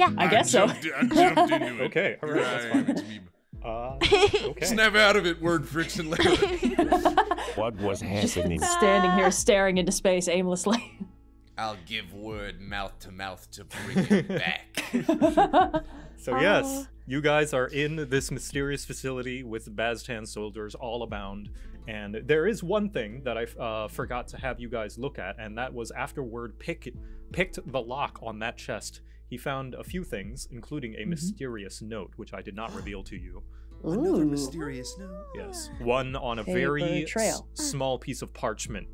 Yeah. I guess so. I jumped into it. Okay, all right, Here that's I fine. am, it's me. Uh, okay. Snap out of it, word friction later. What was happening? Standing here staring into space aimlessly. I'll give word mouth to mouth to bring it back. So yes, you guys are in this mysterious facility with Baztan soldiers all abound, and there is one thing that I uh, forgot to have you guys look at, and that was after Word pick, picked the lock on that chest. He found a few things, including a mysterious note, which I did not reveal to you. Another Ooh. mysterious note. Yes, one on a Paper very s- small piece of parchment.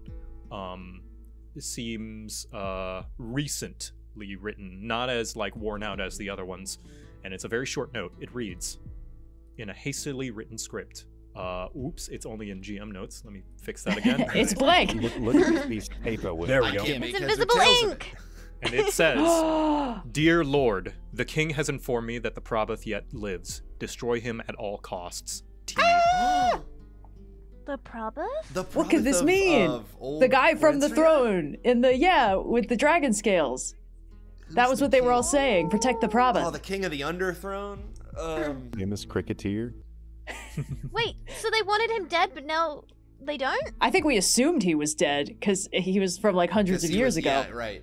Um, seems uh, recently written, not as like worn out as the other ones. And it's a very short note. It reads, in a hastily written script. Uh, oops, it's only in GM notes. Let me fix that again. it's blank. Look, look at this piece of paper. With There we go. It's invisible tails it. ink. And it says, Dear Lord, the king has informed me that the Prabhath yet lives. Destroy him at all costs. T. The Prabhath? The What could this of- mean? of the guy from the throne in the yeah with the dragon scales. That Who's was the what they were all saying. Protect the Oh, the king of the underthrone. Um, Famous cricketer. Wait, so they wanted him dead, but now they don't? I think we assumed he was dead because he was from like hundreds 'cause of years was- ago. Yeah, right.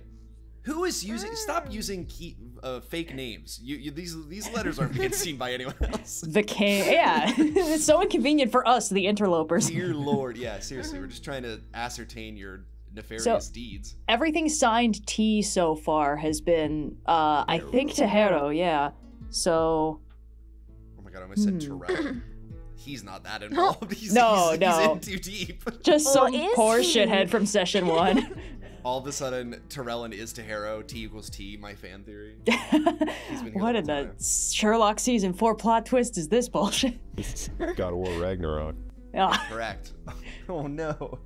Who is using? Stop using key, uh, fake names. You, you, these these letters aren't being seen by anyone else. The king, yeah, it's so inconvenient for us, the interlopers. Dear Lord, yeah, seriously, we're just trying to ascertain your nefarious deeds. Everything signed T so far has been, uh, I think Tahero, yeah. So Oh my god, I almost said Hmm. Terrell. He's not that involved. He's, No, he's, no. He's in too deep. just Or some poor he? shithead from session one. All of a sudden, Terrell is Taharo. T equals T. My fan theory. what in the. Sherlock season four plot twist is this bullshit? God of War Ragnarok. Ah, Correct. oh no.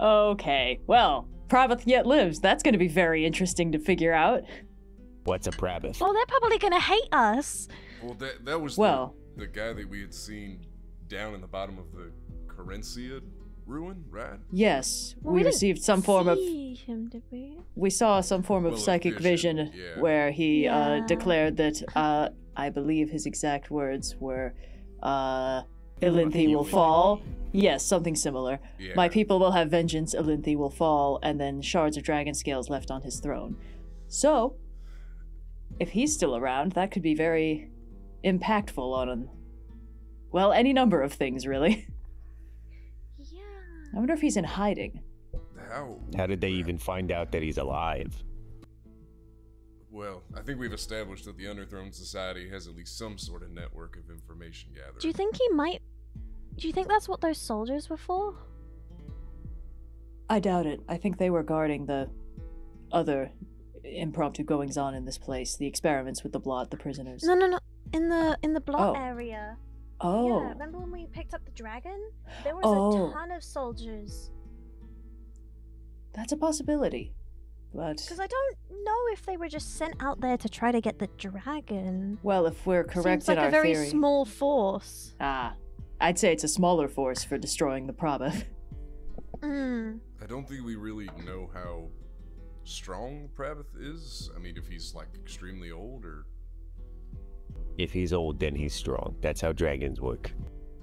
okay, well, Pravath yet lives. That's going to be very interesting to figure out. What's a Prabbath? Well, they're probably gonna hate us. Well, that that was Well- the, the guy that we had seen down in the bottom of the Carencia ruin, right? Yes, Well, we, didn't received some form of. him, did we? We saw some form of Well, psychic vision, vision, yeah. where he uh, declared that, uh, I believe his exact words were, uh, Elynthi will fall. Yes, something similar. Yeah. My people will have vengeance, Elynthi will fall, and then shards of dragon scales left on his throne. So, if he's still around, that could be very impactful on, an, well, any number of things, really. Yeah. I wonder if he's in hiding. How? How did they even find out that he's alive? Well, I think we've established that the Underthrown Society has at least some sort of network of information gathering. Do you think he might? Do you think that's what those soldiers were for? I doubt it. I think they were guarding the other impromptu goings on in this place, the experiments with the blot, the prisoners. No, no, no. In the in the blot Oh. area. Oh, Yeah. Remember when we picked up the dragon? There was Oh. a ton of soldiers. that's a possibility. But Because I don't know if they were just sent out there to try to get the dragon. well, if we're correct Seems like in our a very theory, small force. ah, I'd say it's a smaller force for destroying the Prabha. Mm. I don't think we really know how strong Prabbath is. I mean, if he's like extremely old or If he's old, then he's strong. That's how dragons work.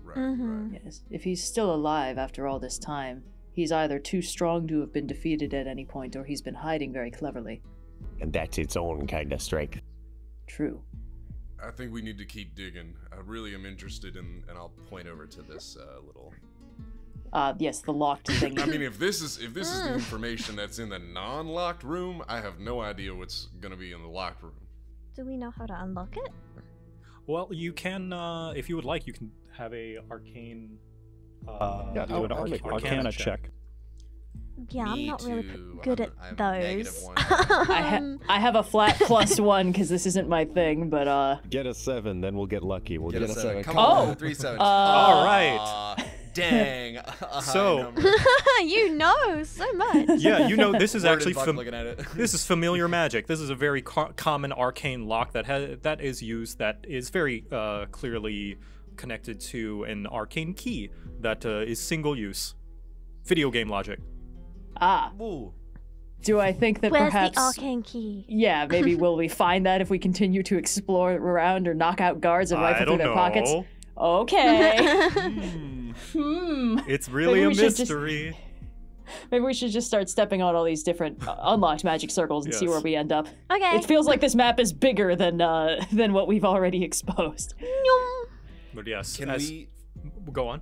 right, Mhm. right. yes, if he's still alive after all this time, he's either too strong to have been defeated at any point, or he's been hiding very cleverly. And that's its own kind of strength. True. I think we need to keep digging. I really am interested in, and I'll point over to this uh, little. Uh, yes, the locked thing. I mean, if this is if this is the information that's in the non-locked room, I have no idea what's gonna be in the locked room. Do we know how to unlock it? Well, you can, uh, if you would like, you can have a arcane. Uh, Yeah, do I'll- an I'll arc- arcana, arcana check. Yeah, I'm not really too. p- good I'm- at I'm those. one. I, ha- I have a flat plus one because this isn't my thing, but uh, Get a seven, then we'll get lucky. We'll Get get, a seven. Come Oh! on, three sevens. Uh, All right. Aw, Dang. a So- you know so much. Yeah, you know this is Word actually and fam- looking at it. this is familiar magic. This is a very co- common arcane lock that has that is used that is very uh, clearly connected to an arcane key that uh, is single use. Video game logic. ah, Ooh. Do I think that Where's perhaps the arcane key? Yeah, maybe will we find that if we continue to explore around or knock out guards and I rifle through don't their pockets? know. Okay. Hmm. hmm. It's really a we should just- mystery. Maybe we should just start stepping on all these different uh, unlocked magic circles and see where we end up. okay. It feels like this map is bigger than uh than what we've already exposed. But yes, Can as- we go on?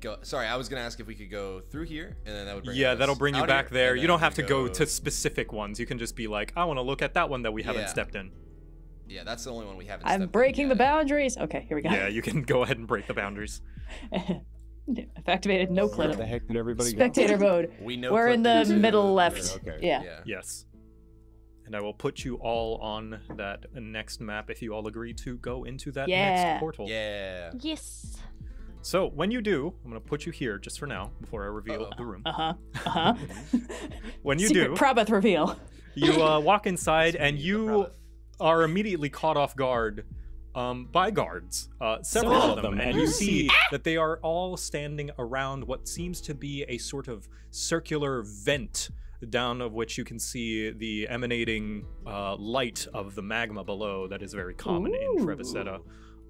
go? Sorry, I was gonna ask if we could go through here, and then that would bring Yeah, us that'll bring you back here, there. You don't have to we go to specific ones. You can just be like, I want to look at that one that we haven't Yeah. stepped in. Yeah, that's the only one we haven't. I'm stepped in breaking the boundaries. Okay, here we go. Yeah, you can go ahead and break the boundaries. I've activated no Where clip. the heck did everybody Spectator mode. We know We're in the clip middle two. left. Okay. Yeah. Yeah. Yes. And I will put you all on that next map if you all agree to go into that Yeah. next portal. Yeah. Yes. So when you do, I'm gonna put you here just for now before I reveal Uh-oh. the room. Uh huh. Uh huh. When you Secret do, Prabeth reveal. you uh, walk inside and you are immediately caught off guard um, by guards, uh, several of of them, them, and you see that they are all standing around what seems to be a sort of circular vent down of which you can see the emanating uh, light of the magma below that is very common in Ooh. Trevisetta.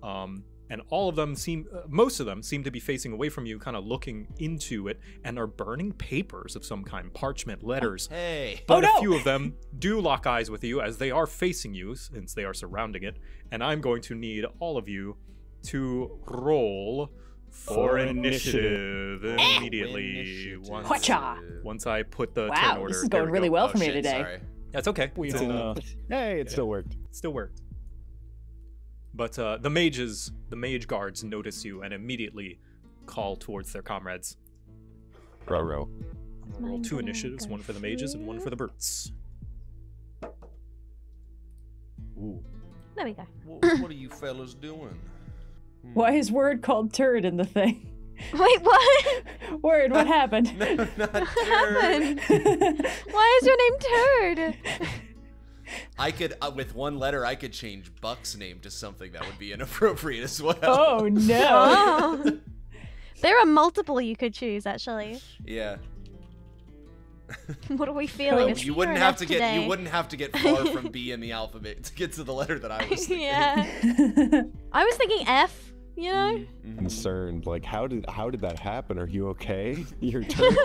Um, and all of them seem, uh, most of them seem to be facing away from you, kind of looking into it, and are burning papers of some kind, parchment, letters, Hey. but Oh, no! a few of them do lock eyes with you as they are facing you, since they are surrounding it. And I'm going to need all of you to roll for For initiative initiative. immediately. Initiative. Once, Whatcha. once I put the turn Wow, order. this is going really go. well Oh, for me shit, today. Sorry. That's okay. It's It's, uh. Hey, it still worked. it still worked. But uh, the mages, the mage guards notice you and immediately call towards their comrades. Roro. Is Roll two initiatives, one for the mages and one for the brutes. Ooh. There we go. What, what are you fellas doing? Hmm. Why is word called turd in the thing? Wait, what? Word, what happened? No, not What turd. happened? Why is your name Turd? I could, uh, with one letter, I could change Buck's name to something that would be inappropriate as well. oh no. Oh. There are multiple you could choose, actually. Yeah. What are we feeling? Oh, you wouldn't have to get today. you wouldn't have to get far from B in the alphabet to get to the letter that I was thinking. yeah. I was thinking F, you know? Mhm. Concerned. Like, how did how did that happen? Are you okay? Your turn.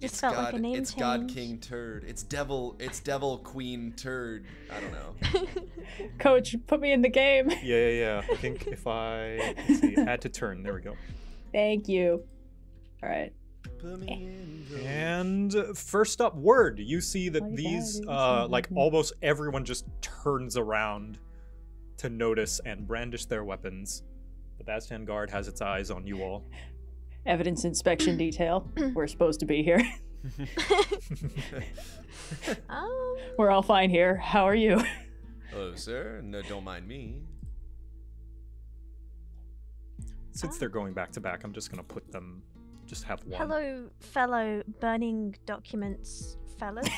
Just It's felt God, like a name it's change. God King Turd. It's Devil. It's Devil Queen Turd. I don't know. Coach, put me in the game. Yeah, yeah, yeah. I think if I let's see, add to turn, there we go. Thank you. All right. Put me in And first up, word. You see that My these, uh, like almost everyone just turns around to notice and brandish their weapons. The Bastan guard has its eyes on you all. Evidence inspection detail. We're supposed to be here. Um, We're all fine here. How are you? Hello, sir. No, don't mind me. Since they're going back to back, I'm just gonna put them, just have one. hello, fellow burning documents fellas.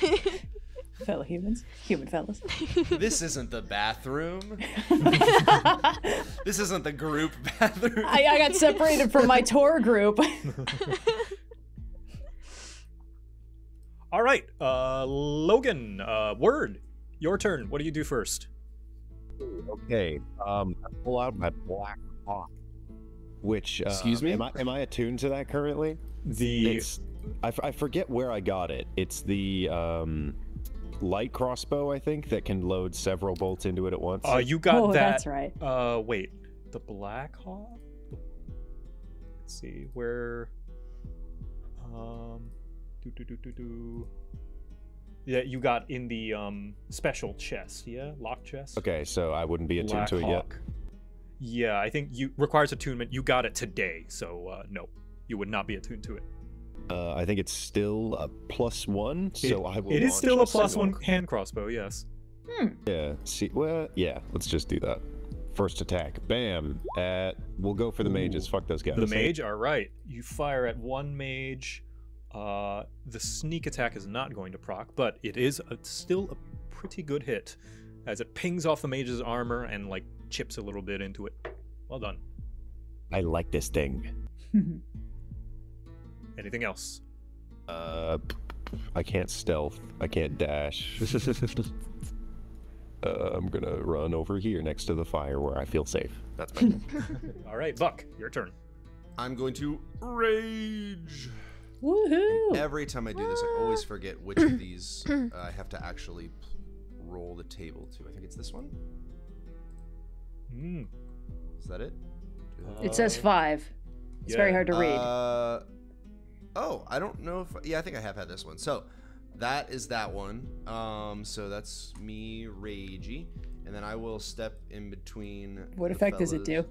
Fellow humans. Human fellas. This isn't the bathroom. This isn't the group bathroom. I, I got separated from my tour group. All right, uh, Logan, uh, word. Your turn. What do you do first? Okay. Um, I pull out my black hawk. Which uh, Excuse me? Am I am I attuned to that currently? The It's I, f- I forget where I got it. It's the um light crossbow I think that can load several bolts into it at once. uh, you got oh, that. that's right. Uh, wait, the Black Hawk. Let's see where. Um, do do do do do. Yeah, you got in the um special chest. Yeah, lock chest. okay, so I wouldn't be attuned Black to it yet. Yeah, I think you requires attunement. You got it today, so uh, no, you would not be attuned to it. Uh, I think it's still a plus one, so I will. It is still a plus single- one hand crossbow. Yes. Yeah. See, well, yeah. Let's just do that. First attack, bam. At we'll go for the mages. Fuck those guys. The mage, all right. You fire at one mage. Uh, the sneak attack is not going to proc, but it is a, still a pretty good hit, as it pings off the mage's armor and like chips a little bit into it. Well done. I like this thing. Anything else? Uh, I can't stealth. I can't dash. uh, I'm gonna run over here next to the fire where I feel safe. That's my. All right, Buck, your turn. I'm going to rage. Woohoo! Every time I do this, I always forget which of these uh, I have to actually p- roll the table to. I think it's this one. Mm. Is that it? It says Uh, five. It's very hard to read. Uh, oh, I don't know if. Yeah, I think I have had this one. So that is that one. Um, so that's me, Ragey, and then I will step in between. What effect does it do?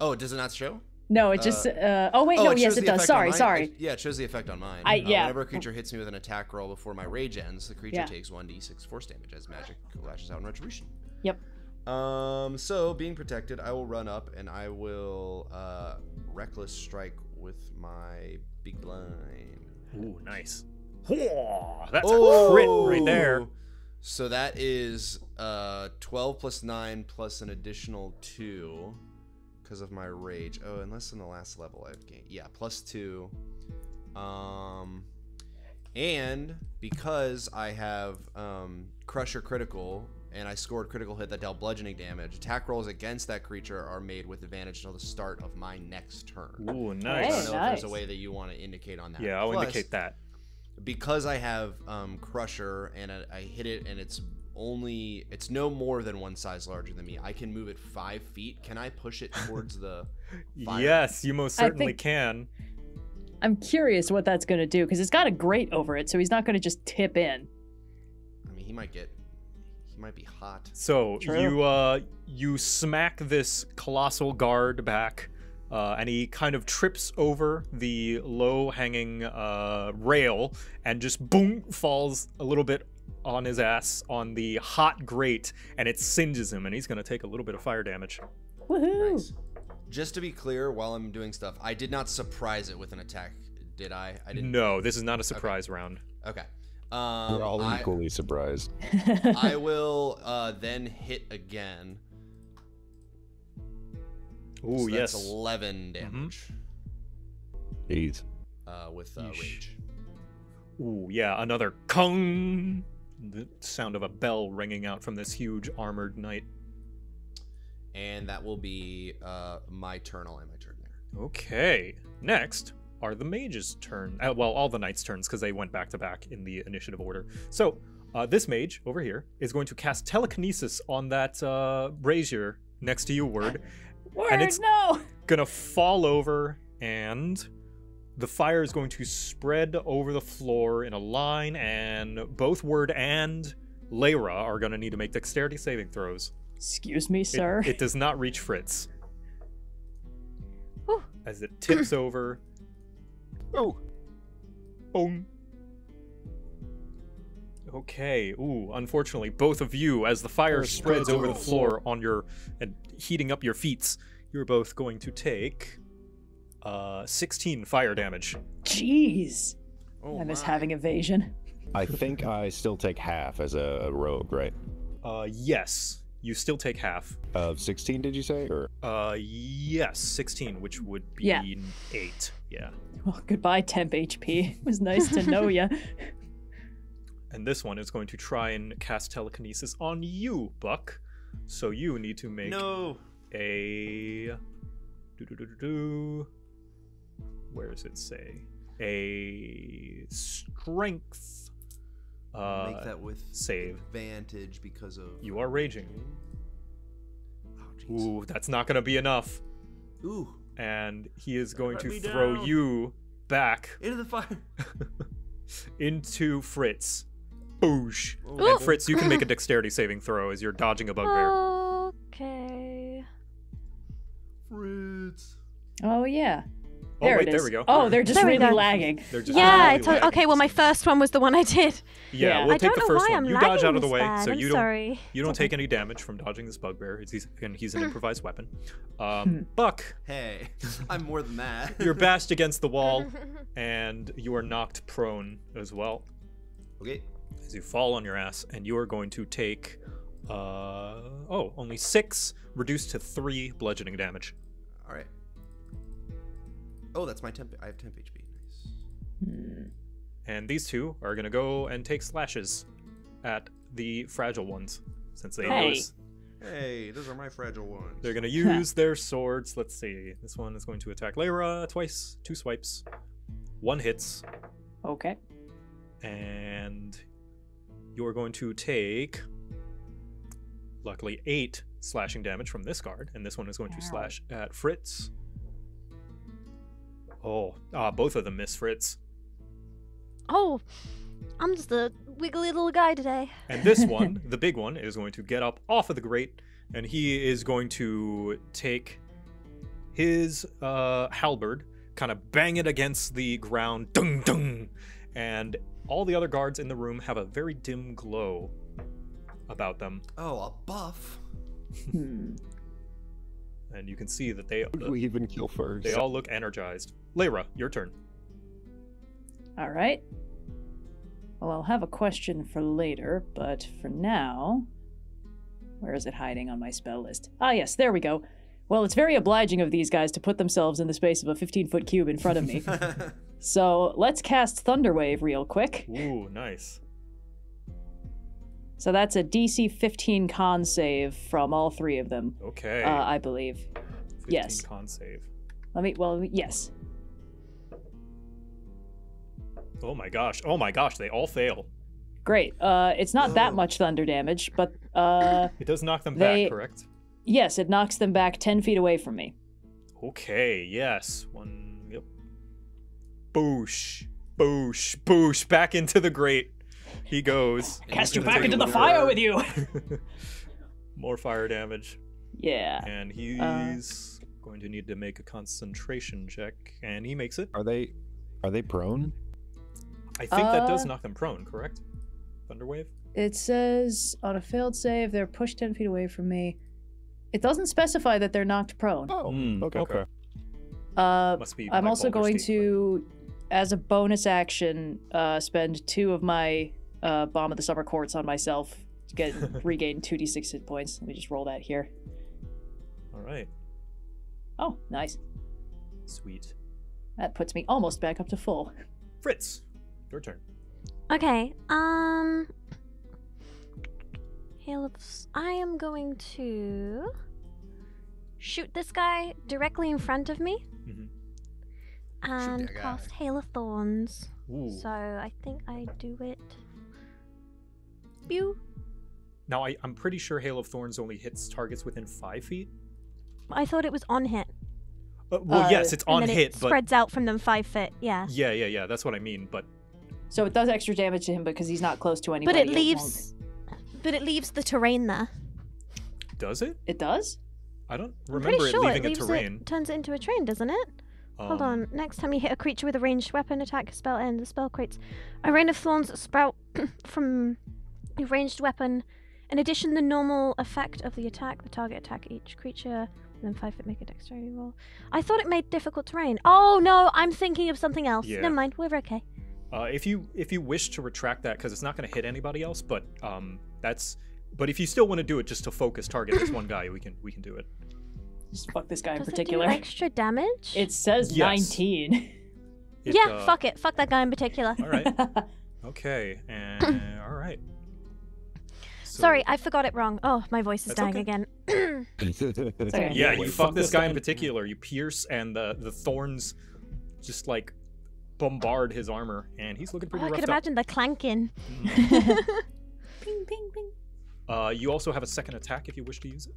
Oh, does it not show? No, it just. Uh, oh wait, oh, no, yes, it does. Sorry, sorry. It- yeah, it shows the effect on mine. I- Uh, yeah. Whenever a creature hits me with an attack roll before my rage ends, the creature Yeah. takes 1d6 force damage as magic lashes out in retribution. Yep. Um, so being protected, I will run up and I will uh, reckless strike with my big blind. Ooh, nice. Whoa, that's a crit right there. Oh! So that is uh 12 plus 9 plus an additional 2 because of my rage. Oh, unless in the last level I've gained. Yeah, plus 2. Um and because I have um crusher critical and I scored critical hit that dealt bludgeoning damage, attack rolls against that creature are made with advantage until the start of my next turn. Ooh, nice. I don't Hey, know if there's a way that you want to indicate on that. Yeah, I'll Plus, indicate that. because I have um, Crusher and I, I hit it and it's only it's no more than one size larger than me. I can move it five feet. Can I push it towards the? Fire. Yes, you most certainly think- can. I'm curious what that's going to do because it's got a grate over it, so he's not going to just tip in. I mean, he might get. He might be hot. So True. you uh you smack this colossal guard back, uh, and he kind of trips over the low hanging uh, rail and just boom falls a little bit on his ass on the hot grate, and it singes him, and he's gonna take a little bit of fire damage. Woohoo! Nice. Just to be clear, while I'm doing stuff, I did not surprise it with an attack. Did I? I didn't. No, this is not a surprise round. Okay. Um, We're all I, equally surprised. I will uh, then hit again. Ooh, so yes. 11 damage Jeez. uh, with uh, rage. Ooh, yeah, another kung. The sound of a bell ringing out from this huge armored knight. And that will be uh, my turn. I'll end my turn there. Okay. Next are the mages' turn. Uh, well, all the knights' turns because they went back to back in the initiative order. So, uh, this mage over here is going to cast telekinesis on that uh, brazier next to you, word. Word, it's- no! Gonna fall over, and the fire is going to spread over the floor in a line, and both word and Lyra are gonna need to make dexterity saving throws. Excuse me, It- sir. It, does not reach Fritz. Whew. As it tips over. Oh. Boom. Okay. Ooh, unfortunately, both of you, as the fire Oh, spreads spreads over over the the floor on your and heating up your feet, you're both going to take uh 16 fire damage. Jeez. Oh, I miss my. having evasion. I think I still take half as a rogue, right? Uh yes, you still take half. Of 16, did you say? Or Uh yes, 16, which would be Yeah. 8. Yeah. Well, goodbye, temp HP. It was nice to know you. And this one is going to try and cast telekinesis on you, Buck. So you need to make No. a do do do do do. Where does it say? A strength. Uh, Make that with save. advantage because of. You are raging. Oh. Ooh, that's not gonna be enough. Ooh. And he is going Let to throw down. you back Into the fire. into Fritz. Boosh. Oh, And Fritz, you can make a dexterity saving throw as you're dodging a bugbear. Okay. Fritz. Oh, yeah. Oh, There wait, it there is. we go. Oh, they're just There really lagging. They're just Yeah, really I told. lagging. Okay, well, my first one was the one I did. Yeah, Yeah. we'll I take don't the know first why one. I'm you dodge out of the lagging way, this so bad. you I'm don't sorry. you don't take any damage from dodging this bugbear. He's, he's, and he's an improvised weapon. Um, Buck, Hey, I'm more than that. you're bashed against the wall, and you are knocked prone as well okay. as you fall on your ass, and you are going to take uh oh only six reduced to three bludgeoning damage. All right. Oh, that's my temp. I have temp HP. Nice. Hmm. And these two are gonna go and take slashes at the fragile ones, since they Hey. notice Hey, those are my fragile ones. they're gonna use their swords. Let's see. This one is going to attack Lyra twice, two swipes, one hits, Okay. and you're going to take luckily eight slashing damage from this guard, and this one is going to slash at Fritz. Oh, ah, both of them miss Fritz. Oh, I'm just a wiggly little guy today. And this one, the big one, is going to get up off of the grate, and he is going to take his uh, halberd, kind of bang it against the ground, dung dung, and all the other guards in the room have a very dim glow about them, Oh, a buff. Hmm. And you can see that they Would we even kill first? they all look energized. Lyra, your turn. All right. Well, I'll have a question for later, but for now. Where is it hiding on my spell list? Ah, yes, there we go. Well, it's very obliging of these guys to put themselves in the space of a 15 foot cube in front of me. so let's cast Thunderwave real quick. Ooh, nice. So that's a DC 15 con save from all three of them, Okay. uh, I believe. 15 yes. Con save. Let me, well, yes. Oh my gosh. Oh my gosh. They all fail. Great. Uh, it's not that much thunder damage, but uh, It does knock them They- back, correct? yes, it knocks them back 10 feet away from me. Okay, yes. One, yep. Boosh, boosh, boosh, back into the grate. He goes. Cast you back into the fire bit- with you! More fire damage. yeah. And he's going to need to make a concentration check. And he makes it. Are they are they prone? I think that does Uh, knock them prone, correct? Thunderwave? It says on a failed save, they're pushed 10 feet away from me. It doesn't specify that they're knocked prone. Oh, Hmm, okay. okay. Uh, Must be. I'm also going Gate friend. to, as a bonus action, uh, spend two of my uh, Balm of the Summer Courts on myself to get regain 2d6 hit points. Let me just roll that here. All right. Oh, nice. Sweet. That puts me almost back up to full. Fritz, your turn. Okay, um. Here, let's. I am going to shoot this guy directly in front of me Mhm. and cast Hail of Thorns. Ooh. So I think I do it. Pew. Now, I, I'm pretty sure Hail of Thorns only hits targets within five feet. I thought it was on hit. Uh, well, Uh, yes, it's on and on then hit, it but spreads out from them five feet. Yeah. yeah, yeah, yeah. That's what I mean. But So it does extra damage to him because he's not close to anybody. But it won't- leaves. But it leaves the terrain there. does it? It does? I don't remember pretty it sure leaving it a leaves terrain. it, turns it into a terrain, doesn't it? Hold Um, on. Next time you hit a creature with a ranged weapon, attack, spell, and the spell creates a rain of thorns that sprout from a ranged weapon. In addition, the normal effect of the attack, the target attack each creature, within five foot make a dexterity roll. I thought it made difficult terrain. Oh no, I'm thinking of something else. Yeah. Never mind, we're okay. Uh, if you if you wish to retract that, because it's not going to hit anybody else, but um, that's. But if you still want to do it just to focus target this one guy, we can we can do it. Just fuck this guy in Does particular. it do extra damage? It says Yes. 19. It, yeah, uh, fuck it. Fuck that guy in particular. All right. Okay. And all right. So- Sorry, I forgot it wrong. Oh, my voice is That's dying okay. again. okay. Yeah, you fuck fuck this this guy guy. in particular. You pierce, and the the thorns just like bombard his armor, and he's looking Oh, pretty I roughed could up. imagine the clanking. Ping, ping, ping. Uh, you also have a second attack if you wish to use it.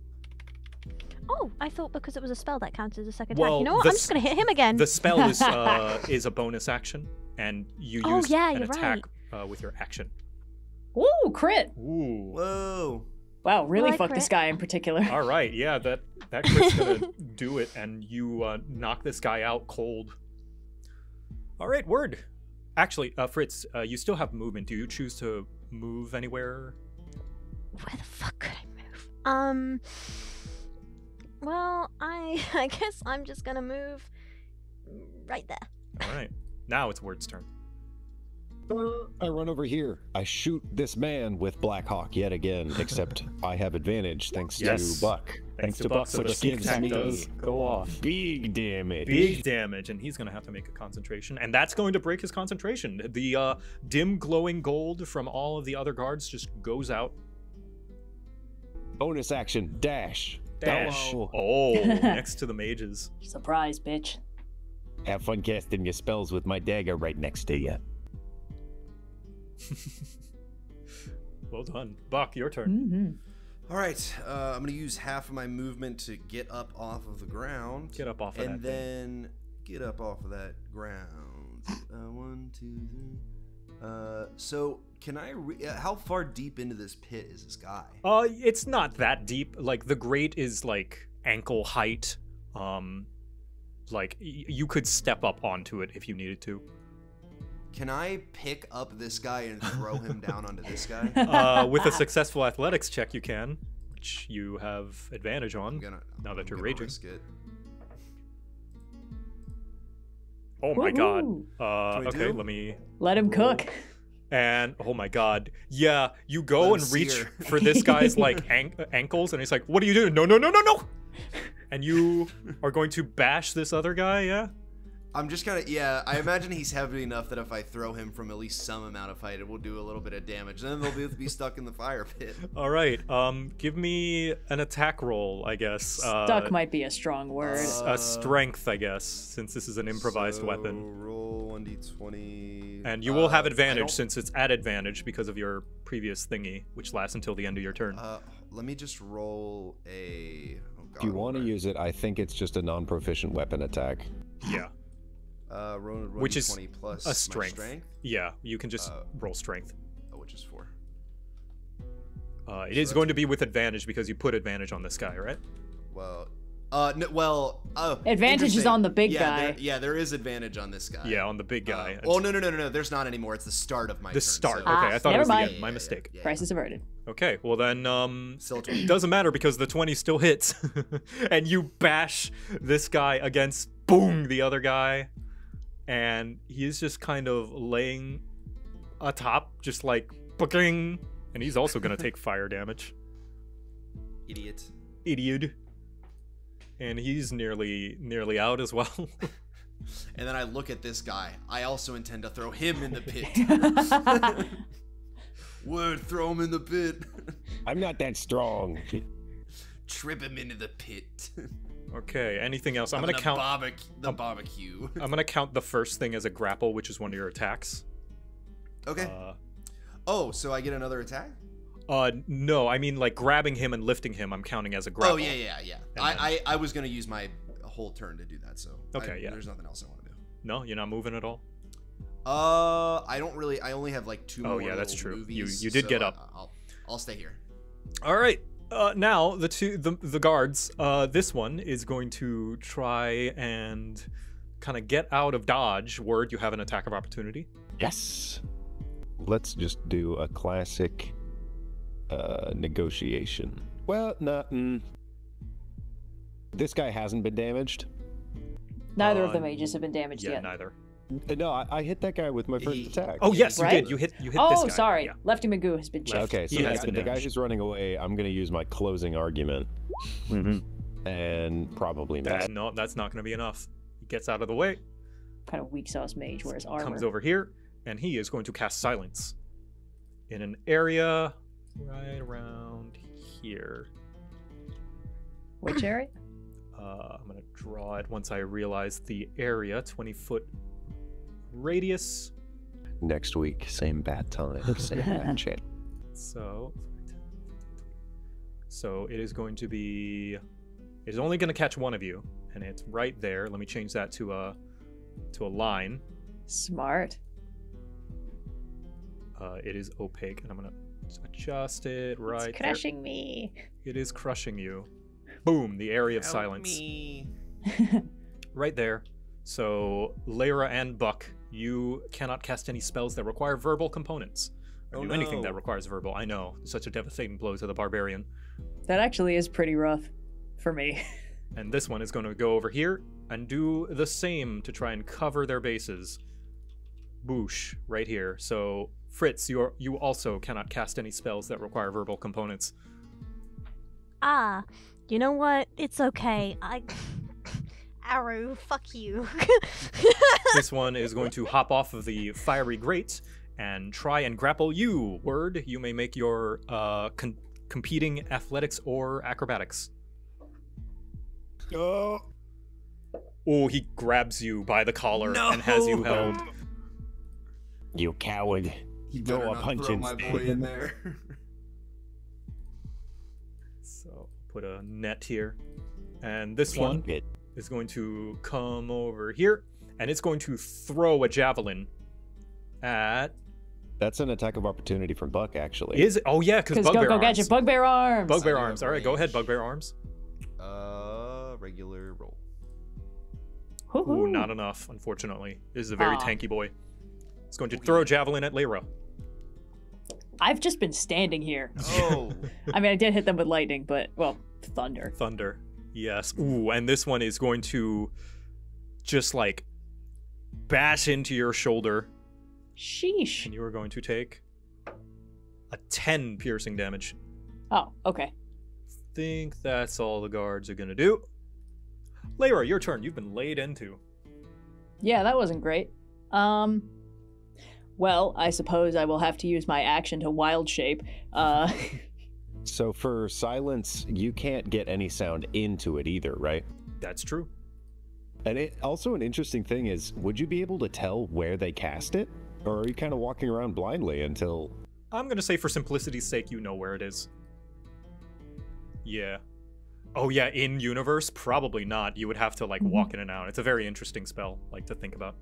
Oh, I thought because it was a spell that counted as a second Well, attack. You know what? I'm just gonna hit him again. The spell is uh, is a bonus action, and you Oh, use yeah, an you're attack uh, with your action. Ooh, crit. Ooh. Whoa. Wow, really Will I fuck this guy in particular. All right, yeah, that that crit's gonna do it, and you uh, knock this guy out cold. All right, word. Actually, uh, Fritz, uh, you still have movement. Do you choose to move anywhere? Where the fuck could I move? Um. Well, I I guess I'm just gonna move right there. All right, now it's Word's turn. I run over here. I shoot this man with Black Hawk yet again, except I have advantage thanks Yes. to Buck. Thanks to Buck, so the which sneak gives me does go off. Big damage. Big damage, and he's gonna have to make a concentration, and that's going to break his concentration. The uh, dim glowing gold from all of the other guards just goes out. Bonus action dash. Dash. Hello. Oh, next to the mages. Surprise, bitch. Have fun casting your spells with my dagger right next to you. Well done, Buck. Your turn. Mm-hmm. All right, uh, I'm gonna use half of my movement to get up off of the ground. Get up off of and that thing. then get up off of that ground. Uh, one, two, three. Uh, so can I? Re- uh, how far deep into this pit is this guy? Uh, it's not that deep. Like the grate is like ankle height. Um, like y- you could step up onto it if you needed to. Can I pick up this guy and throw him down onto this guy? Uh, with a successful athletics check, you can, which you have advantage on. Gonna. Now that I'm you're raging. risk it. Oh my god. Uh, okay, do? let me. Let him cook. And oh my god, yeah, you go him and reach sear. for this guy's like an- ankles, and he's like, "What are you doing? No, no, no, no, no!" And you are going to bash this other guy, yeah? I'm just kind of yeah. I imagine he's heavy enough that if I throw him from at least some amount of height, it will do a little bit of damage. And then they'll both be stuck in the fire pit. All right, um, give me an attack roll, I guess. Stuck uh, might be a strong word. A strength, I guess, since this is an improvised So, weapon. Roll one d20. And you will have Uh, I advantage since it's at advantage because of your previous thingy, which lasts until the end of your turn. Uh, let me just roll a. Oh God, If you want to use it, I think it's just a non-proficient weapon attack. yeah, Uh, roll, roll Which is d20 plus a strength. strength, yeah. You can just Uh, roll strength. oh, which is four. Uh, it so is going to be with advantage because you put advantage on this guy, right? Well, uh, no, well, oh, Advantage is on the big yeah, guy. There, yeah, there is advantage on this guy. Yeah, on the big guy. Uh, oh no, no, no, no, no. There's not anymore. It's the start of my the turn, start. so- Okay, Ah, I thought it never was the mind. end. My mistake. Yeah, yeah, Crisis averted. Okay, well then, um, Still doesn't matter because the 20 still hits. and you bash this guy against, boom, the other guy. And he is just kind of laying atop, just like, booking. And he's also going to take fire damage. Idiot. Idiot. And he's nearly, nearly out as well. And then I look at this guy. I also intend to throw him in the pit. Word, throw him in the pit. I'm not that strong. Trip him into the pit. Okay, anything else? I'm, going to count. barbec- the barbecue. I'm going to count the first thing as a grapple, which is one of your attacks. Okay. Uh, oh, so I get another attack? Uh, no, I mean like grabbing him and lifting him. I'm counting as a grapple. Oh yeah, yeah, yeah. And I, then- I I was gonna use my whole turn to do that. So I- Okay, yeah. There's nothing else I want to do. No, you're not moving at all. Uh, I don't really. I only have like two. Oh, more yeah, that's true. Movies, You- you did so get I- up. I'll I'll stay here. All right. Uh, now the two the the guards. Uh, this one is going to try and kind of get out of dodge. Word, you have an attack of opportunity. Yes. Let's just do a classic uh, negotiation. Well, no. Mm, this guy hasn't been damaged. Neither of Uh, the mages have been damaged Yeah, yet. neither. Uh, No, I, I hit that guy with my first He- attack. Oh yes, you Right? did. You hit you hit this Oh, sorry. Yeah. Lefty Magoo has been Left. checked. Okay, so He has the, the guy who's running away, I'm going to use my closing argument and probably That's, miss. no, that's not going to be enough. He gets out of the way, Kind of weak sauce mage wears armor. comes over here, and he is going to cast silence in an area right around here. Which area? Uh, I'm gonna draw it once I realize the area. 20 foot radius. Next week, same bad time, same bad chat. So, so it is going to be. It is only going to catch one of you, and it's right there. Let me change that to a to a line. Smart. Uh, it is opaque, and I'm gonna adjust it right it's there. crushing me. It is crushing you. Boom! The area of Help silence. me. right there. So, Lyra and Buck, you cannot cast any spells that require verbal components. Or Oh, do anything that requires verbal. I know, such a devastating blow to the barbarian. that actually is pretty rough for me. And this one is going to go over here and do the same to try and cover their bases. boosh right here. So Fritz, you are, you also cannot cast any spells that require verbal components. Ah, you know what? It's okay. I. Arrow, fuck you. this one is going to hop off of the fiery grate and try and grapple you. Word, you may make your uh, con- competing athletics or acrobatics. Oh. Oh, he grabs you by the collar and has you held. You coward. You Throw a punch throw my instead. boy in there. So put a net here. And this one Keep it. is going to come over here and it's going to throw a javelin at That's an attack of opportunity from Buck, actually. is it? Oh yeah, because Because go bugbear go arms. gadget, bugbear arms. bugbear arms. All right, go ahead, bugbear arms. Uh, regular roll. Ooh, not enough, unfortunately. This is a very Aw. tanky boy. It's going to throw a javelin at Lyra. I've just been standing here. Oh, I mean, I did hit them with lightning, but well, thunder. Thunder. Yes. Ooh, and this one is going to just like bash into your shoulder, Sheesh. and you are going to take a 10 piercing damage. Oh, okay. Think that's all the guards are going to do. Lyra, your turn. You've been laid into. Yeah, that wasn't great. Um. Well, I suppose I will have to use my action to wild shape. Uh, So for silence, you can't get any sound into it either, right? That's true. And it also an interesting thing is, would you be able to tell where they cast it, or are you kind of walking around blindly until? I'm going to say, for simplicity's sake, you know where it is. Yeah. Oh, yeah, in universe? Probably not. You would have to, like, walk in and out. It's a very interesting spell, like, to think about.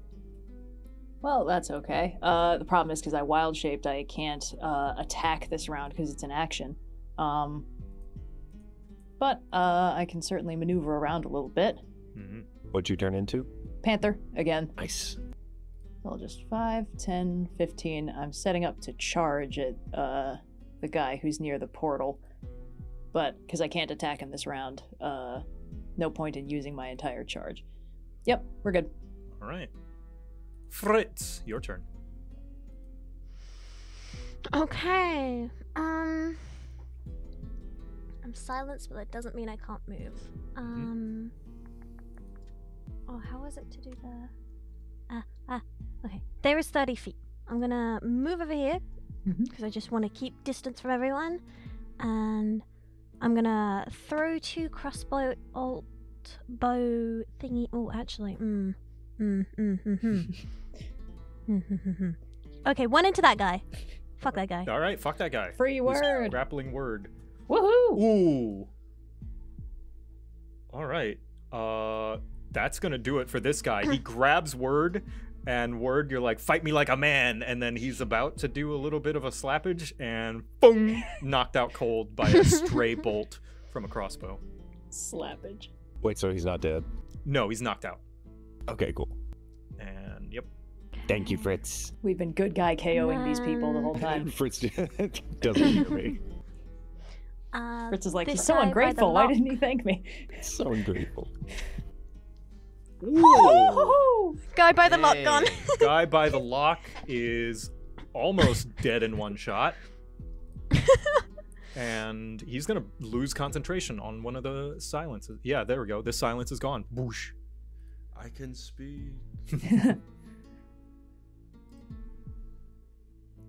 well, that's okay. Uh, the problem is because I wild shaped, I can't uh, attack this round because it's an action. Um. But uh, I can certainly maneuver around a little bit. hmm What'd you turn into? Panther again. Nice. I'll just 5, 10, 15. I'm setting up to charge at uh, the guy who's near the portal. But because I can't attack him this round, uh, no point in using my entire charge. Yep, we're good. All right. Fritz, your turn. okay. Um. I'm silenced, but that doesn't mean I can't move. Um. Oh, how is it to do the? Ah, ah. Okay, there is 30 feet. I'm gonna move over here because I just want to keep distance from everyone, and I'm gonna throw two crossbow alt bow thingy. Oh, actually, mm, mm, mm, mm, mm. Mm, mm, mm, mm. okay, one into that guy. Fuck that guy. All right, fuck that guy. Free This word. Grappling word. Woohoo! Ooh. All right. Uh, that's gonna do it for this guy. He grabs word, and word, you're like, fight me like a man, and then he's about to do a little bit of a slappage, and boom, knocked out cold by a stray bolt from a crossbow. Slappage. Wait, so he's not dead? No, he's knocked out. Okay, cool. And yep. Thank you, Fritz. We've been good guy KOing these people the whole time. Fritz doesn't hear me. Uh, Fritz is like, he's so guy by the ungrateful. Why didn't he thank me? He's so ungrateful. Woohoo! Guy by the lock gone. Guy by the lock is almost dead in one shot. and he's gonna lose concentration on one of the silences. Yeah, there we go. This silence is gone. Boosh. I can speak.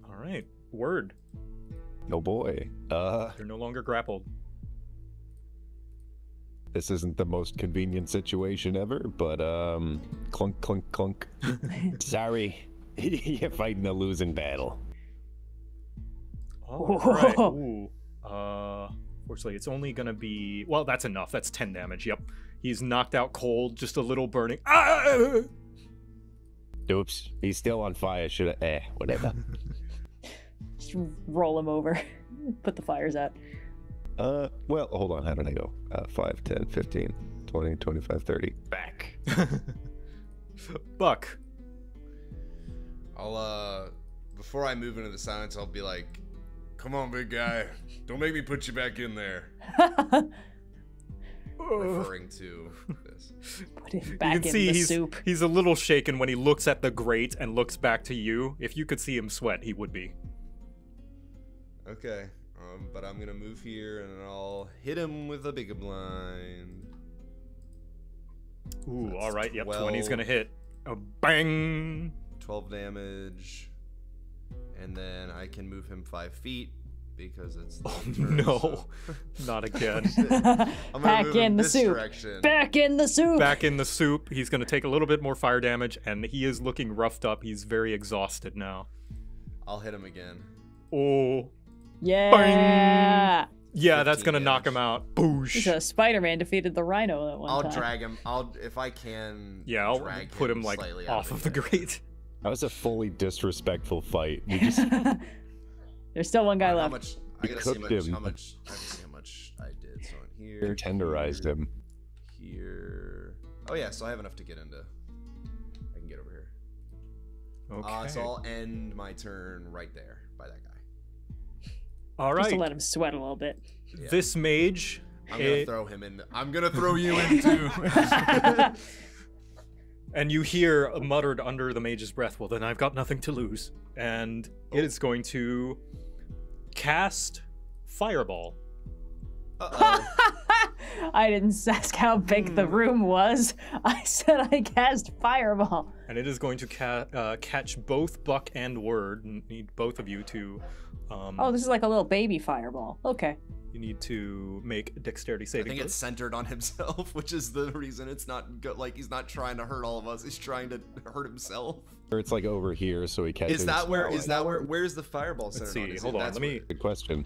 All right. Word. Oh boy. Uh, You're no longer grappled. This isn't the most convenient situation ever, but um, clunk, clunk, clunk. Sorry, you're fighting a losing battle. All right. Ooh. Uh, fortunately, it's only gonna be. Well, that's enough. That's ten damage. Yep. He's knocked out cold. Just a little burning. Ah! Oops, he's still on fire. Should I? Eh, whatever. Just roll him over. Put the fires out. Uh, well, hold on. How did I go? Uh, 5, 10, 15, 20, 25, 30. Back. Buck. I'll uh, before I move into the silence, I'll be like, Come on, big guy. Don't make me put you back in there. referring to this. Put it you back can in see the he's soup. he's a little shaken when he looks at the grate and looks back to you. If you could see him sweat, he would be. Okay, um, but I'm gonna move here and I'll hit him with a big blind. Ooh, That's all right. Yep, 20's 12. gonna hit. A bang. 12 damage, and then I can move him five feet because it's. Oh turn, no, so- not again. I'm Back move in the this soup. Direction. Back in the soup. Back in the soup. He's gonna take a little bit more fire damage, and he is looking roughed up. He's very exhausted now. I'll hit him again. Oh, Yeah. yeah, that's gonna knock him out. Boosh. So Spider-Man defeated the Rhino that one I'll time. drag him. I'll if I can. Yeah, I'll drag put him like off of the grate. That was a fully disrespectful fight. You just There's still one guy How left. much? I gotta see how cooked much, him. how much. I have to see how much I did. So in here. tenderized here, him. Here. Oh yeah, so I have enough to get into. I can get over here. Okay. Uh, so I'll end my turn right there by that guy. Just to let him sweat a little bit. Yeah. This mage. I'm gonna eh, throw him in. I'm gonna throw you in too. And you hear muttered under the mage's breath, well, then I've got nothing to lose. And it is going to cast Fireball. Uh-oh. I didn't ask how big the Hmm. room was. I said I cast fireball. And it is going to ca- uh, catch both Buck and Word. and Need both of you to. Um, Oh, this is like a little baby fireball. Okay. You need to make dexterity saving. I saving think it's centered on himself, which is the reason it's not go- like he's not trying to hurt all of us. He's trying to hurt himself. or it's like over here, so he catches. Is that where? Oh, that where? Where's the fireball Let's centered see. on? Is it- Hold on. Let me. Good question.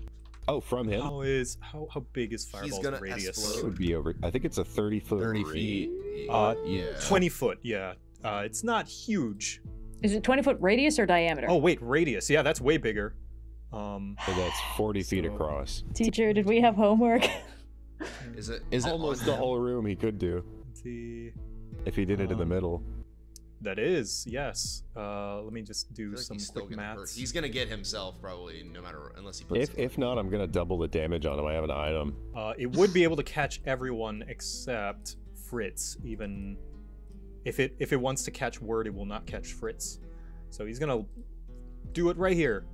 Oh, from him. How is how how big is Fireball's gonna radius? It explode. would be over. I think it's a thirty foot. Thirty radius. feet. Uh, yeah. Twenty foot. Yeah. Uh, it's not huge. Is it 20 foot radius or diameter? Oh wait, radius. Yeah, that's way bigger. Um, So that's forty feet So- across. Teacher, did we have homework? Is it? Is Almost on the him? whole room he could do let's see. if he did it in the Um, middle. That is yes. Uh, let me just do feel like some quick gonna maths. He's gonna get himself probably, no matter unless he puts. If if not, I'm gonna double the damage on him. I have an item. Uh, it would be able to catch everyone except Fritz. Even if it if it wants to catch Word, it will not catch Fritz. So he's gonna do it right here.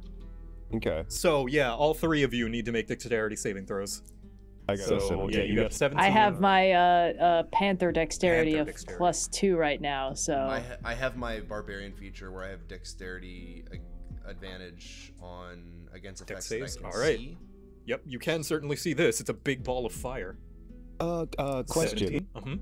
Okay, So yeah, all three of you need to make dexterity saving throws. I got so a seventeen. yeah, you got seventeen. I have my uh, uh, panther dexterity Panther of dexterity. plus two right now, so. I, ha- I have my barbarian feature where I have dexterity ag- advantage on against Dex effects saves? that I can Alright. see. Yep, you can certainly see this. It's a big ball of fire. Uh, uh, question. Uh-huh.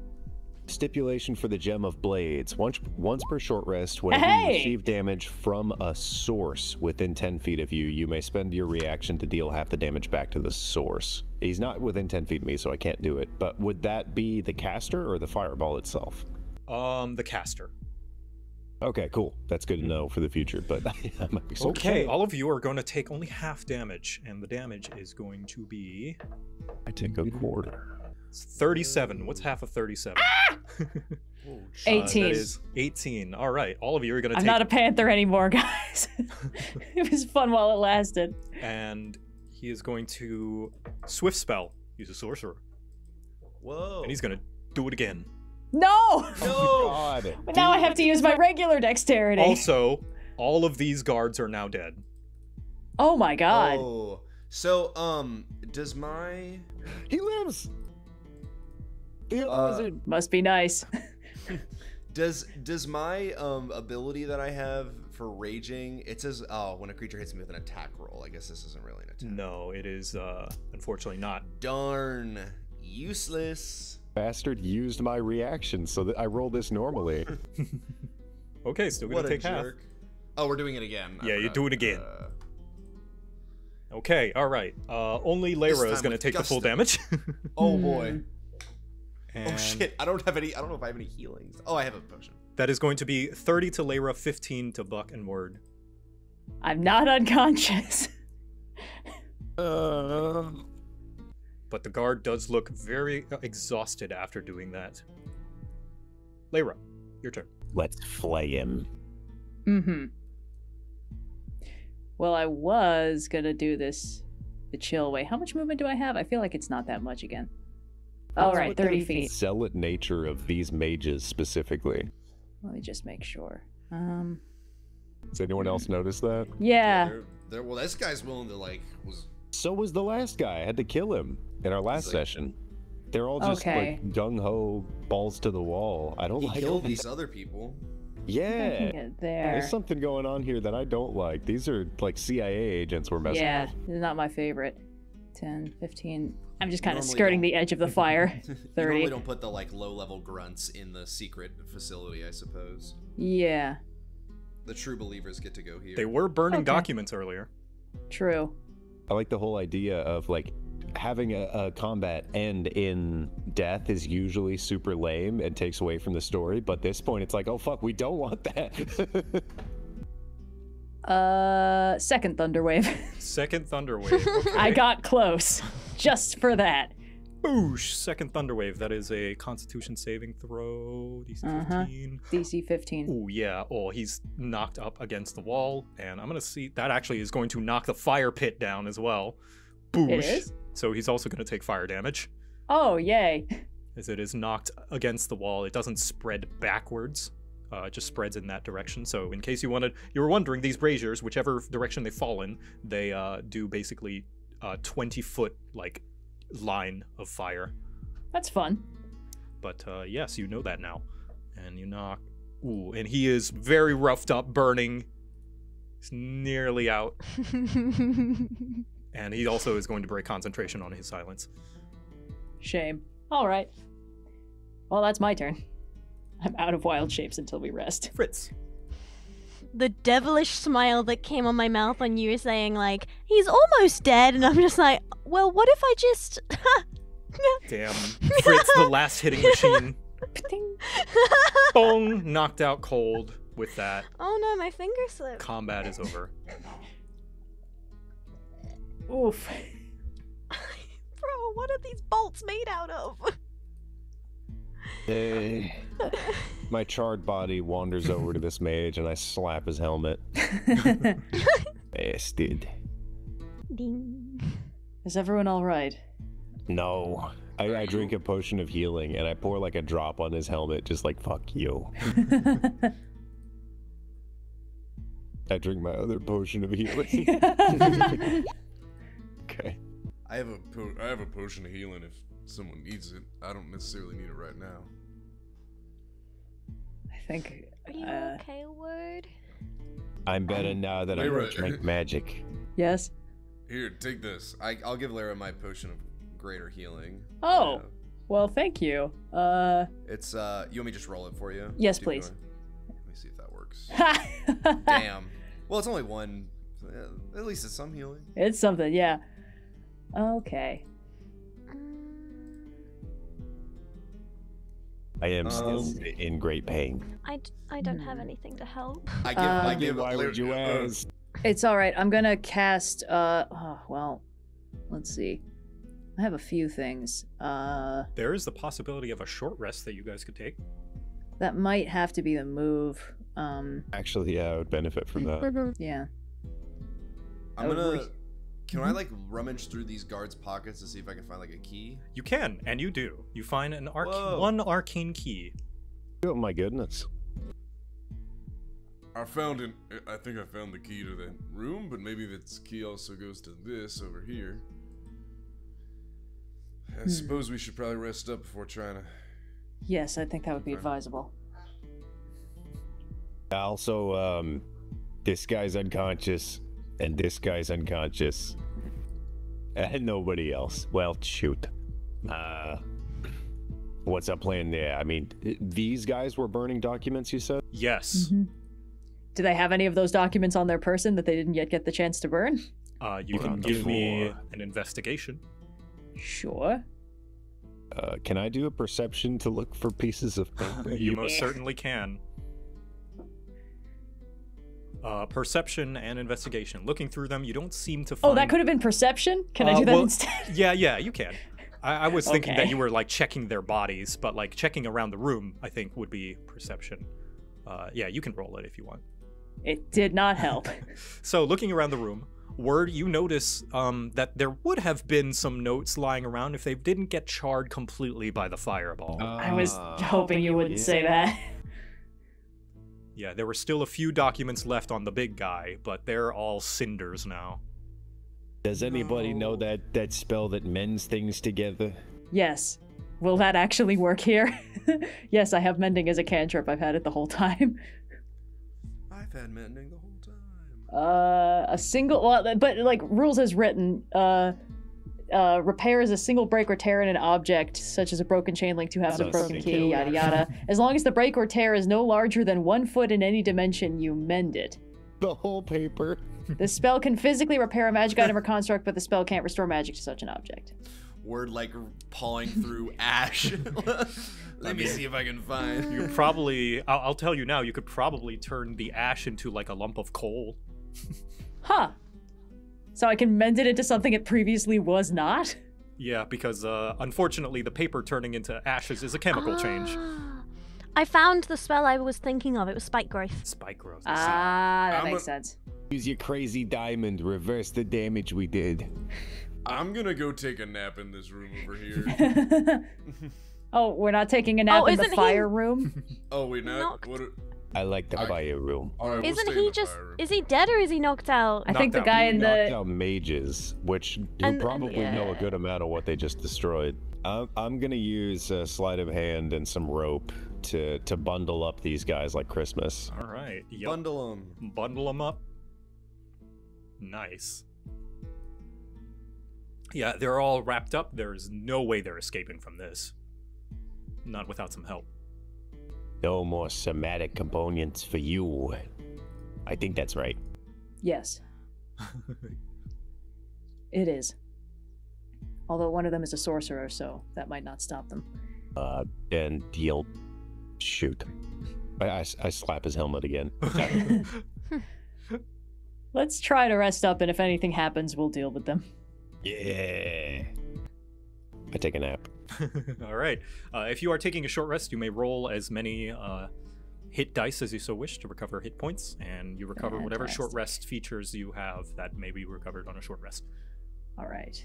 Stipulation for the gem of blades. Once once per short rest, when Hey! you receive damage from a source within ten feet of you, you may spend your reaction to deal half the damage back to the source. He's not within ten feet of me, so I can't do it. But would that be the caster or the fireball itself? Um, the caster. Okay, cool. That's good to know for the future. But I might be so Okay, all of you are going to take only half damage, and the damage is going to be I take a quarter. It's 37. What's half of 37? Oh, Uh, 18. that is 18. All right, all of you are going to I'm take. not a panther anymore, guys. it was fun while it lasted. And he is going to swift spell. He's a sorcerer, Whoa. and he's going to do it again. No! no. God. But now I have to use my regular dexterity. Also, all of these guards are now dead. oh my god. Oh. So um, does my He lives. The Uh, opposite. Must be nice. does does my um ability that I have for raging? It says oh when a creature hits me with an attack roll. I guess this isn't really an attack. No, it is uh, unfortunately not. Darn useless. Bastard used my reaction so that I roll this normally. Okay, still What going a to take half. jerk. Oh, we're doing it again. Yeah, you forgot. do it again. Uh, Okay, all right. Uh, only This Lyra is going to with take the full damage. oh Hmm. boy. and Oh shit! I don't have any. I don't know if I have any healings. Oh, I have a potion. That is going to be 30 to Lyra, 15 to Buck and Word. I'm not unconscious. uh, But the guard does look very uh, exhausted after doing that. Lyra, your turn. let's flay him. Mm-hmm. Well, I was gonna do this the chill way. How much movement do I have? I feel like it's not that much again. All What's right, 30 feet. Zealot nature of these mages specifically. Let me just make sure. Um, Does anyone else notice that? yeah. They're, they're, well, this guy's willing to like was So was the last guy. I had to kill him in our last like- session. They're all just Okay. like gung ho, balls to the wall. I don't he like killed these other people. Yeah. there. There's something going on here that I don't like. These are like CIA agents we're messing Yeah, with. this is not my favorite. 10, 15. I'm just kind of skirting the edge of the fire. you 30. normally don't put the like low level grunts in the secret facility, I suppose. Yeah, The true believers get to go here. They were burning Okay. documents earlier. true. I like the whole idea of like having a, a combat end in death is usually super lame and takes away from the story. But this point, it's like, oh fuck, we don't want that. Uh, second thunder wave. Second thunder wave. I got close, just for that. Boosh! Second thunder wave. That is a Constitution saving throw. DC Uh-huh. 15. DC 15. Oh yeah. Oh, he's knocked up against the wall, and I'm gonna see that actually is going to knock the fire pit down as well. Boosh! It is? So he's also gonna take fire damage. Oh, yay. as it is knocked against the wall. It doesn't spread backwards. Uh, it just spreads in that direction. So, in case you wanted, you were wondering, these braziers, whichever direction they fall in, they uh, do basically a 20 foot like line of fire. That's fun. But uh, yes, you know that now, and you knock. Ooh, and he is very roughed up, burning. He's nearly out, and he also is going to break concentration on his silence. Shame. All right. Well, that's my turn. I'm out of wild shapes until we rest. Fritz. the devilish smile that came on my mouth when you were saying like he's almost dead, and I'm just like, well, what if I just? Damn, Fritz, the last hitting machine. Ting. Boom! Knocked out cold. With that, oh no, my finger slipped. combat is over. Oof. Bro, what are these bolts made out of? Eh, my charred body wanders over to this mage and I slap his helmet. Bastard. Ding. Is everyone all right? No. I, I drink a potion of healing and I pour like a drop on his helmet, just like, fuck you. I drink my other potion of healing. okay. I have a po- I have a potion of healing if someone needs it. I don't necessarily need it right now. I think. Are you uh, okay, word? I'm better now that I Lyra- can drink magic. Yes. Here, take this. I, I'll give Lyra my potion of greater healing. Oh. Yeah. Well, thank you. Uh. It's uh, you want me to just roll it for you? Yes, Keep please. going. Let me see if that works. Damn. Well, it's only one. At least it's some healing. It's something, yeah. Okay. I am still Um, in great pain. I, d- I don't have anything to help. I give. I Uh, give. Why would you uh, ask? It's all right. I'm gonna cast. Uh. Oh, well. Let's see. I have a few things. Uh. There is the possibility of a short rest that you guys could take. That might have to be the move. Um. Actually, yeah, I would benefit from that. Yeah. I'm gonna. Re- Can I like rummage through these guards' pockets to see if I can find like a key? You can, and you do. You find an arc- Whoa. one arcane key. Oh my goodness. I found it. I think I found the key to that room, but maybe that key also goes to this over here. I suppose we should probably rest up before trying to. Yes, I think that would be advisable. Also, um, this guy's unconscious, and this guy's unconscious, and nobody else. Well, shoot. Uh, what's up plan there? I mean, these guys were burning documents. You said. Yes. Mhm. Do they have any of those documents on their person that they didn't yet get the chance to burn? Uh, you can Round give me an investigation. Sure. Uh, can I do a perception to look for pieces of paper? You most certainly can. Uh, perception and investigation. Looking through them, you don't seem to find. Oh, that could have been perception. Can I Uh, do that well, instead? Yeah, yeah, you can. I, I was thinking that you were like checking their bodies, but like checking around the room, I think would be perception. Uh, yeah, you can roll it if you want. It did not help. So, looking around the room, Word, you notice um, that there would have been some notes lying around if they didn't get charred completely by the fireball. I was Ah. hoping you wouldn't say that. Yeah, there were still a few documents left on the big guy, but they're all cinders now. Does anybody know that that spell that mends things together? Yes. Will that actually work here? yes, I have mending as a cantrip. I've had it the whole time. I've had mending the whole time. Uh, a single, well, but like rules as written, uh, uh, repairs a single break or tear in an object, such as a broken chain link, two halves of a broken single key, yada yada. as long as the break or tear is no larger than one foot in any dimension, you mend it. The whole paper. The spell can physically repair a magic item or construct, but the spell can't restore magic to such an object. Word like pawing through ash. Let me see if I can find. You could probably, I'll, I'll tell you now, you could probably turn the ash into like a lump of coal. Huh. So I can mend it into something it previously was not? Yeah, because uh, unfortunately, the paper turning into ashes is a chemical change. Ah. I found the spell I was thinking of. It was spike growth. Spike growth. Ah, that I'm makes a- sense. Use your crazy diamond. Reverse the damage we did. I'm gonna go take a nap in this room over here. oh, we're not taking a nap Oh, in the isn't he- fire room? oh wait, not Knocked. what? are- I like the I- fire room. All right, Isn't stay in he just? Is he dead or is he knocked out? I think the out. guy in Knocked the out mages, which you And- and- probably know a good amount of what they just destroyed. I'm, I'm gonna use a sleight of hand and some rope to to bundle up these guys like Christmas. All right. Yep. Bundle them. Bundle them up. Nice. Yeah, they're all wrapped up. There's no way they're escaping from this. Not without some help. No more somatic components for you. I think that's right. Yes, it is. Although one of them is a sorcerer, so that might not stop them. Uh, and he'll shoot. I, I, I slap his helmet again. Let's try to rest up, and if anything happens, we'll deal with them. Yeah. I take a nap. all right. Uh, if you are taking a short rest, you may roll as many uh, hit dice as you so wish to recover hit points, and you recover whatever short rest features you have that may be recovered on a short rest. All right.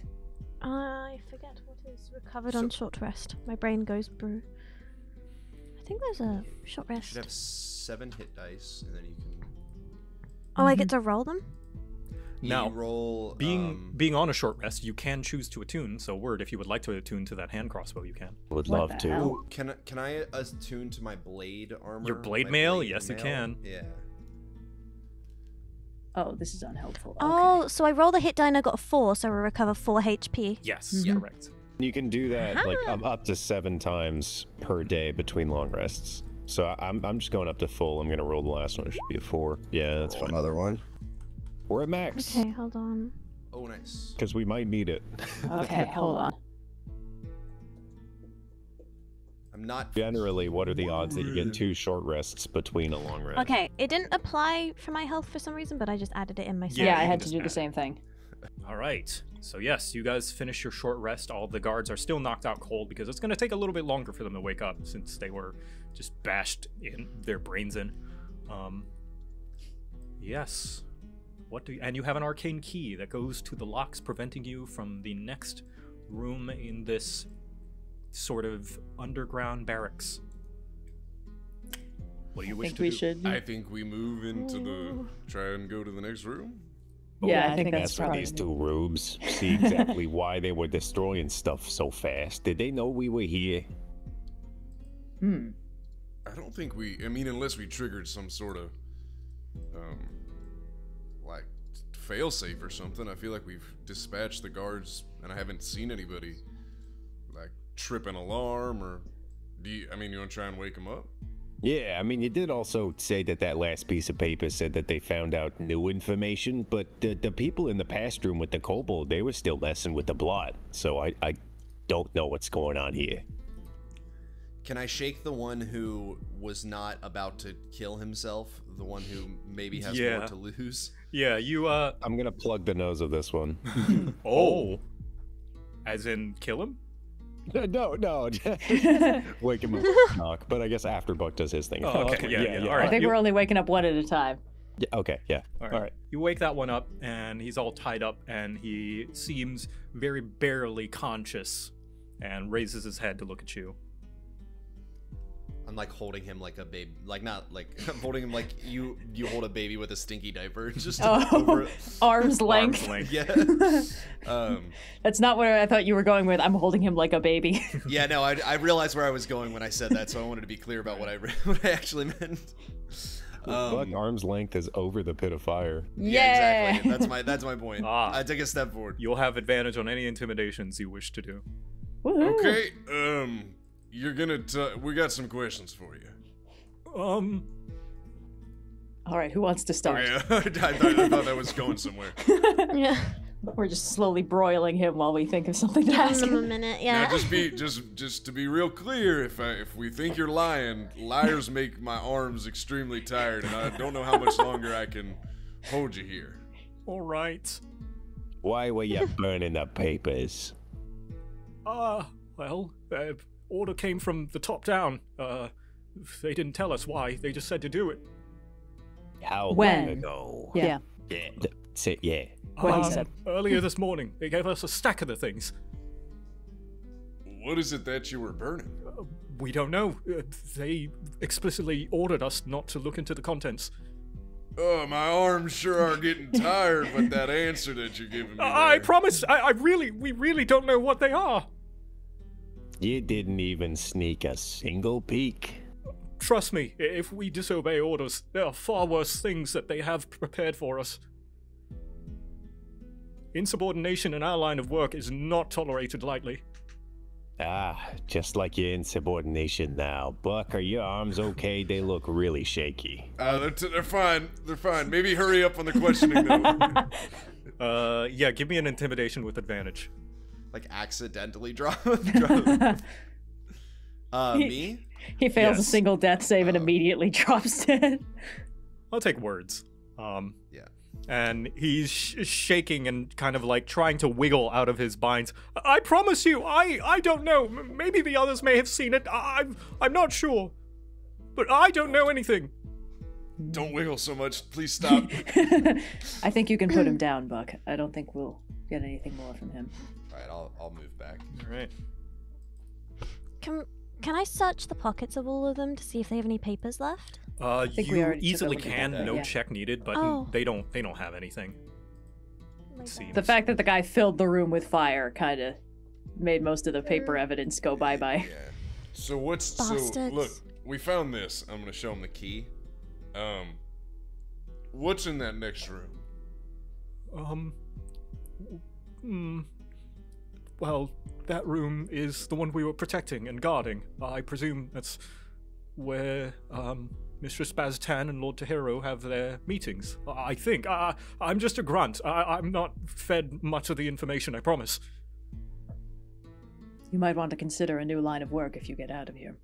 I forget what is recovered So- on short rest. My brain goes brew. I think there's a short You rest. should have seven hit dice, and then you can. Oh, I get to roll them. You Now, roll. Being um, being on a short rest, you can choose to attune. So, word, if you would like to attune to that hand crossbow, you can. Would What love to. hell? Ooh, can I, can I attune to my blade armor? Your blade My mail? Yes, you can. Yeah. Oh, this is unhelpful. Okay. Oh, so I roll the hit die and I got a four, so I recover four HP. Yes, Mhm. correct. You can do that like um, up to seven times per day between long rests. So I- I'm, I'm just going up to full. I'm gonna roll the last one. It should be a four. Yeah, that's fine. Another one. We're at max Okay, hold on. Oh, nice. because we might need it. Okay, hold on. I'm not. Generally, what are the odds that you get two short rests between a long rest? Okay, it didn't apply for my health for some reason, but I just added it in myself. Yeah, Yeah, I had to do the add same thing. All right. So yes, you guys finish your short rest. All the guards are still knocked out cold because it's going to take a little bit longer for them to wake up since they were just bashed in their brains in. Um, yes. What do you, and you have an arcane key that goes to the locks, preventing you from the next room in this sort of underground barracks. What do you I wish think to we do? should. I think we move into the try and go to the next room. Yeah, Oh, I think that's As for probably. these two rubes, see exactly why they were destroying stuff so fast. Did they know we were here? Hmm. I don't think we. I mean, unless we triggered some sort of, um, like failsafe or something. I feel like we've dispatched the guards, and I haven't seen anybody like trip an alarm or. Do you, I mean, you want to try and wake them up? Yeah, I mean, you did also say that that last piece of paper said that they found out new information, but the, the people in the past room with the kobold, they were still messing with the blood. So I, I don't know what's going on here. Can I shake the one who was not about to kill himself? The one who maybe has Yeah. more to lose? Yeah, you uh I'm gonna plug the nose of this one. oh. As in kill him? no, no, wake him up, knock. But I guess after Buck does his thing. Oh, okay, yeah, yeah, all I think you- we're only waking up one at a time. Yeah, okay, yeah. All All right. You wake that one up, and he's all tied up, and he seems very barely conscious, and raises his head to look at you. I'm like holding him like a baby, like not like I'm holding him like you you hold a baby with a stinky diaper, just Oh, over arm's length. length. Yeah. um, That's not where I thought you were going with. I'm holding him like a baby. yeah. No, I, I realized where I was going when I said that, so I wanted to be clear about what I what I actually meant. Buck Um, arm's length is over the pit of fire. yeah, exactly. That's my that's my point. Ah. I take a step forward. You'll have advantage on any intimidations you wish to do. Woohoo. Okay, um, you're gonna. T- we got some questions for you. Um, All right, who wants to start? Okay, I, thought, I thought that was going somewhere. Yeah. We're just slowly broiling him while we think of something to ask him a him. minute. Now, Yeah. just be just just to be real clear, if I, if we think you're lying, liars make my arms extremely tired, and I don't know how much longer I can hold you here. all right. Why were you burning the papers? Uh, well, uh, order came from the top down. Uh, they didn't tell us why. They just said to do it. How When? long ago? Yeah. Yeah. th- Say, yeah. What he Um, said. Earlier this morning, they gave us a stack of the things. What is it that you were burning? Uh, we don't know. Uh, they explicitly ordered us not to look into the contents. Oh, my arms sure are getting tired with that answer that you're giving me. I promise. I, I really, we really don't know what they are. You didn't even sneak a single peek. Trust me, if we disobey orders, there are far worse things that they have prepared for us. Insubordination in our line of work is not tolerated lightly. Ah, just like your insubordination now. Buck, are your arms okay? They look really shaky. Uh, they're, t- they're fine. They're fine. Maybe hurry up on the questioning though. Uh, yeah, give me an intimidation with advantage. Like accidentally drop. drop. Uh, me? He fails a single death save and immediately drops dead. I'll take words. Um, Yeah. and he's sh- shaking and kind of like trying to wiggle out of his binds. I promise you, I I don't know. M- maybe the others may have seen it. I- I'm I'm not sure, but I don't know anything. Don't wiggle so much. Please stop. I think you can put him down, Buck. I don't think we'll get anything more from him. All right, I'll I'll move back. All right. Can Can I search the pockets of all of them to see if they have any papers left? Uh, think we you already took a easily can. No yeah. check needed, but Oh. they don't. They don't have anything. My The fact that the guy filled the room with fire kind of made most of the paper evidence go bye bye. Yeah. So what's so look? We found this. I'm gonna show him the key. Um, what's in that next room? Um. Hmm. Well, that room is the one we were protecting and guarding. I presume that's where um, Mistress Baztan and Lord Tahiro have their meetings. I I think. I, I'm just a grunt. I, I'm not fed much of the information. I promise. You might want to consider a new line of work if you get out of here.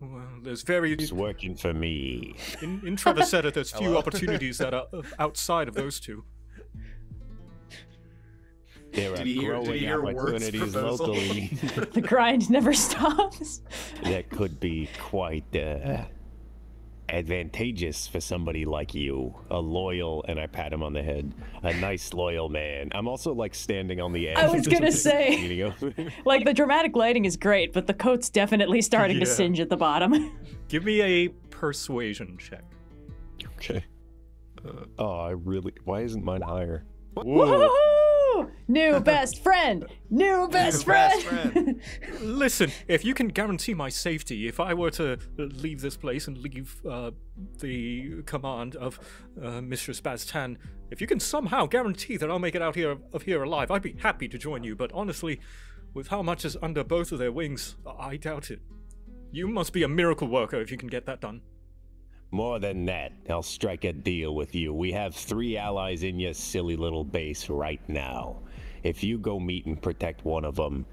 Well, there's very It's working for me. in, in Trevisetta. There's few opportunities that are uh, outside of those two. There are Did he hear- did he growing hear opportunities locally The grind never stops. that could be quite uh, advantageous for somebody like you. A loyal, and I pat him on the head, a nice, loyal man. I'm also like standing on the edge. I was gonna say. Like the dramatic lighting is great, but the coat's definitely starting to singe at the bottom. Give me a persuasion check. okay. Oh, I really. Why isn't mine higher? New best friend! New best friend! friend. Listen, if you can guarantee my safety, if I were to leave this place and leave uh, the command of uh, Mistress Baztan, if you can somehow guarantee that I'll make it out here of here alive, I'd be happy to join you. But honestly, with how much is under both of their wings, I doubt it. You must be a miracle worker if you can get that done. More than that, I'll strike a deal with you. We have three allies in your silly little base right now. If you go meet and protect one of them,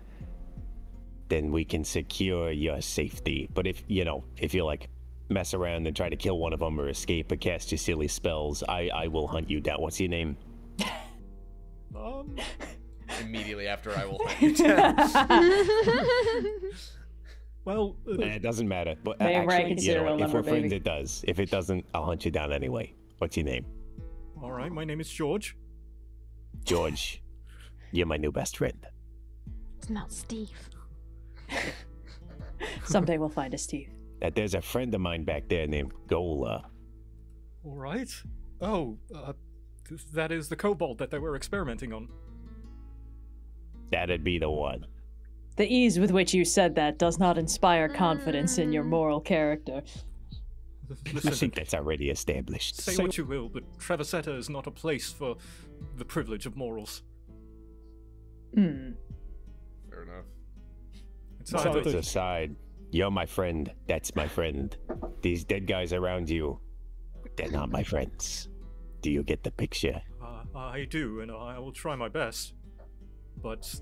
then we can secure your safety. But if, you know, if you like mess around and try to kill one of them or escape or cast your silly spells, I, I will hunt you down. What's your name? Um, Immediately after I will hunt you down. well, uh, it doesn't matter. But uh, actually, and you know, if we're friends, baby. it does. If it doesn't, I'll hunt you down anyway. What's your name? All right, my name is George. George. You're my new best friend. It's not Steve. Someday we'll find a Steve. Uh, there's a friend of mine back there named Gola. All right. Oh, uh, th- that is the kobold that they were experimenting on. That'd be the one. The ease with which you said that does not inspire confidence in your moral character. I think that's already established. say what you will, but Traversetta is not a place for the privilege of morals. Hmm. Fair enough. It's So either it's aside. You're my friend. That's my friend. These dead guys around you, they're not my friends. Do you get the picture? Uh, I do, and I will try my best. But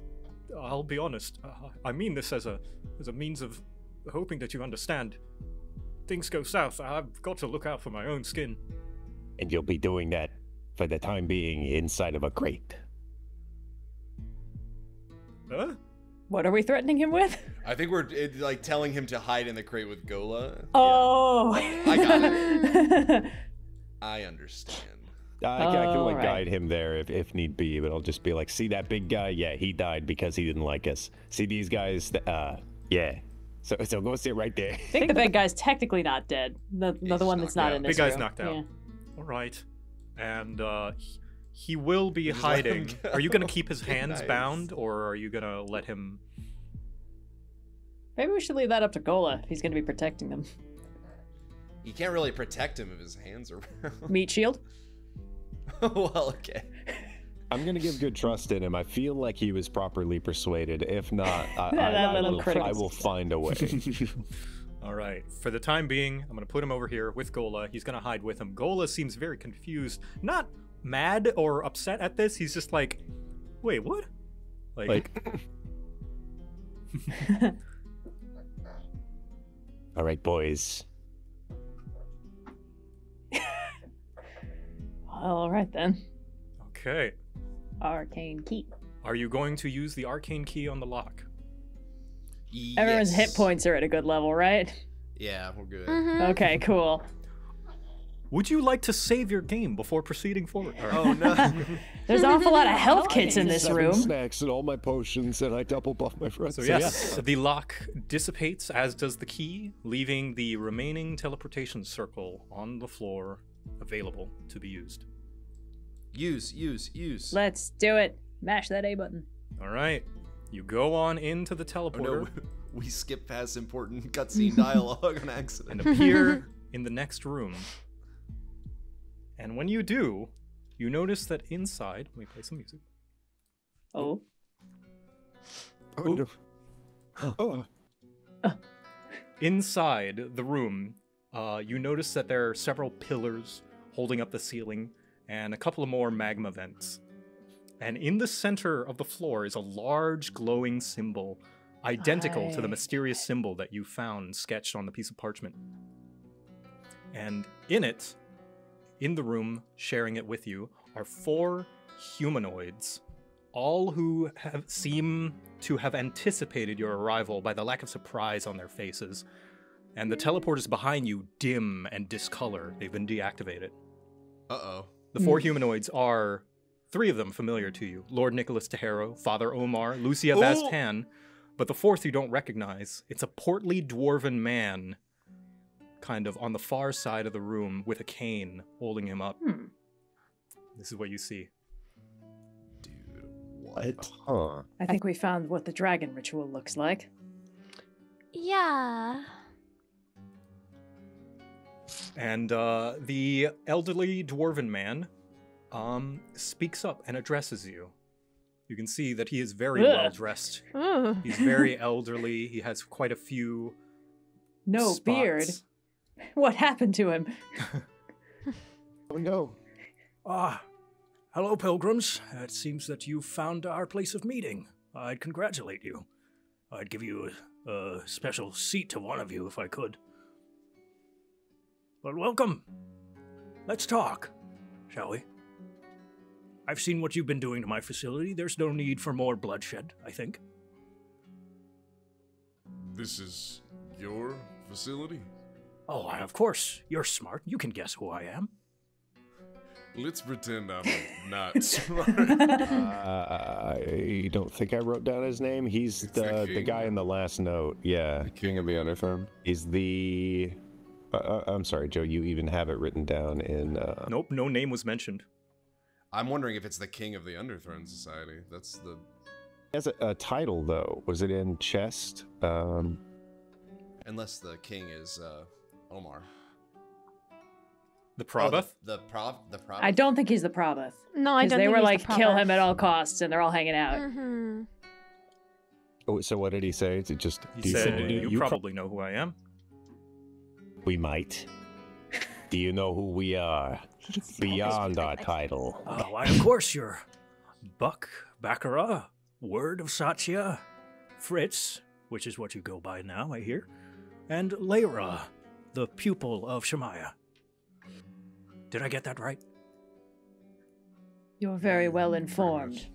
I'll be honest. Uh, I mean this as a as a means of hoping that you understand. Things go south. I've got to look out for my own skin. And you'll be doing that for the time being inside of a crate. Huh? What are we threatening him with? I think we're it, like telling him to hide in the crate with Gola. Oh. I got it. I understand. I, I can like Alright. guide him there if, if need be, but I'll just be like, see that big guy? Yeah, he died because he didn't like us. See these guys? Th- Uh, yeah. So so go sit right there. I think the big guy's technically not dead. The, the, He's the one that's knocked not out. in Big guy's room. knocked out. Yeah. All right. And uh, he, he will be Just hiding. go. Are you going to keep his hands nice. bound, or are you going to let him? Maybe we should leave that up to Gola he's going to be protecting them. You can't really protect him if his hands are around. Meat shield? well, okay. I'm gonna give good trust in him. I feel like he was properly persuaded. If not, I, I, I will, I will find a way. All right. For the time being, I'm going to put him over here with Gola. He's going to hide with him. Gola seems very confused, not mad or upset at this. He's just like, "Wait, what?" Like, like, all right, boys. All right then. okay. Arcane key. Are you going to use the arcane key on the lock? Everyone's hit points are at a good level, right? Yeah, we're good. Mm-hmm. Okay, cool. Would you like to save your game before proceeding forward? All right. Oh no. There's an awful lot of health kits in this Seven room. snacks and all my potions, and I double buff my friends. So yes, the lock dissipates, as does the key, leaving the remaining teleportation circle on the floor available to be used. Use, use, use. Let's do it. Mash that A button. All right, you go on into the oh teleporter no, we skip past important cutscene dialogue on accident. and appear in the next room. And when you do, you notice that inside. Let me play some music. Oh. Oh, no. Oh. Inside the room, uh, you notice that there are several pillars holding up the ceiling and a couple of more magma vents. And in the center of the floor is a large glowing symbol, identical to the mysterious symbol that you found sketched on the piece of parchment. And in it, in the room, sharing it with you, are four humanoids, all who have seem to have anticipated your arrival by the lack of surprise on their faces. And the teleporters behind you dim and discolor. They've been deactivated. Uh oh. The four humanoids are three of them familiar to you Lord Nicholas Tahero, Father Omar, Lucia Oh! Bastan. But the fourth you don't recognize. It's a portly dwarven man, kind of on the far side of the room with a cane holding him up. Hmm. This is what you see. Dude, What? Huh. I think we found what the dragon ritual looks like. Yeah. And uh, the elderly dwarven man um, speaks up and addresses you. You can see that he is very Ugh. well dressed. Ooh. He's very elderly. He has quite a few No beard. What happened to him? Oh no. Ah, hello, pilgrims. It seems that you've found our place of meeting. I'd congratulate you. I'd give you a, a special seat to one of you if I could. But welcome. Let's talk, shall we? I've seen what you've been doing to my facility. There's no need for more bloodshed, I think. This is your facility? Oh, and of course, you're smart. You can guess who I am. Let's pretend I'm not smart. Uh, I don't think I wrote down his name. He's the the the guy in the last note. Yeah, The king of the underthrown. he's the. Uh, uh, I'm sorry, Joe. You even have it written down in. Uh, Nope, no name was mentioned. I'm wondering if it's the king of the Underthrown Society. That's the. He has a, a title though. Was it in chest? Um, Unless the king is uh, Omar. The Oh, the, the Prov. The Prov. I don't think he's the Probath. No, I don't they think were he's like, the kill him at all costs, and they're all hanging out. Mm-hmm. oh, so what did he say? Is it just? He do you said, you, you pro- probably know who I am. We might. Do you know who we are? Beyond our title. Uh, why, of course, you're Buck, Baccarat, Word of Satya, Fritz, which is what you go by now, I hear, and Lyra, the pupil of Shemaiah. Did I get that right? You're very well informed.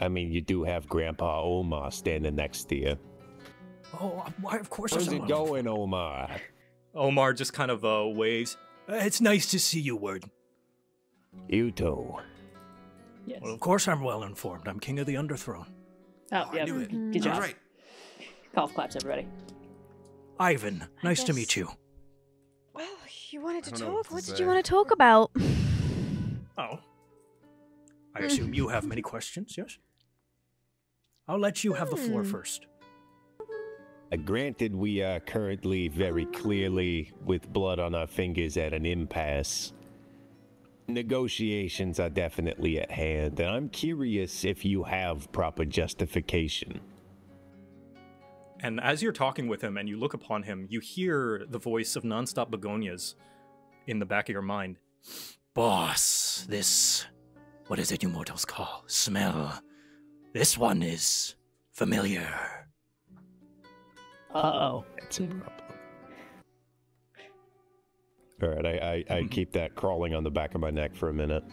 I mean, you do have Grandpa Omar standing next to you. Oh, why, of course I How's saw it him. going, Omar? Omar just kind of uh, waves. Uh, It's nice to see you, Word. You too. Yes. Well, of course I'm well informed. I'm king of the underthrown. oh, I yeah. knew it. Good I job. was right. Golf claps, everybody. Ivan, I nice to meet you. Well, you wanted to don't what talk. to What did you want to talk about? Oh. I assume you have many questions, yes? I'll let you have the floor Hmm. first. Uh, granted, we are currently very clearly with blood on our fingers at an impasse. Negotiations are definitely at hand, and I'm curious if you have proper justification. And as you're talking with him and you look upon him, you hear the voice of Nonstop Begonias in the back of your mind. Boss, this. What is it you mortals call? Smell. This one is familiar. Uh oh. It's a problem. All right, I, I, I keep that crawling on the back of my neck for a minute.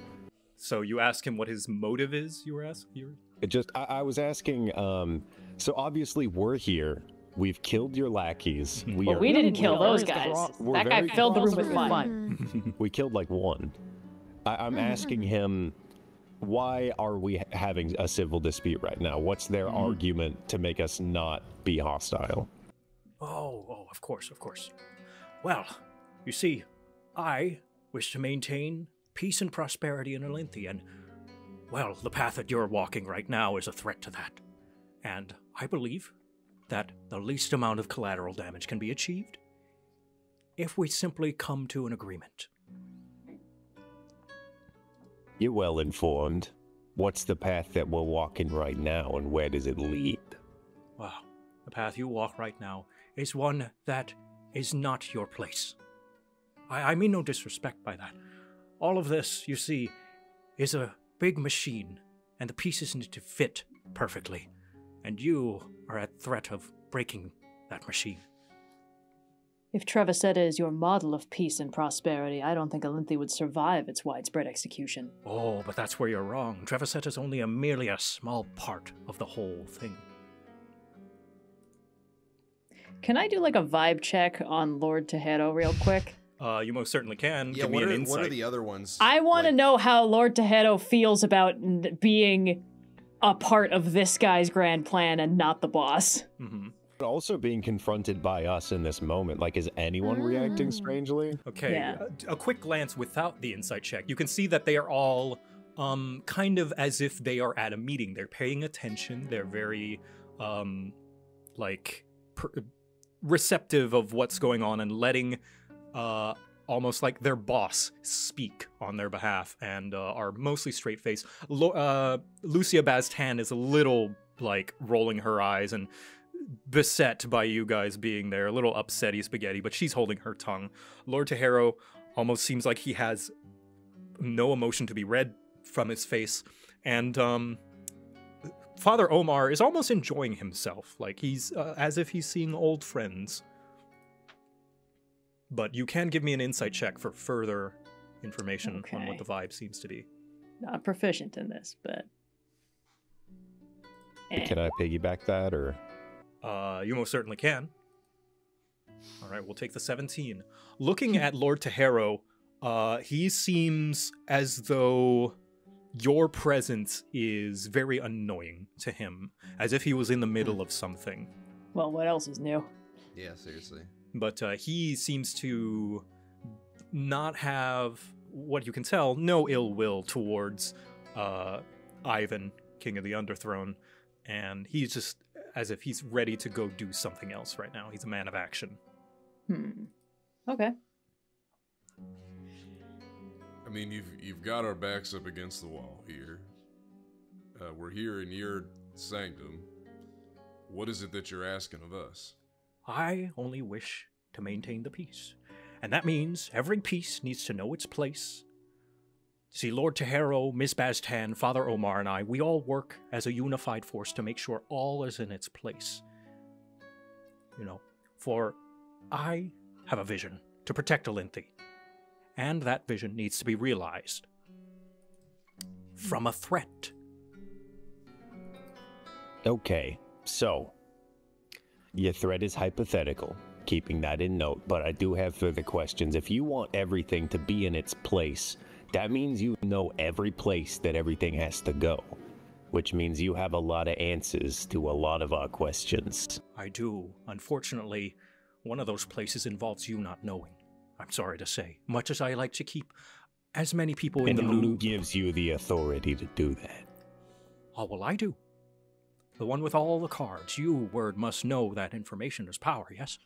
So you ask him what his motive is, you were asking? You were... It just, I, I was asking, um, so obviously we're here. We've killed your lackeys. We Well, are, we didn't kill those We're guys. very That guy filled the room with plausible. fun. we killed like one. I, I'm asking him, why are we having a civil dispute right now? What's their argument to make us not be hostile? Oh, oh, of course, of course. Well, you see, I wish to maintain peace and prosperity in Elynthi, and, well, the path that you're walking right now is a threat to that. And I believe that the least amount of collateral damage can be achieved if we simply come to an agreement. You're well informed. What's the path that we're walking right now, and where does it lead? Well, the path you walk right now is one that is not your place. I, I mean no disrespect by that. All of this, you see, is a big machine, and the pieces need to fit perfectly. And you are at threat of breaking that machine. If Trevasetta is your model of peace and prosperity, I don't think Elynthi would survive its widespread execution. Oh, but that's where you're wrong. Trevasetta is only a merely a small part of the whole thing. Can I do like a vibe check on Lord Tejero real quick? Uh, you most certainly can. Yeah, Give me what an are, insight. what are the other ones? I want to Like, know how Lord Tejero feels about n- being a part of this guy's grand plan and not the boss. hmm But also being confronted by us in this moment. Like, is anyone reacting Mm. strangely? Okay, Yeah. a, a quick glance without the insight check. You can see that they are all um, kind of as if they are at a meeting. They're paying attention. They're very, um, like, per- receptive of what's going on and letting uh, almost like their boss speak on their behalf and uh, are mostly straight faced. Lo- uh, Lucia Baztan is a little like rolling her eyes and beset by you guys being there, a little upsetty spaghetti, but she's holding her tongue. Lord Tejero almost seems like he has no emotion to be read from his face, and um, Father Omar is almost enjoying himself, like he's uh, as if he's seeing old friends. But you can give me an insight check for further information on what the vibe seems to be. Not proficient in this, but. Eh. Can I piggyback that, or Uh, you most certainly can. All right, we'll take the 17. Looking at Lord Tejero, Uh, he seems as though your presence is very annoying to him, as if he was in the middle of something. Well, what else is new? Yeah, seriously. But uh, he seems to not have, what you can tell, no ill will towards uh, Ivan, King of the Underthrone, and he's just as if he's ready to go do something else right now. He's a man of action. Hmm. Okay. I mean, you've you've got our backs up against the wall here. Uh, we're here in your sanctum. What is it that you're asking of us? I only wish to maintain the peace. And that means every piece needs to know its place. See, Lord Tahero, Miss Baztan, Father Omar, and I, we all work as a unified force to make sure all is in its place. You know, for I have a vision to protect Elynthi, and that vision needs to be realized from a threat. Okay, so your threat is hypothetical, keeping that in note, but I do have further questions. If you want everything to be in its place, that means you know every place that everything has to go, which means you have a lot of answers to a lot of our questions. I do. Unfortunately, one of those places involves you not knowing. I'm sorry to say. Much as I like to keep as many people in And the who loop. gives you the authority to do that? Oh, well, I do. The one with all the cards. You, Word, must know that information is power, yes?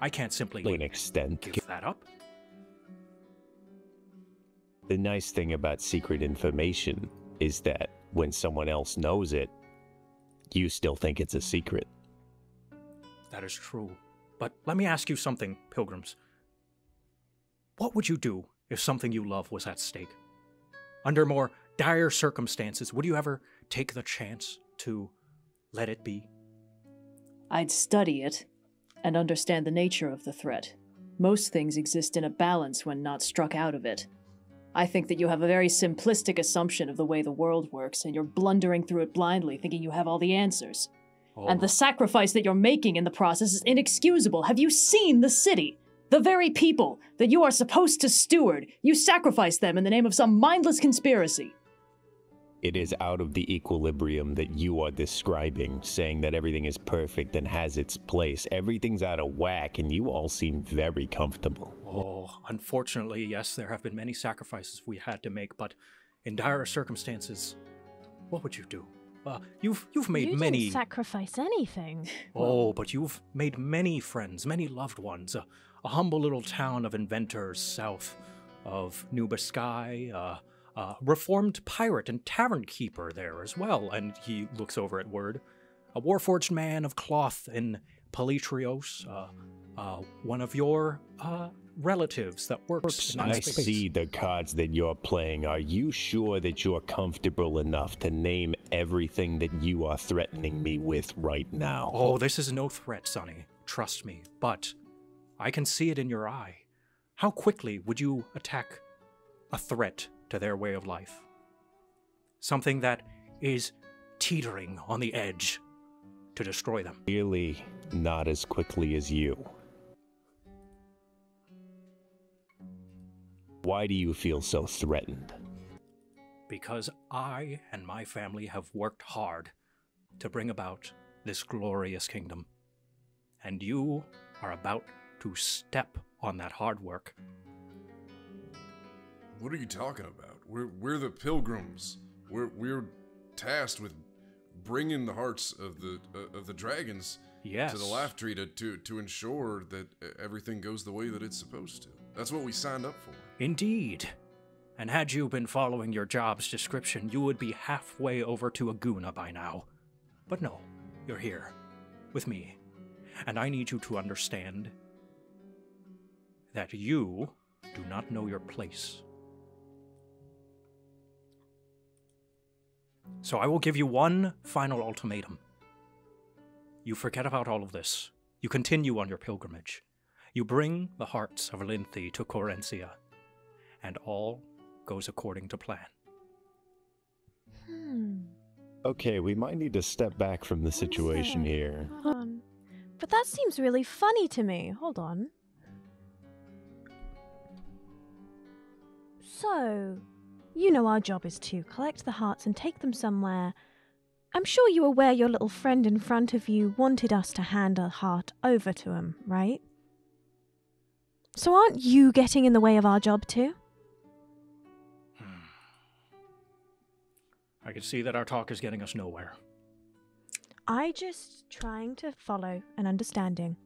I can't simply To an extent. give that up. The nice thing about secret information is that when someone else knows it, you still think it's a secret. That is true. But let me ask you something, pilgrims. What would you do if something you love was at stake? Under more dire circumstances, would you ever take the chance to let it be? I'd study it and understand the nature of the threat. Most things exist in a balance when not struck out of it. I think that you have a very simplistic assumption of the way the world works, and you're blundering through it blindly, thinking you have all the answers. And the sacrifice that you're making in the process is inexcusable. Have you seen the city? The very people that you are supposed to steward, you sacrifice them in the name of some mindless conspiracy. It is out of the equilibrium that you are describing, saying that everything is perfect and has its place. Everything's out of whack, and you all seem very comfortable. Oh, unfortunately, yes, there have been many sacrifices we had to make, but in dire circumstances, what would you do? Uh, you've you've made you many. didn't sacrifice anything. oh, but you've made many friends, many loved ones. A, a humble little town of inventors south of New Biscay. Uh, a reformed pirate and tavern keeper there as well. And he looks over at Word. A warforged man of cloth in Paletrios. Uh, uh, one of your uh, relatives that works I space. see the cards that you're playing. Are you sure that you're comfortable enough to name everything that you are threatening me with right now? Oh, this is no threat, Sonny. Trust me. But I can see it in your eye. How quickly would you attack a threat to their way of life? Something that is teetering on the edge to destroy them. Clearly, not as quickly as you. Why do you feel so threatened? Because I and my family have worked hard to bring about this glorious kingdom. And you are about to step on that hard work. What are you talking about? We're we're the pilgrims. We're we're tasked with bringing the hearts of the uh, of the dragons Yes. to the laugh tree to, to to ensure that uh, everything goes the way that it's supposed to. That's what we signed up for. Indeed. And had you been following your job's description, you would be halfway over to Aguna by now. But no, you're here, with me. And I need you to understand that you do not know your place. So I will give you one final ultimatum. You forget about all of this. You continue on your pilgrimage. You bring the hearts of Linthi to Corencia, and all goes according to plan. Hmm. Okay, we might need to step back from the situation here. Hold on. But that seems really funny to me. Hold on. So, you know our job is to collect the hearts and take them somewhere. I'm sure you are aware your little friend in front of you wanted us to hand a heart over to him, right? So aren't you getting in the way of our job too? Hmm. I can see that our talk is getting us nowhere. I just trying to follow an understanding.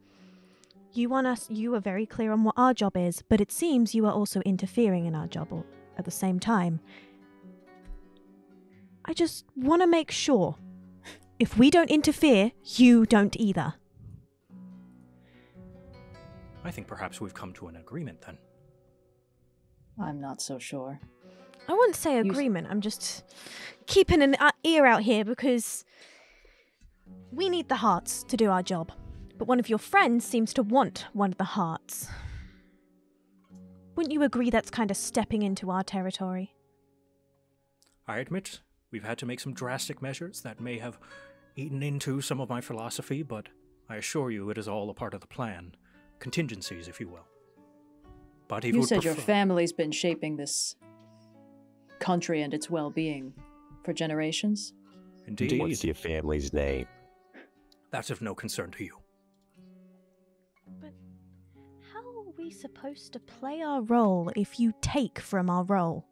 You want us you are very clear on what our job is, but it seems you are also interfering in our job at the same time. I just want to make sure. If we don't interfere, you don't either. I think perhaps we've come to an agreement then. I'm not so sure. I wouldn't say s- agreement. I'm just keeping an uh, ear out here because we need the hearts to do our job. But one of your friends seems to want one of the hearts. Wouldn't you agree that's kind of stepping into our territory? I admit we've had to make some drastic measures that may have eaten into some of my philosophy, but I assure you it is all a part of the plan. Contingencies, if you will. But he You would said your family's been shaping this country and its well being for generations. Indeed. What's your family's name? That's of no concern to you. But how are we supposed to play our role if you take from our role?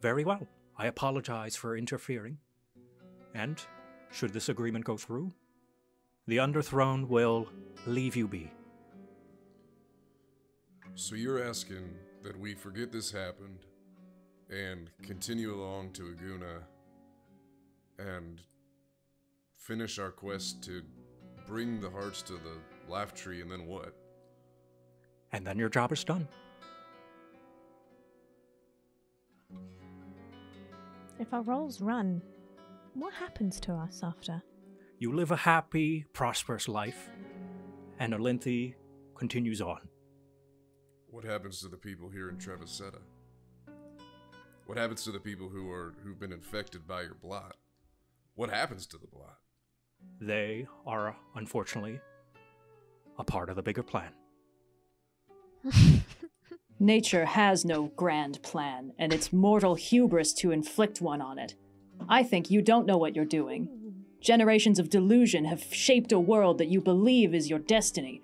Very well. I apologize for interfering. And, should this agreement go through, the Underthrone will leave you be. So you're asking that we forget this happened and continue along to Aguna and finish our quest to bring the hearts to the laugh tree and then what? And then your job is done. If our roles run, what happens to us after? You live a happy, prosperous life, and Elynthi continues on. What happens to the people here in Trevisetta? What happens to the people who are who've been infected by your blot? What happens to the blot? They are, unfortunately, a part of the bigger plan. Nature has no grand plan, and it's mortal hubris to inflict one on it. I think you don't know what you're doing. Generations of delusion have shaped a world that you believe is your destiny.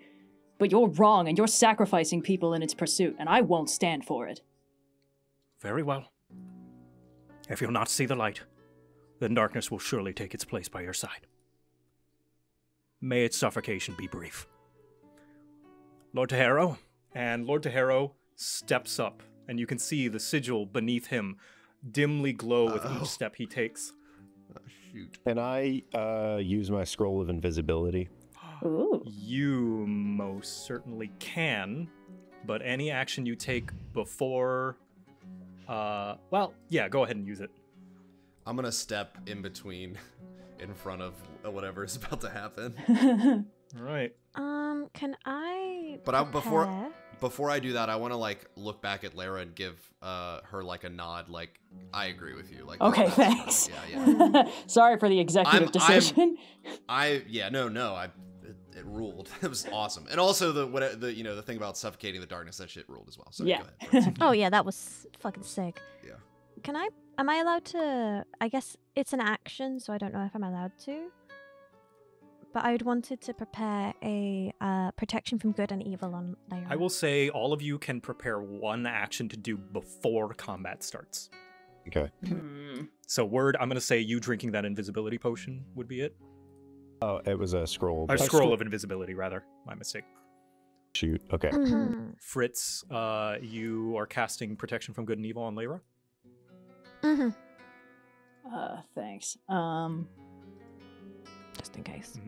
But you're wrong, and you're sacrificing people in its pursuit, and I won't stand for it. Very well. If you'll not see the light, then darkness will surely take its place by your side. May its suffocation be brief. Lord Tahero, And Lord Tahero steps up, and you can see the sigil beneath him dimly glow with Oh. each step he takes. Shoot. Can I uh, use my scroll of invisibility? Ooh. You most certainly can, but any action you take before. Uh, well, yeah, go ahead and use it. I'm gonna step in between, in front of whatever is about to happen. All right. Um, can I? But I, before prepare? Before I do that, I want to like look back at Lyra and give uh, her like a nod, like I agree with you. Like Okay, that's- thanks. Yeah, yeah. Sorry for the executive I'm- I'm- decision. I yeah no no I it, it ruled. It was awesome, and also the what the you know the thing about suffocating the darkness that shit ruled as well. So Yeah. go ahead. Oh yeah, that was fucking sick. Yeah. Can I? Am I allowed to? I guess it's an action, so I don't know if I'm allowed to. But I would wanted to prepare a uh, protection from good and evil on Lyra. I will say all of you can prepare one action to do before combat starts. Okay. Hmm. So, word, I'm going to say you drinking that invisibility potion would be it. Oh, it was a scroll. A scroll of invisibility, rather. My mistake. Shoot. Okay. Mhm. Fritz, uh, you are casting protection from good and evil on Lyra. Mhm. Uh, thanks. Um, Just in case.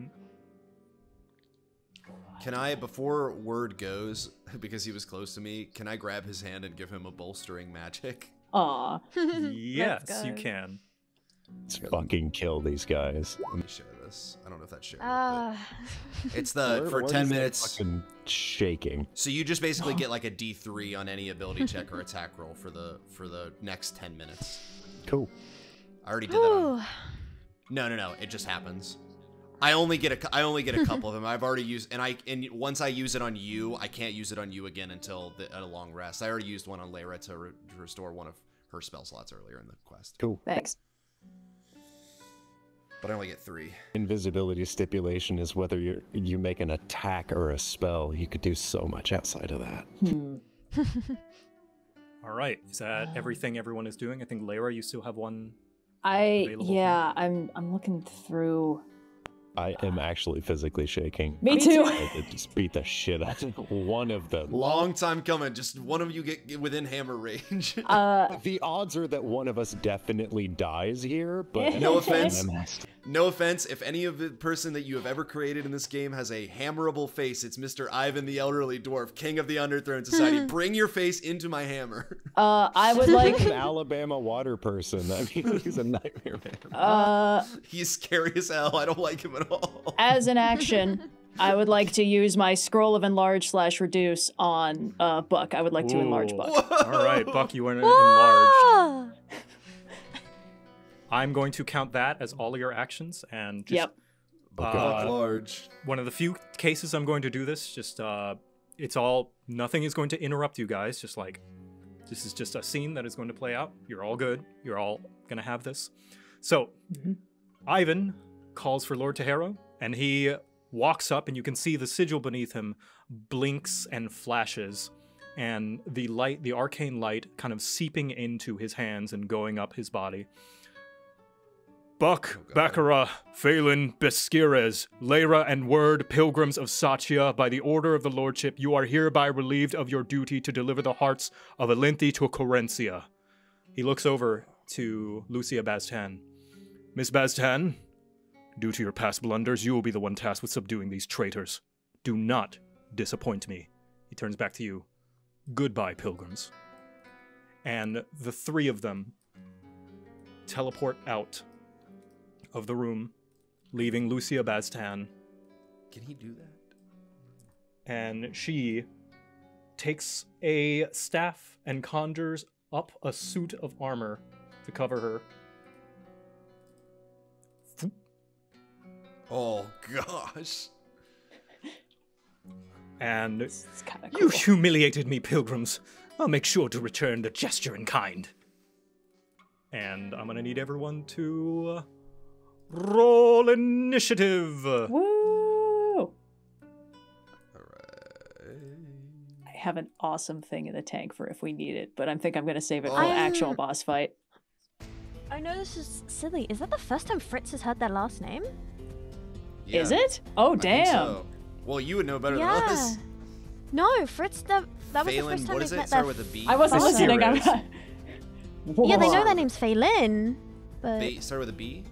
Can I before word goes because he was close to me? Can I grab his hand and give him a bolstering magic? aw. yes, you can. Let's fucking kill these guys. Let me share this. I don't know if that's shared. Uh, it's the Where- for where ten minutes. Fucking shaking. So you just basically get like a D three on any ability check or attack roll for the for the next ten minutes. Cool. I already did that. On, no, no, no. It just happens. I only get a cou- I only get a couple of them. I've already used and I and once I use it on you, I can't use it on you again until the, a long rest. I already used one on Lyra to, re- to restore one of her spell slots earlier in the quest, Cool. Thanks. but I only get three. Invisibility stipulation is whether you you make an attack or a spell. You could do so much outside of that. Hmm. All right. Is that everything everyone is doing? I think Lyra, you still have one. I Available yeah, I'm I'm looking through. I am actually physically shaking. Me too. I just beat the shit out of one of them. Long time coming. Just one of you get, get within hammer range. Uh, The odds are that one of us definitely dies here, but No offense. I'm asked- no offense, if any of the person that you have ever created in this game has a hammerable face, it's Mr. Ivan the Elderly Dwarf, King of the Underthrone Society. Bring your face into my hammer. uh, I would like. an Alabama water person. I mean, he's a nightmare man. Uh, He's scary as hell. I don't like him at all. as an action, I would like to use my scroll of enlarge slash reduce on uh, Buck. I would like to enlarge Ooh. Buck. All right, Buck, you are enlarged. I'm going to count that as all of your actions, and just, Yep. Uh, large. one of the few cases I'm going to do this. Just uh, it's all nothing is going to interrupt you guys. Just like this is just a scene that is going to play out. You're all good. You're all gonna have this. So Ivan calls for Lord Tahero, and he walks up, and you can see the sigil beneath him blinks and flashes, and the light, the arcane light, kind of seeping into his hands and going up his body. Buck, Oh, God. Baccara, Phelan, Beskires, Layra, and Word, pilgrims of Satya, by the order of the Lordship, you are hereby relieved of your duty to deliver the hearts of Elynthi to Corencia. He looks over to Lucia Bastan. Miss Bastan, due to your past blunders, you will be the one tasked with subduing these traitors. Do not disappoint me. He turns back to you. Goodbye, pilgrims. And the three of them teleport out of the room, leaving Lucia Bastan, Can he do that? and she takes a staff and conjures up a suit of armor to cover her. Oh gosh. And It's kind of You humiliated me, pilgrims. I'll make sure to return the gesture in kind. and I'm gonna need everyone to uh, roll initiative. Woo! All right. I have an awesome thing in the tank for if we need it, but I think I'm gonna save it for Oh. the actual boss fight. I know this is silly. Is that the first time Fritz has heard their last name? Is it? Oh I think damn! so. Well, you would know better than us. No, Fritz. The, that was the first time what they've is it? met Start their. with a B. I wasn't Father. listening. I'm Serious. not. yeah, they know Whoa. their name's Phelan, but Ba- start with a B.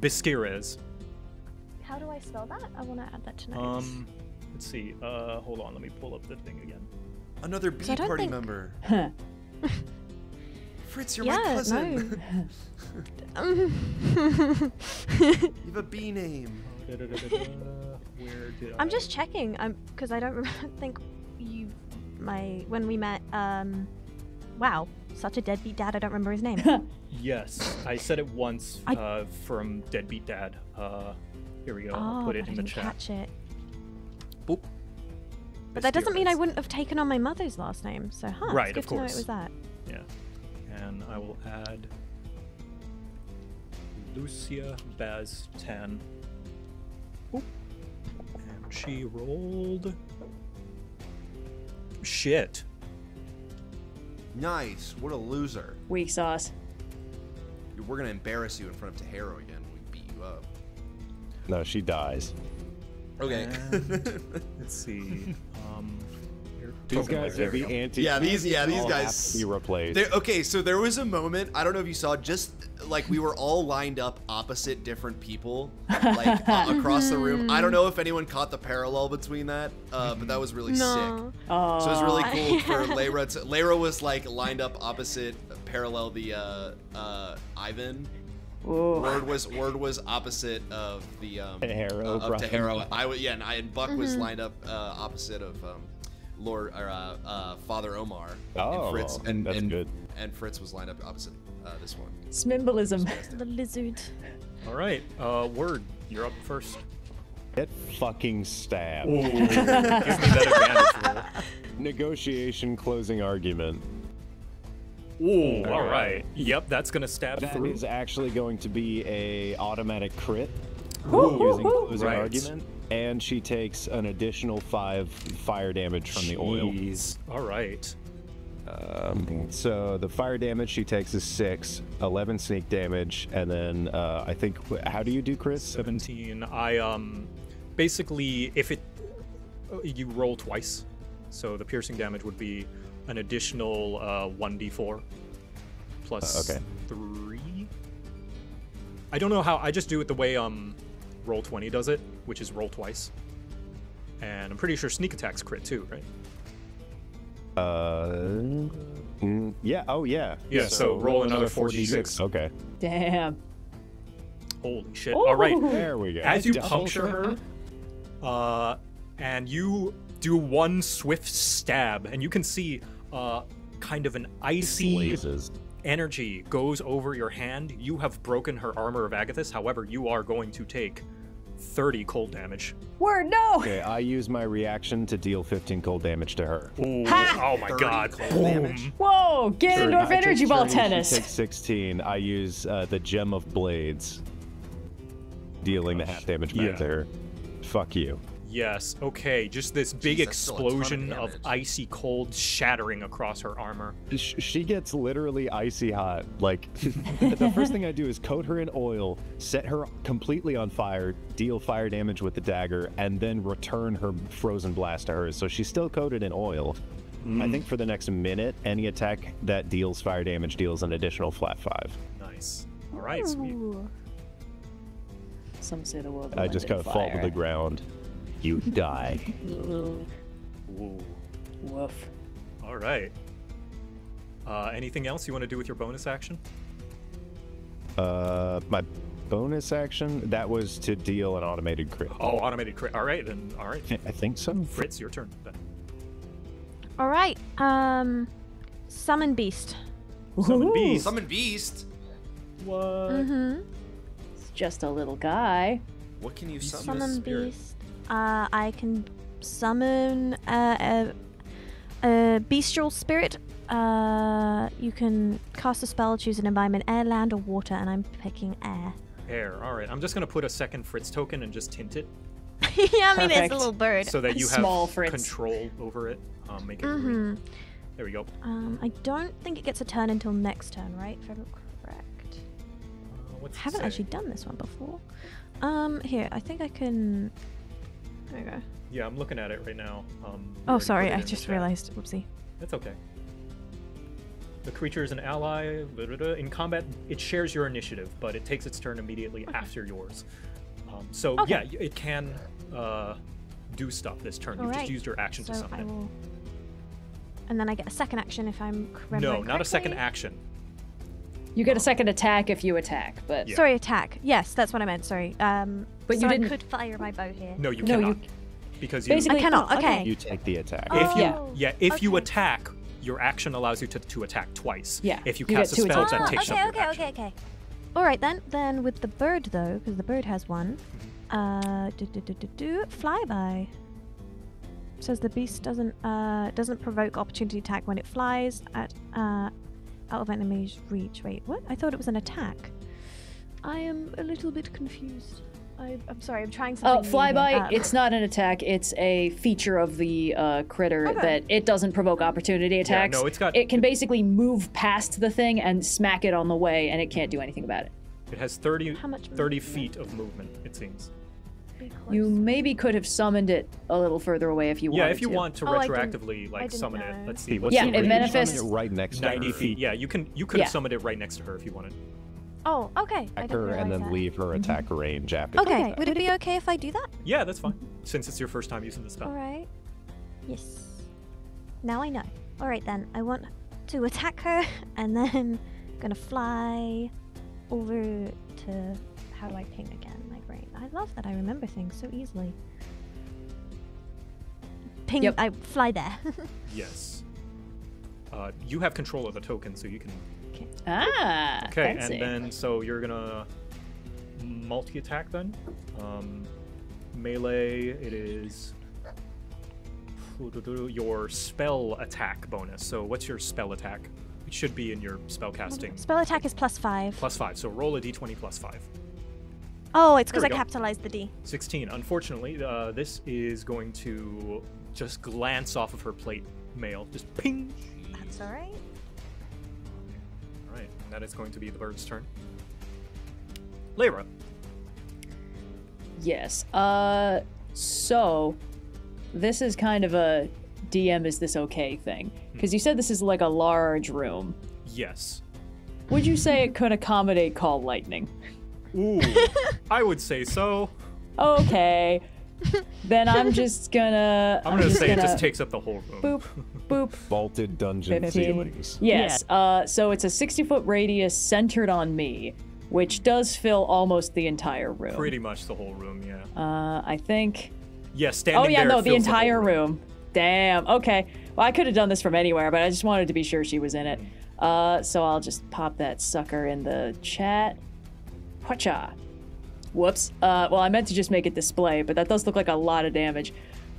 Biskires. how do I spell that? I want to add that to notes. Um, let's see. Uh, hold on. Let me pull up the thing again. Another B I don't party think- member. Fritz, you're yeah, my cousin. no. you have a B name. Where did I'm I- just checking. I'm because I don't remember, think you my when we met. Um, wow, such a deadbeat dad. I don't remember his name. Yes, I said it once I- uh, from Deadbeat Dad. Uh, here we go. I'll oh, put it in I the didn't chat. catch it. Boop. But that doesn't mean I wouldn't have taken on my mother's last name. So, huh? Right, it's good of to know course. it was that. Yeah. And I will add Lucia Baz 10. Oop. And she rolled. Shit. Nice. What a loser. Weak sauce. We're gonna embarrass you in front of Tahero again when we beat you up. No, she dies. Okay. And- Let's see. Um, here- These okay, guys there are the anti. Yeah, these- yeah, these guys- have to be replaced. Okay, so there was a moment. I don't know if you saw. Just like we were all lined up opposite different people, like uh, across the room. I don't know if anyone caught the parallel between that, uh, but that was really sick. No. Oh. So it was really Aw. cool for Lyra to. Lyra was like lined up opposite, parallel the uh, uh, Ivan. Ooh. Word was word was opposite of the um, Tahero, uh, of Brian. Tahero. I was yeah, and, I, and Buck was Mhm. lined up uh, opposite of um, Lord or uh, uh, Father Omar. Oh, and Fritz and, that's and, good. And Fritz was lined up opposite Uh, this one. Smimbolism. The lizard. All right, uh, word, you're up first. Get fucking stabbed. Give me that advantage. Negotiation closing argument. Ooh, all right. Yep, that's gonna stab That through. is actually going to be a automatic crit Ooh, using ooh, ooh. closing Right. argument, and she takes an additional five fire damage from the oil. Jeez. All right. Um, so the fire damage she takes is six, 11 sneak damage, and then uh, I think how do you do, Chris? 17. I um, basically, if it, uh, you roll twice, so the piercing damage would be an additional uh, 1d4 plus Uh, okay. three. I don't know how. I just do it the way um, Roll20 does it, which is roll twice. And I'm pretty sure sneak attacks crit too, right? Uh, mm, yeah. Oh yeah. Yeah, so roll another 4d6. Okay. Damn. Holy shit! All right. There we go. As you Double puncture her, uh, and you do one swift stab, and you can see uh, kind of an icy blazes. energy goes over your hand. You have broken her armor of Agathys. However, you are going to take 30 cold damage. Word, no! Okay, I use my reaction to deal 15 cold damage to her. Ooh, Ha! oh my god. cold Boom. damage. Whoa! Ganondorf energy ball tennis. She takes 16. I use uh, the gem of blades, dealing the half damage back Yeah. to her. Fuck you. Yes, okay, just this big Jeez, that's still a ton of explosion of, icy cold shattering across her armor. She gets literally icy hot. Like, the first thing I do is coat her in oil, set her completely on fire, deal fire damage with the dagger, and then return her frozen blast to her. So she's still coated in oil. I mm. think for the next minute, any attack that deals fire damage deals an additional flat five. Nice. All right, sweet. Some say the world. will I just in kind of fall to the ground. You die. Ooh, Ooh. Woof. All right. Uh, anything else you want to do with your bonus action? uh, my bonus action that was to deal an automated crit. Oh, automated crit. All right, then. All right. I think so. Fritz, your turn. Then. All right. Um, summon beast. Summon Ooh, beast. Summon beast. What? Mm-hmm. It's just a little guy. What can you summon? Summon Spirit? beast. Uh, I can summon uh, a, a bestial spirit. Uh, you can cast a spell, choose an environment, air, land, or water, and I'm picking air. Air. All right. I'm just gonna put a second Fritz token and just tint it yeah, I mean it's a little bird. so that you have Small Fritz. control over it. Um, make it hmm green. There we go. Um, I don't think it gets a turn until next turn, right? If I'm correct. Uh, what's I haven't say? actually done this one before. Um, here, I think I can. There we go. Yeah, I'm looking at it right now. Um, Oh, sorry, I just realized. Whoopsie. That's okay. The creature is an ally. blah, blah, blah. In combat, it shares your initiative, but it takes its turn immediately after yours. Um, so Okay. yeah, it can uh, do stuff this turn. You've just used your action to So summon I it. will. And then I get a second action if I'm remembering No, not a second action. You get a second attack if you attack, but Yeah. Sorry, attack. Yes, that's what I meant. Sorry. Um, But you didn't- I could fire my bow here. No, you No, you- cannot. Because you. Basically- I cannot. oh, Okay. You take the attack. if you, Oh, yeah, if you attack, your action allows you to, to attack twice. Yeah, If you you cast a spell, attacks that twice. takes okay, up okay, your action. okay, okay. All right then. Then with the bird though, because the bird has one. Uh, do, do, do, do, do, flyby. Says the beast doesn't uh doesn't provoke opportunity attack when it flies at uh out of enemy's reach. Wait, what? I thought it was an attack. I am a little bit confused. I, I'm sorry. I'm trying Oh, something. new here. flyby, Uh, it's not an attack. It's a feature of the uh, critter Okay. that it doesn't provoke opportunity attacks. no, it's got- It can basically move past the thing and smack it on the way, and it can't do anything about it. It has 30, How much 30 feet of movement, it seems. You maybe could have summoned it a little further away if you Yeah, wanted Yeah, if you to. want to Oh, retroactively I like summon know. it, let's see. See, What's Yeah, the it you range? manifests- it right next to 90 her. feet. Yeah, you can you could Yeah. have summoned it right next to her if you wanted. Oh, okay. Attack her and then that. leave her attack range after. Okay, that. would it be okay if I do that? Yeah, that's fine. Since it's your first time using the spell. All right. Yes. Now I know. All right then. I want to attack her, and then I'm gonna fly over to. How do I ping again? My brain. I love that I remember things so easily. Ping. Yep. I fly there. Yes. Uh, you have control of the token, so you can Okay. Ah. Okay, fancy. and then so you're gonna multi attack then. Um, melee, it is your spell attack bonus. So what's your spell attack? It should be in your spell casting. Spell attack is plus five. Plus five. So roll a d20 plus five. oh, it's because I we go. capitalized the D. 16. Unfortunately, uh, this is going to just glance off of her plate mail. Just ping. That's all right. All right, and that is going to be the bird's turn. Lyra. Yes. Uh, so this is kind of a DM is this okay thing because you said this is like a large room. Yes. Would you say it could accommodate call lightning? Ooh, I would say so. Okay. Then I'm just gonna. I'm gonna just say gonna it just takes up the whole room. boop boop. Vaulted dungeon 15. ceilings. Yes. Uh, so it's a 60 foot radius centered on me, which does fill almost the entire room. Pretty much the whole room, yeah. Uh, I think. Yeah, standing Oh yeah, there no, the fills whole entire room. Damn. Okay. Well, I could have done this from anywhere, but I just wanted to be sure she was in it. Uh, so I'll just pop that sucker in the chat. Whatcha? Whoops. Uh, well, I meant to just make it display, but that does look like a lot of damage.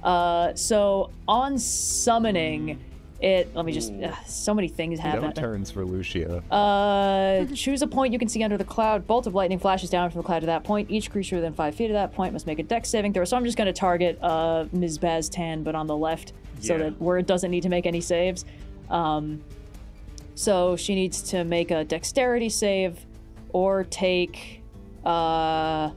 Uh, so on summoning it, let me just. Uh, so many things No happen. turns for Lucia. Uh, choose a point you can see under the cloud. Bolt of lightning flashes down from the cloud to that point. Each creature within five feet of that point must make a dex saving throw. So I'm just going to target uh, Ms. Baztan, but on the left, so Yeah. that Word doesn't need to make any saves. Um, so she needs to make a dexterity save or take uh,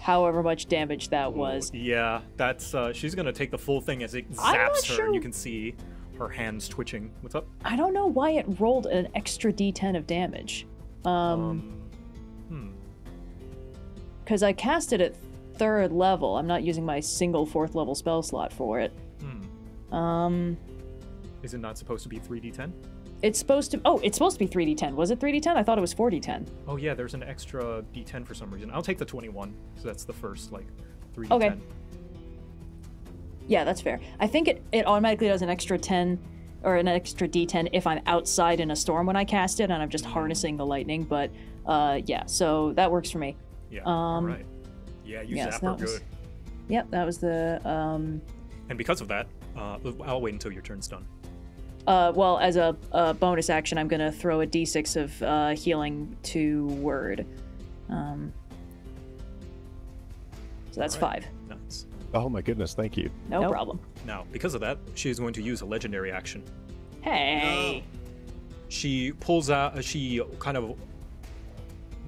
however much damage that was. Yeah, that's uh she's gonna take the full thing as it zaps her sure- and you can see her hands twitching. What's up? I don't know why it rolled an extra d10 of damage. Um, Um hmm. because I cast it at third level. I'm not using my single fourth level spell slot for it. Hmm. Um, Is it not supposed to be 3d10? It's supposed to. Oh, it's supposed to be 3d10. Was it 3d10? I thought it was 4d10. Oh yeah, there's an extra d10 for some reason. I'll take the 21. So that's the first like 3d10. Okay. Yeah, that's fair. I think it, it automatically does an extra 10 or an extra d10 if I'm outside in a storm when I cast it and I'm just harnessing the lightning. But uh, yeah, so that works for me. Yeah. Um, all right. Yeah, you zap her that was- good. Yep, that was the. Um, And because of that, uh, I'll wait until your turn's done. Uh, well, as a, a bonus action, I'm gonna throw a d6 of uh, healing to word. Um, so that's All right. five. Nice. Oh my goodness, thank you. No problem. Now, because of that, she is going to use a legendary action. Hey. She pulls out. uh, She kind of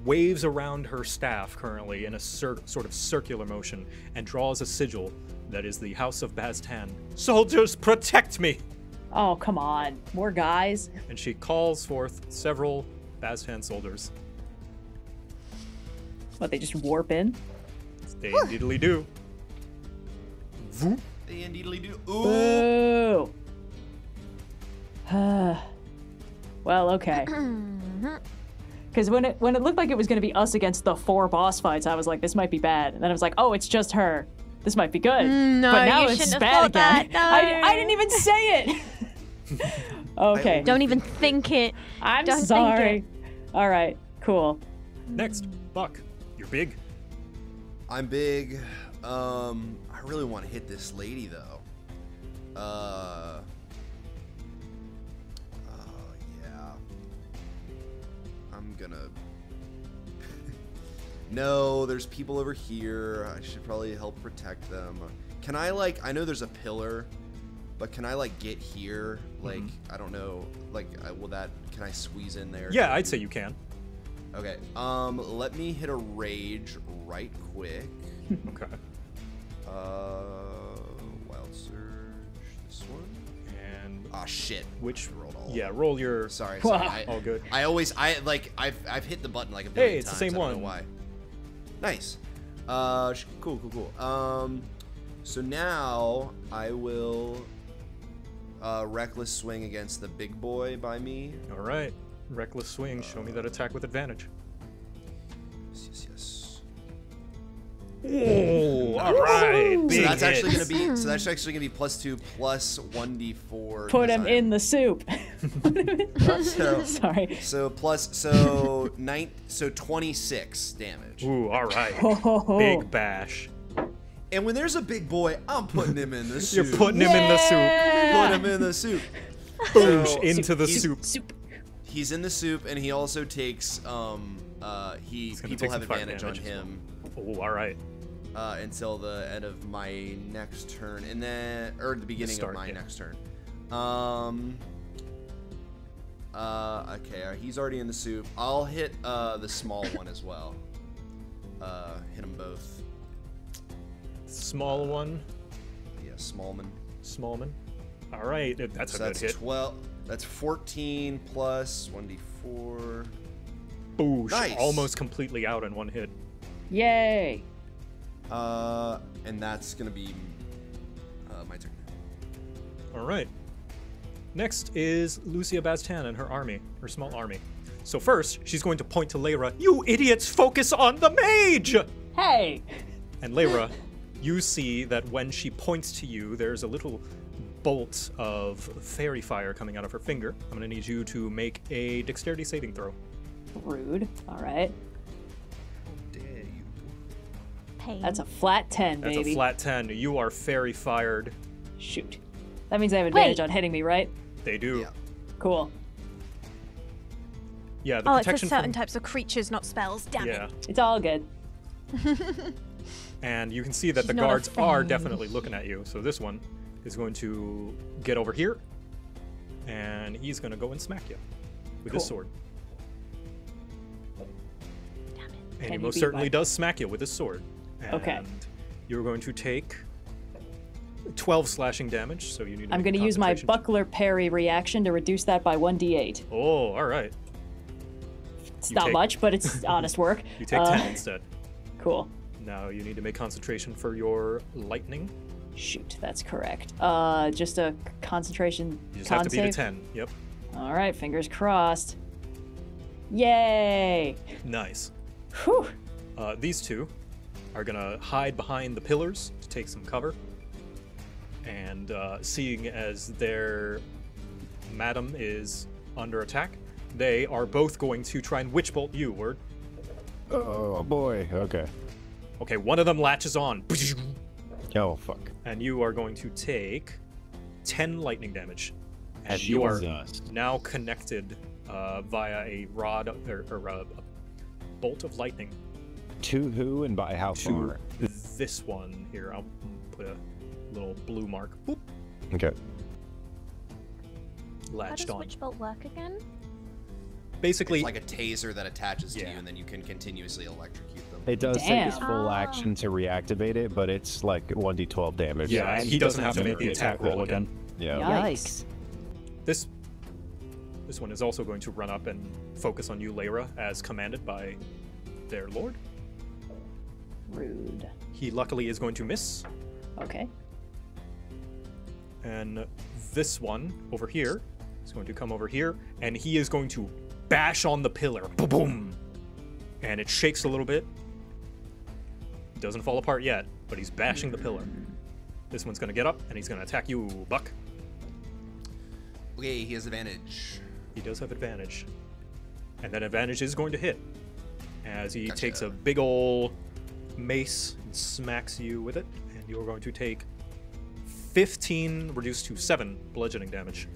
waves around her staff currently in a cir- sort of circular motion and draws a sigil that is the House of Baztan. Soldiers, protect me! Oh, come on. More guys. And she calls forth several Baztan soldiers. What, they just warp in? They indeedly do. Voop. They indeedly do. Ooh. Boo. well, okay. Because when it when it looked like it was going to be us against the four boss fights, I was like, this might be bad. And then I was like, oh, it's just her. This might be good. Mm, no, but now you it's shouldn't have bad thought again. that, I, no. I didn't even say it. okay. Don't even think it. I'm don't think sorry. All right. Cool. Next, Buck. You're big. I'm big. Um, I really want to hit this lady though. Uh. No, there's people over here. I should probably help protect them. Can I like? I know there's a pillar, but can I like get here? Like I don't know. Like I, will that? Can I squeeze in there? Yeah, I'd say you can. Okay. Um, let me hit a rage right quick. Okay. Uh, wild surge. This one. And Ah, shit. which? Rolled all. Yeah, roll your. Sorry. sorry. I, All good. I always, I like, I've, I've hit the button like a billion Hey, it's the times. same I don't one. know why. Nice. Uh, cool, cool, cool. Um, so now I will, uh, reckless swing against the big boy by me. All right. Reckless swing. Show me that attack with advantage. Yes, yes, yes. Oh, all right. So Big that's actually gonna be, so that's actually gonna be plus two plus one d four. Put him in the soup. So, Sorry. so plus so nine so 26 damage. Ooh, all right. Oh. Big bash. And when there's a big boy, I'm putting him in the soup. You're putting him in the soup. Put him in the soup. Boosh So, into the he's- soup. Soup. He's in the soup, and he also takes um uh he people have some fire advantage on damage as him Oh, all right. uh, until the end of my next turn, and then or the beginning start, of my yeah. next turn. Um. Uh, okay, uh, he's already in the soup. I'll hit uh the small one as well. Uh, hit them both. Small one, Yeah, Smallman. Smallman. All right, that's So a good that's hit. twelve. That's fourteen plus one d four. Boosh. Nice. Almost completely out in one hit. Yay. Uh, and that's gonna be uh, my turn. All right. Next is Lucia Bastan and her army, her small army. So first, she's going to point to Lyra. You idiots, focus on the mage! Hey. And Lyra, you see that when she points to you, there's a little bolt of fairy fire coming out of her finger. I'm gonna need you to make a dexterity saving throw. Rude. All right. Pain. That's a flat 10, That's baby. a flat 10. You are fairy fired. Shoot. That means I have advantage Wait. on hitting me, right? They do. Yeah. Cool. Yeah, the oh, it's for protection certain from, types of creatures, not spells. Damn Yeah. it. It's all good. And you can see that She's the guards are definitely looking at you. So this one is going to get over here, and he's going to go and smack you with his sword. Damn it. And Can he he most beat certainly my- does smack you with his sword. And Okay. You're going to take 12 slashing damage, so you need to I'm going to use my buckler parry reaction to reduce that by 1d8. Oh, all right. It's You not take- much, but it's honest work. You take Uh, 10 instead. Cool. Now you need to make concentration for your lightning. Shoot, that's correct. Uh, just a concentration You just con have to beat a save? 10. Yep. All right, fingers crossed. Yay! Nice. Whew. Uh, these two are gonna hide behind the pillars to take some cover. And uh, seeing as their madam is under attack, they are both going to try and witch bolt you. Word. Oh boy. Okay. Okay, one of them latches on, Oh fuck. and you are going to take 10 lightning damage. And you are now connected uh, via a rod or, or a, a bolt of lightning To who and by how to far? this one here. I'll put a little blue mark. Boop, Okay. How does on. Witch Bolt work again? Basically, It's like a taser that attaches to Yeah. you, and then you can continuously electrocute them. It does take his full Ah. action to reactivate it, but it's like 1d12 damage. yeah, so and he doesn't have to make the attack roll again. Yeah. Yikes. This this one is also going to run up and focus on you, Lyra, as commanded by their lord. Rude. He luckily is going to miss, Okay. And this one over here is going to come over here, and he is going to bash on the pillar. Boom, boom, and it shakes a little bit. Doesn't fall apart yet, but he's bashing the pillar. This one's going to get up, and he's going to attack you, Buck. Okay, he has advantage. He does have advantage. And that advantage is going to hit. As he Gotcha. takes a big ol' mace and smacks you with it. And you're going to take 15 reduced to 7 bludgeoning damage.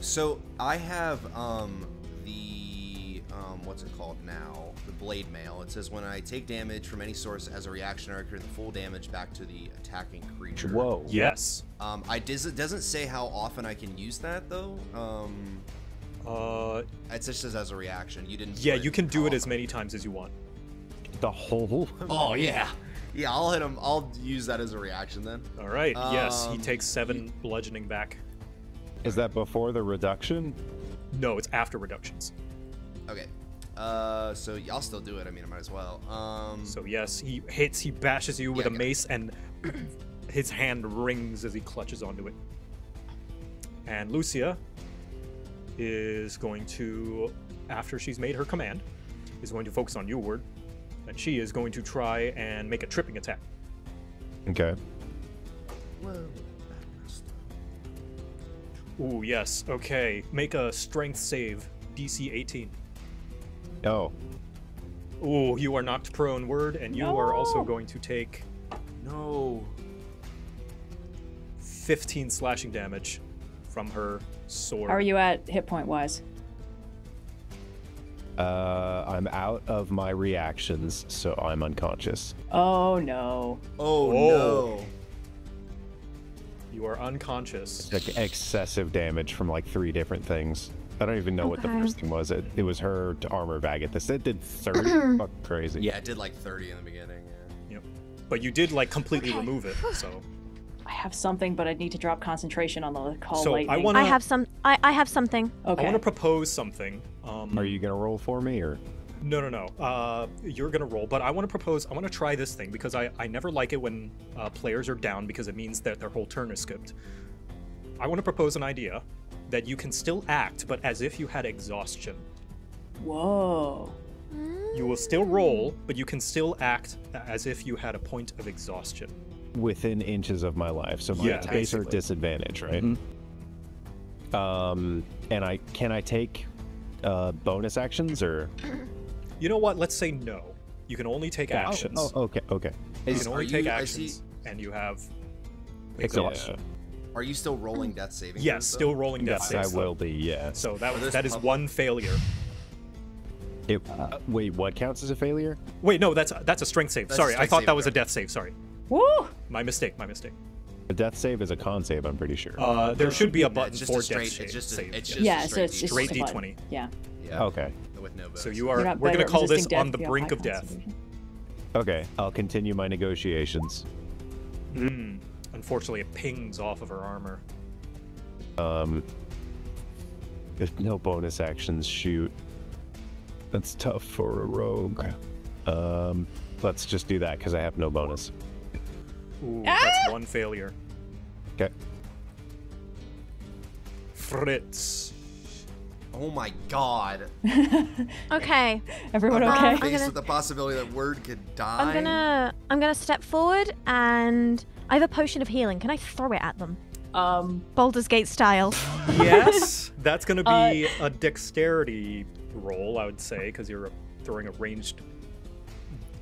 So I have um the um what's it called now? The blade mail. It says when I take damage from any source as a reaction, I return the full damage back to the attacking creature. Whoa. Yes. Um, I does it doesn't say how often I can use that though. Um, Uh, it just says as a reaction. You didn't. yeah, you can do how it as many times as you want. The whole. Oh yeah, yeah. I'll hit him. I'll use that as a reaction then. All right. yes, he Um, takes 7 bludgeoning back. Is that before the reduction? No, it's after reductions. Okay. Uh, so yeah, I'll still do it. I mean, I might as well. Um, So yes, he hits, he bashes you with Yeah, a I got mace, and his hand rings as he clutches onto it. And Lucia is going to, after she's made her command, is going to focus on you, word, and she is going to try and make a tripping attack. Okay. Whoa. Ooh, yes. Okay. Make a strength save. DC 18. Oh, Ooh, you are knocked prone, word, and you are also going to take No. 15 slashing damage from her sword. How are you at hit point wise? Uh, I'm out of my reactions, so I'm unconscious. Oh no. Oh, Oh. no. You are unconscious. Like excessive damage from like three different things. I don't even know what the first thing was. It, it was her to armor of Agathys. It did 30. Fuck crazy. Yeah, it did like 30 in the beginning. Yeah. Yep. But you did like completely remove it, so. I have something, but I'd need to drop concentration on the call So I lightning. wanna- I have some. I, I have something. Okay. I want to propose something. Um, Are you gonna roll for me or? No, no, no. Uh, you're gonna roll, but I want to propose. I want to try this thing because I, I never like it when uh, players are down because it means that their whole turn is skipped. I want to propose an idea that you can still act, but as if you had exhaustion. Whoa. You will still roll, but you can still act as if you had a point of exhaustion. Within inches of my life. So my Yeah, attacks are basically. disadvantage, right? Um, and I can I take uh, bonus actions or? You know what? Let's say no. You can only take actions. Oh, okay, okay. you Is- can only take you- I see- actions, and you have Exhaustion. Are you still rolling death saving? Yes, throws, still rolling death Yes, saves. I will be. Yeah. So that Are those that is public? one failure. It, uh, wait, what counts as a failure? Wait, no, that's that's a strength save. That's a Sorry, I thought that was a death save. Sorry, Woo! my mistake. My mistake. A death save is a con save. I'm pretty sure. Uh, there should be a button it's just for a straight. death save. It's just a, save, it's yeah. just yeah, a so straight, it's, it's Straight just a button. D20. Yeah. Yeah. okay. With no bonus. So you You're We're gonna call this resisting on the if you have brink of death. Okay, I'll continue my negotiations. Mm. Unfortunately, it pings off of her armor. Um, if no bonus actions, shoot. That's tough for a rogue. Um, let's just do that because I have no bonus. Ooh, Ah! that's one failure. Okay. Fritz. Oh my god. Okay. Everyone Um, okay? I'm Faced gonna- with the possibility that word could die. I'm gonna. I'm gonna step forward and I have a potion of healing. Can I throw it at them? Um, Baldur's Gate style. Yes, that's gonna Uh, be a dexterity roll, I would say, because you're throwing a ranged.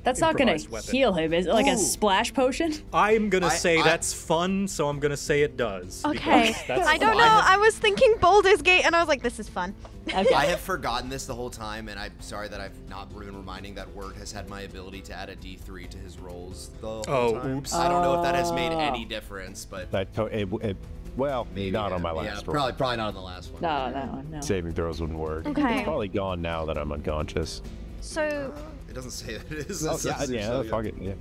That's not gonna weapon. heal him, is it? Like a splash potion? I'm gonna I- say I- that's fun, so I'm gonna say it does. Okay. That's I don't fine. know. I was thinking Baldur's Gate and I was like, this is fun. Okay. I have forgotten this the whole time, and I'm sorry that I've not been reminding that Word has had my ability to add a D3 to his rolls the whole Oh, time. oops. I don't know if that has made Oh. any difference, but That to- it, it, well, maybe not on yeah. my Yeah, last roll. probably probably not on the last one. no, no, no. Saving throws wouldn't work. Okay. It's probably gone now that I'm unconscious. So It doesn't say that it is. Oh, It yeah, says yeah, so, fuck it. Yeah.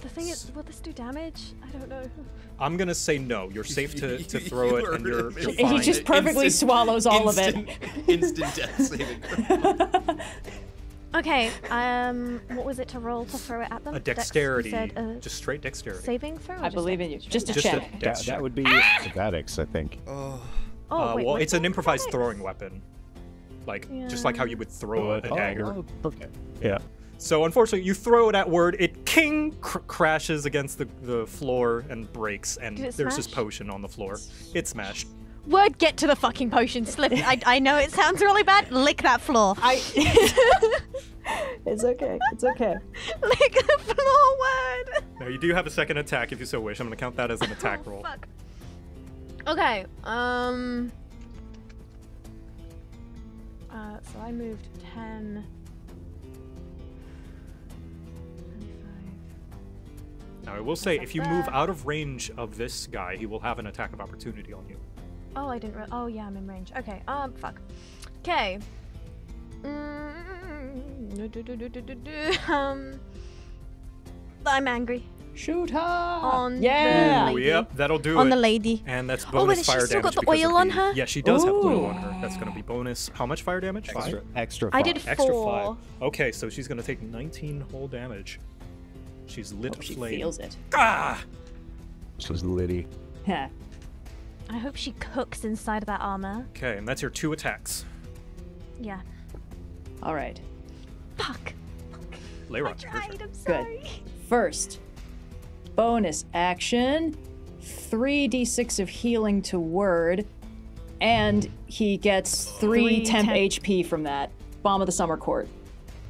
the thing is, will this do damage? I don't know. I'm gonna say no. You're safe to, to throw You it, heard and you're, him. you're He fine. He just perfectly Instant- swallows all of it. instant- Instant death saving. throw. Okay. Um, what was it to roll to throw it at them? a Dex- dexterity, said a just straight dexterity. saving throw. I believe in you. Just a Just a check. dex That, check. that would be acrobatics, I think. oh. Oh, uh, wait, well, it's an improvised throwing weapon, like just like how you would throw a, a dagger. Oh, okay. Yeah. So unfortunately, you throw it at word. It king cr- crashes against the, the floor and breaks, and Did it there's this potion on the floor. It smashed. Word, get to the fucking potion. Slip. I, I know it sounds really bad. Lick that floor. I. it's okay. It's okay. Lick the floor, word. Now you do have a second attack if you so wish. I'm gonna count that as an attack Oh, roll. Fuck. Okay. Um. Uh, so I moved 10. 25. Now I will say, if you move out of range of this guy, he will have an attack of opportunity on you. Oh, I didn't. Oh, yeah, I'm in range. Okay. Um. Fuck. Okay. Mm, um. I'm angry Shoot her! On yeah! the- Oh, lady. yep, that'll do on it. the lady. And that's Oh, bonus wait, has she fire still got the because of oil on her? Yeah, she does have oil on her. That's gonna be bonus. How much fire damage? Five. Extra, extra I five. did Extra four. five. Okay, so she's gonna take 19 whole damage. She's lit Hope she aflame. feels it. Ah! This was Liddy. Yeah. I hope she cooks inside of that armor. Okay, and that's your two attacks. Yeah. All right. Fuck. Lyra. I tried. I'm Good. First, bonus action. 3d6 of healing to Word, and he gets 3 Three temp temp- HP from that. Balm of the Summer Court.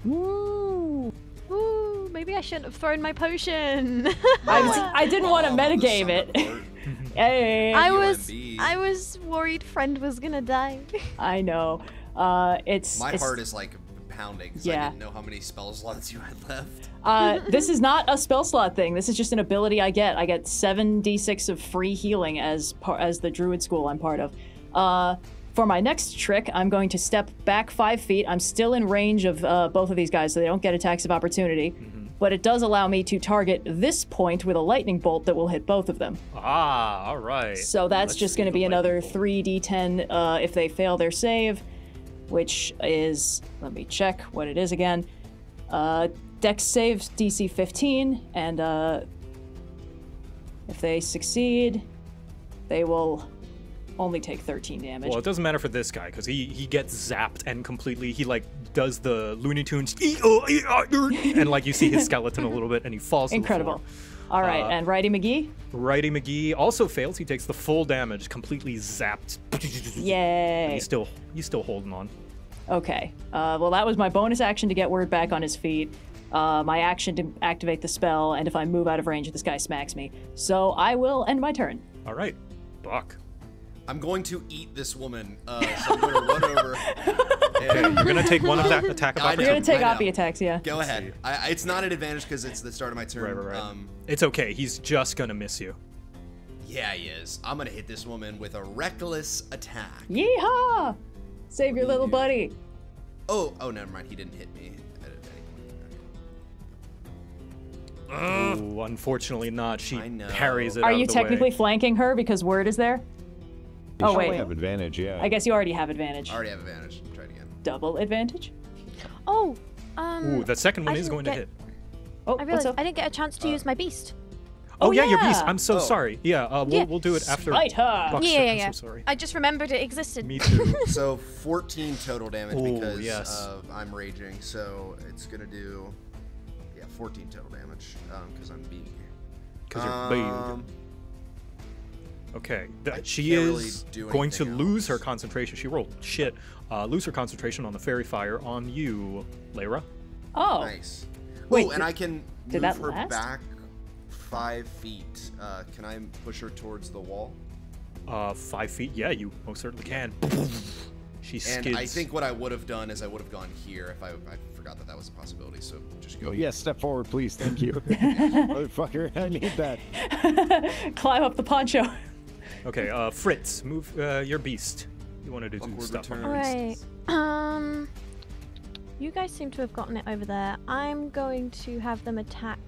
Ooh, Ooh, maybe I shouldn't have thrown my potion. I, was, I didn't want to Balm of metagame it. hey, I I, was I was worried friend was gonna die. I know. Uh, it's My it's- heart is like pounding because Yeah. I didn't know how many spell slots you had left. Uh, this is not a spell slot thing. This is just an ability I get. I get seven d6 of free healing as par- as the druid school I'm part of. Uh, for my next trick, I'm going to step back five feet. I'm still in range of uh, both of these guys, so they don't get attacks of opportunity. But it does allow me to target this point with a lightning bolt that will hit both of them. Ah, all right. So that's Let's just going to be another bolt. 3d10 uh, if they fail their save, which is, let me check what it is again. Uh, Dex saves DC 15, and uh, if they succeed, they will only take 13 damage. Well, it doesn't matter for this guy because he he gets zapped and completely he like does the Looney Tunes and like you see his skeleton a little bit and he falls. to the Incredible. Floor. All right, uh, and Righty McGee? Righty McGee also fails. He takes the full damage, completely zapped. Yay. He's still he's still holding on. Okay. Uh, well, that was my bonus action to get Word back on his feet. Uh, my action to activate the spell, and if I move out of range, this guy smacks me. So I will end my turn. All right, Buck. I'm going to eat this woman. Uh, so I'm going to run over. Okay, And you're gonna take one of that attack of I know. You're gonna take I know. Oppie attacks, yeah. Go ahead. I, I- it's not an advantage because it's the start of my turn. Right, right, right. Um, It's okay. He's just gonna miss you. yeah, he is. I'm going to hit this woman with a reckless attack. Yeehaw! Save your little buddy. Oh, oh, never mind. He didn't hit me at any point. Ooh, unfortunately not. She I parries it Are out you the technically way. flanking her because Word is there? You Oh, should wait. have advantage, yeah. I guess you already have advantage. I already have advantage. Try it again. Double advantage? Oh, um. Ooh, the second one I is didn't going to hit. Oh, I realized? I didn't get a chance to use my beast. Oh, Oh, yeah, your beast. I'm so Oh. sorry. Yeah, uh, we'll Yeah. we'll do it after. Spite her. Buck's Yeah, turn. yeah, I'm yeah. so sorry. I just remembered it existed. Me too. So 14 total damage Ooh, because yes. of I'm raging. So it's gonna do, yeah, 14 total damage because I'm big. 'Cause you're big. Okay, I she can't really is going to anything lose her concentration. She rolled shit. Uh, lose her concentration on the faerie fire on you, Lyra. Oh, Nice. Wait, oh, and did- I can did move that her last? back five feet. Uh, can I push her towards the wall? Uh, five feet. Yeah, you most certainly can. She And. I think what I would have done is I would have gone here if I, I forgot that that was a possibility. So just go. Oh, yes, step forward, please. Thank you. Motherfucker, I need that. climb up the poncho. Okay, uh, Fritz, move uh, your beast. You wanted to do Upward stuff. on return. her. Right. Um. You guys seem to have gotten it over there. I'm going to have them attack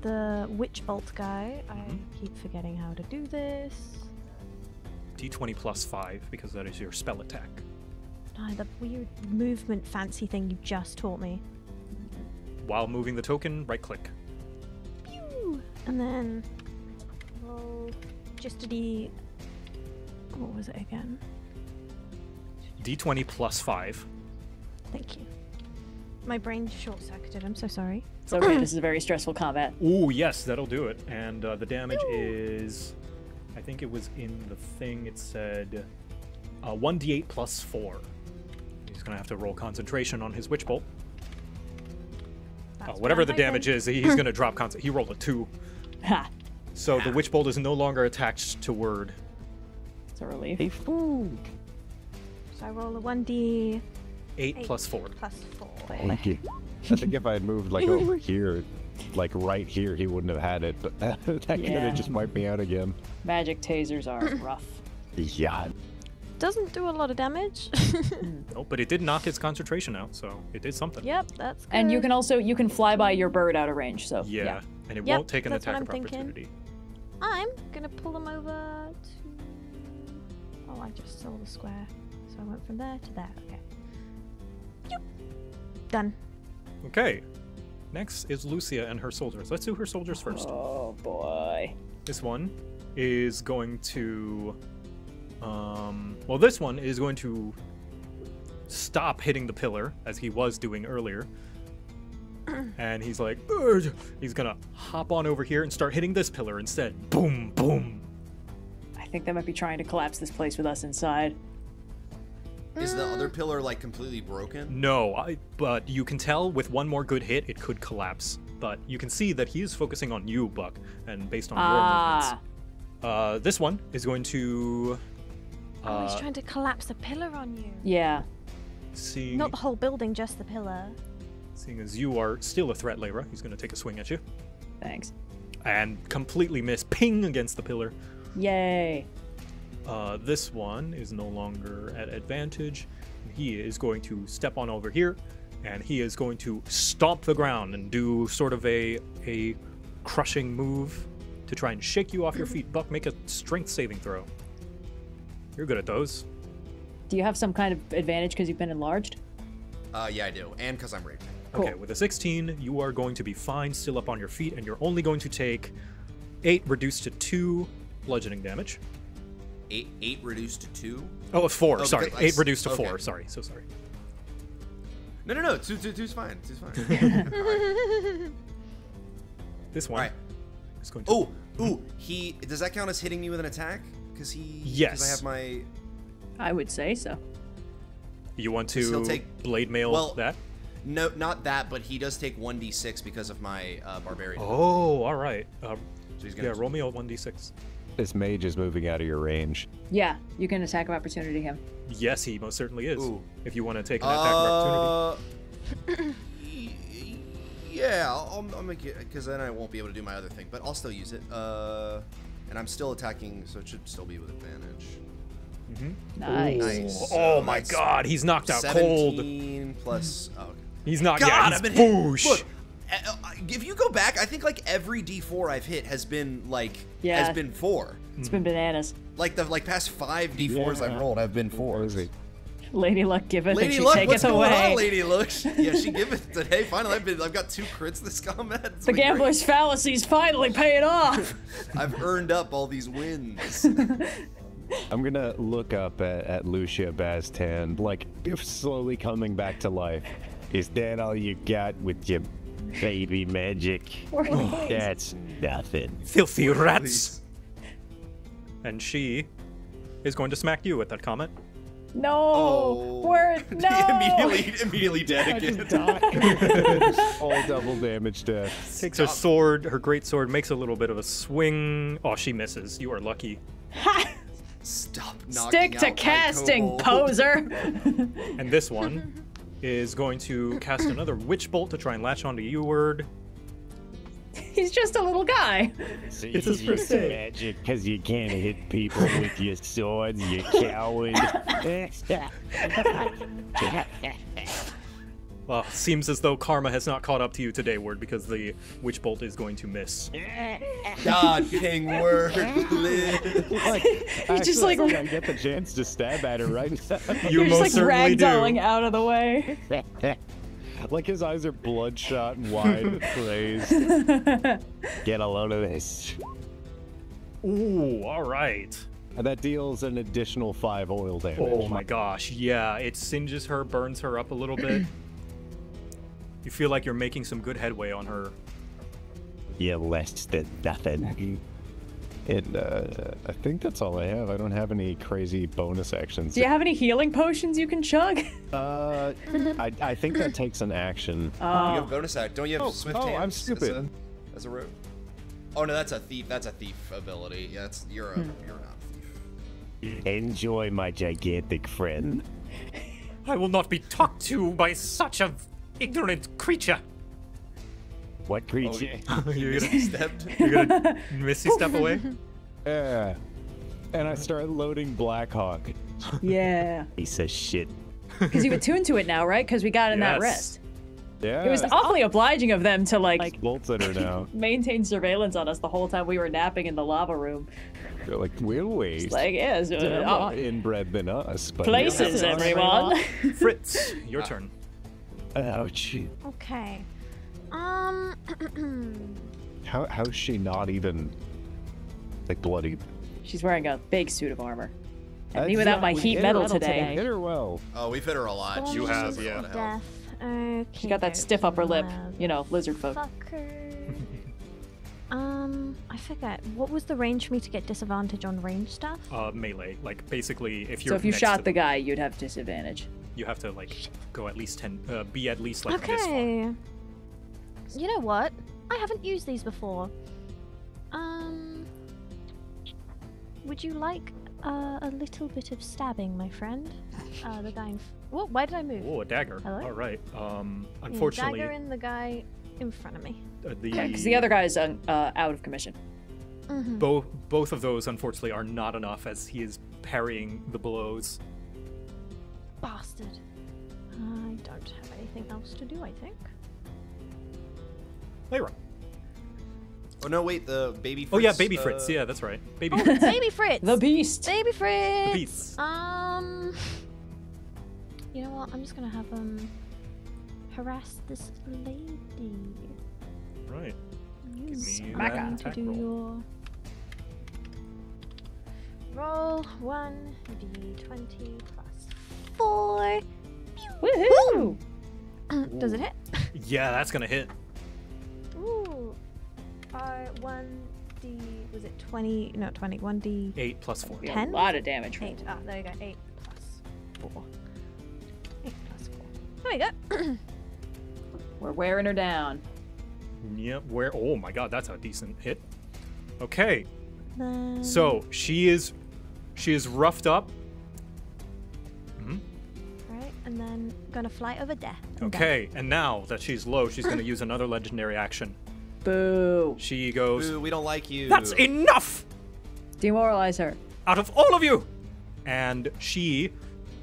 the witch bolt guy. I keep forgetting how to do this. D20 plus five because that is your spell attack. Ah, the weird movement fancy thing you just taught me. While moving the token, right click. Pew! And then roll just a d. What was it again? D20 plus five. Thank you. My brain short circuited. I'm so sorry. It's okay, this is a very stressful combat. Ooh, yes, that'll do it. And uh, the damage is, I think it was in the thing. It said uh, 1d8 plus four. He's gonna have to roll concentration on his witch bolt. Uh, whatever the damage is, he's gonna drop concent. He rolled a two, Ha! So the witch bolt is no longer attached to word. It's a relief. Hey, food. So I roll a 1d Eight, Eight. plus four. plus 4. Thank you. I think if I had moved like over here, like right here, he wouldn't have had it. But that could Yeah. have just wiped me out again. Magic tasers are rough. Yeah. Doesn't do a lot of damage. Hmm. No, but it did knock his concentration out, so it did something. yep, that's good. And you can also you can fly by your bird out of range. So Yeah, and it Yep, won't take an attack I'm of thinking. Opportunity. I'm gonna pull them over to. Oh, I just saw the square, so I went from there to there. Okay. Yoop. Done. Okay. Next is Lucia and her soldiers. Let's do her soldiers first. Oh boy. This one is going to. Um, well, this one is going to stop hitting the pillar as he was doing earlier. And he's like, "Ugh." he's gonna hop on over here and start hitting this pillar instead. Boom, boom. I think they might be trying to collapse this place with us inside. Is the other pillar like completely broken? No, I, but you can tell with one more good hit, it could collapse. But you can see that he is focusing on you, Buck, and based on your Ah. movements. Uh, this one is going to. oh, he's Uh, trying to collapse a pillar on you. Yeah. seeing, Not the whole building, just the pillar. Seeing as you are still a threat, Lyra, he's going to take a swing at you Thanks. and completely miss, ping against the pillar. Yay. Uh, this one is no longer at advantage. He is going to step on over here, and he is going to stomp the ground and do sort of a a crushing move to try and shake you off your feet. Buck, make a strength saving throw. You're good at those. Do you have some kind of advantage because you've been enlarged? Uh, yeah, I do, and because I'm raging. Okay, with a 16, you are going to be fine, still up on your feet, and you're only going to take eight reduced to two bludgeoning damage. Eight, eight reduced to two. Oh, four. Oh, sorry, because I eight reduced to okay. four. Sorry, so sorry. No, no, no. Two, two, two's fine. Two's fine. This one Alright. is going to. oh, ooh. He does that count as hitting me with an attack? Because he. Yes. I have my. I would say so. You want Guess he'll to take- blade mail well- that? No, not that, but he does take one d six because of my uh, barbarian. Oh, all right. Uh, So he's gonna yeah, roll me a 1d6. This mage is moving out of your range. Yeah, you can attack of opportunity him. Yes, he most certainly is. Ooh. If you want to take an attack of opportunity. Uh, yeah, I'll, I'll make it because then I won't be able to do my other thing, but I'll still use it. Uh, and I'm still attacking, so it should still be with advantage. Nice. Nice. Oh So my god, he's knocked out cold. 17 plus. Oh, okay. He's not. God, yeah, I've he's been hit. boosh. Look, uh, uh, if you go back, I think like every D4 I've hit has been like Yeah. has been four. It's been bananas. Like the like past five D4s I've rolled have been What fours. is he? Lady Luck give it and Lady she Luck, take what's it going on, Lady Luck? Yeah, she give it today. Finally, I've been I've got two crits this combat. It's the been great. gambler's fallacy's finally paying off. I've earned up all these wins. I'm gonna look up at, at Lucia Baztan, like slowly coming back to life. Is that all you got with your baby magic? Oh. That's nothing. Filthy rats. And she is going to smack you with that comment. no, Oh. we're no. immediately, immediately dead again. All double damage death. Takes her sword, her great sword, makes a little bit of a swing. Oh, she misses. You are lucky. Stop knocking Stick to out casting, kobold. poser. And this one is going to cast another witch bolt to try and latch onto you word. He's just a little guy. It's his first day. magic because you can't hit people with your swords, you coward. Well, seems as though karma has not caught up to you today, word, because the witch bolt is going to miss. God, King Word, live. like, He's just like- I get the chance to stab at her right now. You You're most just like certainly ragdolling do. out of the way. like his eyes are bloodshot and wide with craze. Get a load of this. Ooh, all right. And that deals an additional five oil damage. Oh my gosh, yeah, it singes her, burns her up a little bit. You feel like you're making some good headway on her. Yeah, less than nothing. And uh, I think that's all I have. I don't have any crazy bonus actions. Do you have any healing potions you can chug? Uh, I, I think that takes an action. You have bonus act. Don't you have Oh, swift oh, hands? I'm as stupid. a- As a rogue. Oh no, that's a thief. That's a thief ability. Yeah, that's you're a you're not a thief. Enjoy my gigantic friend. I will not be talked to by such a ignorant creature. What creature? you're gonna, Stepped. you're gonna misty step away. Yeah. And I start loading Blackhawk. Yeah. Piece of shit. Because you've attuned to it now, right? Because we got in that Yes. rest. Yeah. It was awfully obliging of them to like, bolts at her now. maintain surveillance on us the whole time we were napping in the lava room. They're like, we'll wait. Like, yes, They're uh, more inbred than us, but places, everyone. Fritz, your turn. Ouch. Okay. Um. How how's she not even like bloody? She's wearing a big suit of armor. And me without my we heat hit metal her- today. Hit her well. Oh, we've hit her a lot. She You have, yeah. lot of health. Death. Okay. She's got that stiff upper lip, you know, lizard folk. Um, I forget. What was the range for me to get disadvantage on range stuff? Uh, melee. Like basically, if you're So if you next shot to the them, guy, you'd have disadvantage. You have to like go at least ten. Uh, be at least like this far. okay. You know what? I haven't used these before. Um, would you like uh, a little bit of stabbing, my friend? Uh, the guy. In f- Whoa, why did I move? Oh, a dagger. Hello? All right. Um, unfortunately, dagger in the guy in front of me. uh, the Because the other guy's uh, uh, out of commission. Mm-hmm. both both of those unfortunately are not enough as he is parrying the blows. Bastard. I don't have anything else to do, I think. Lyra. Oh no, wait, the baby. Fritz, Oh yeah, baby uh, Fritz. Yeah, that's right. Baby Oh, Fritz. Baby Fritz! The beast. Baby Fritz! The beast. Um. You know what? I'm just gonna have um harass this lady. Right. You Give me are that going to do roll. your roll one d20 plus four. Woohoo! Does it hit? Yeah, that's gonna hit. Ooh. Uh, one d was it 20? No, 20. One d Eight plus four. Yeah, a lot of damage. eight. Ah, there you go. Eight plus four. Eight plus four. There we go. We're wearing her down. Yep. Where? Oh my God, that's a decent hit. Okay. Then- So she is, she is roughed up. Right, and then gonna fly over there. and die. Okay, and now that she's low, she's gonna use another legendary action. Boo. She goes. Boo, we don't like you. That's enough. Demoralize her. out of all of you! And she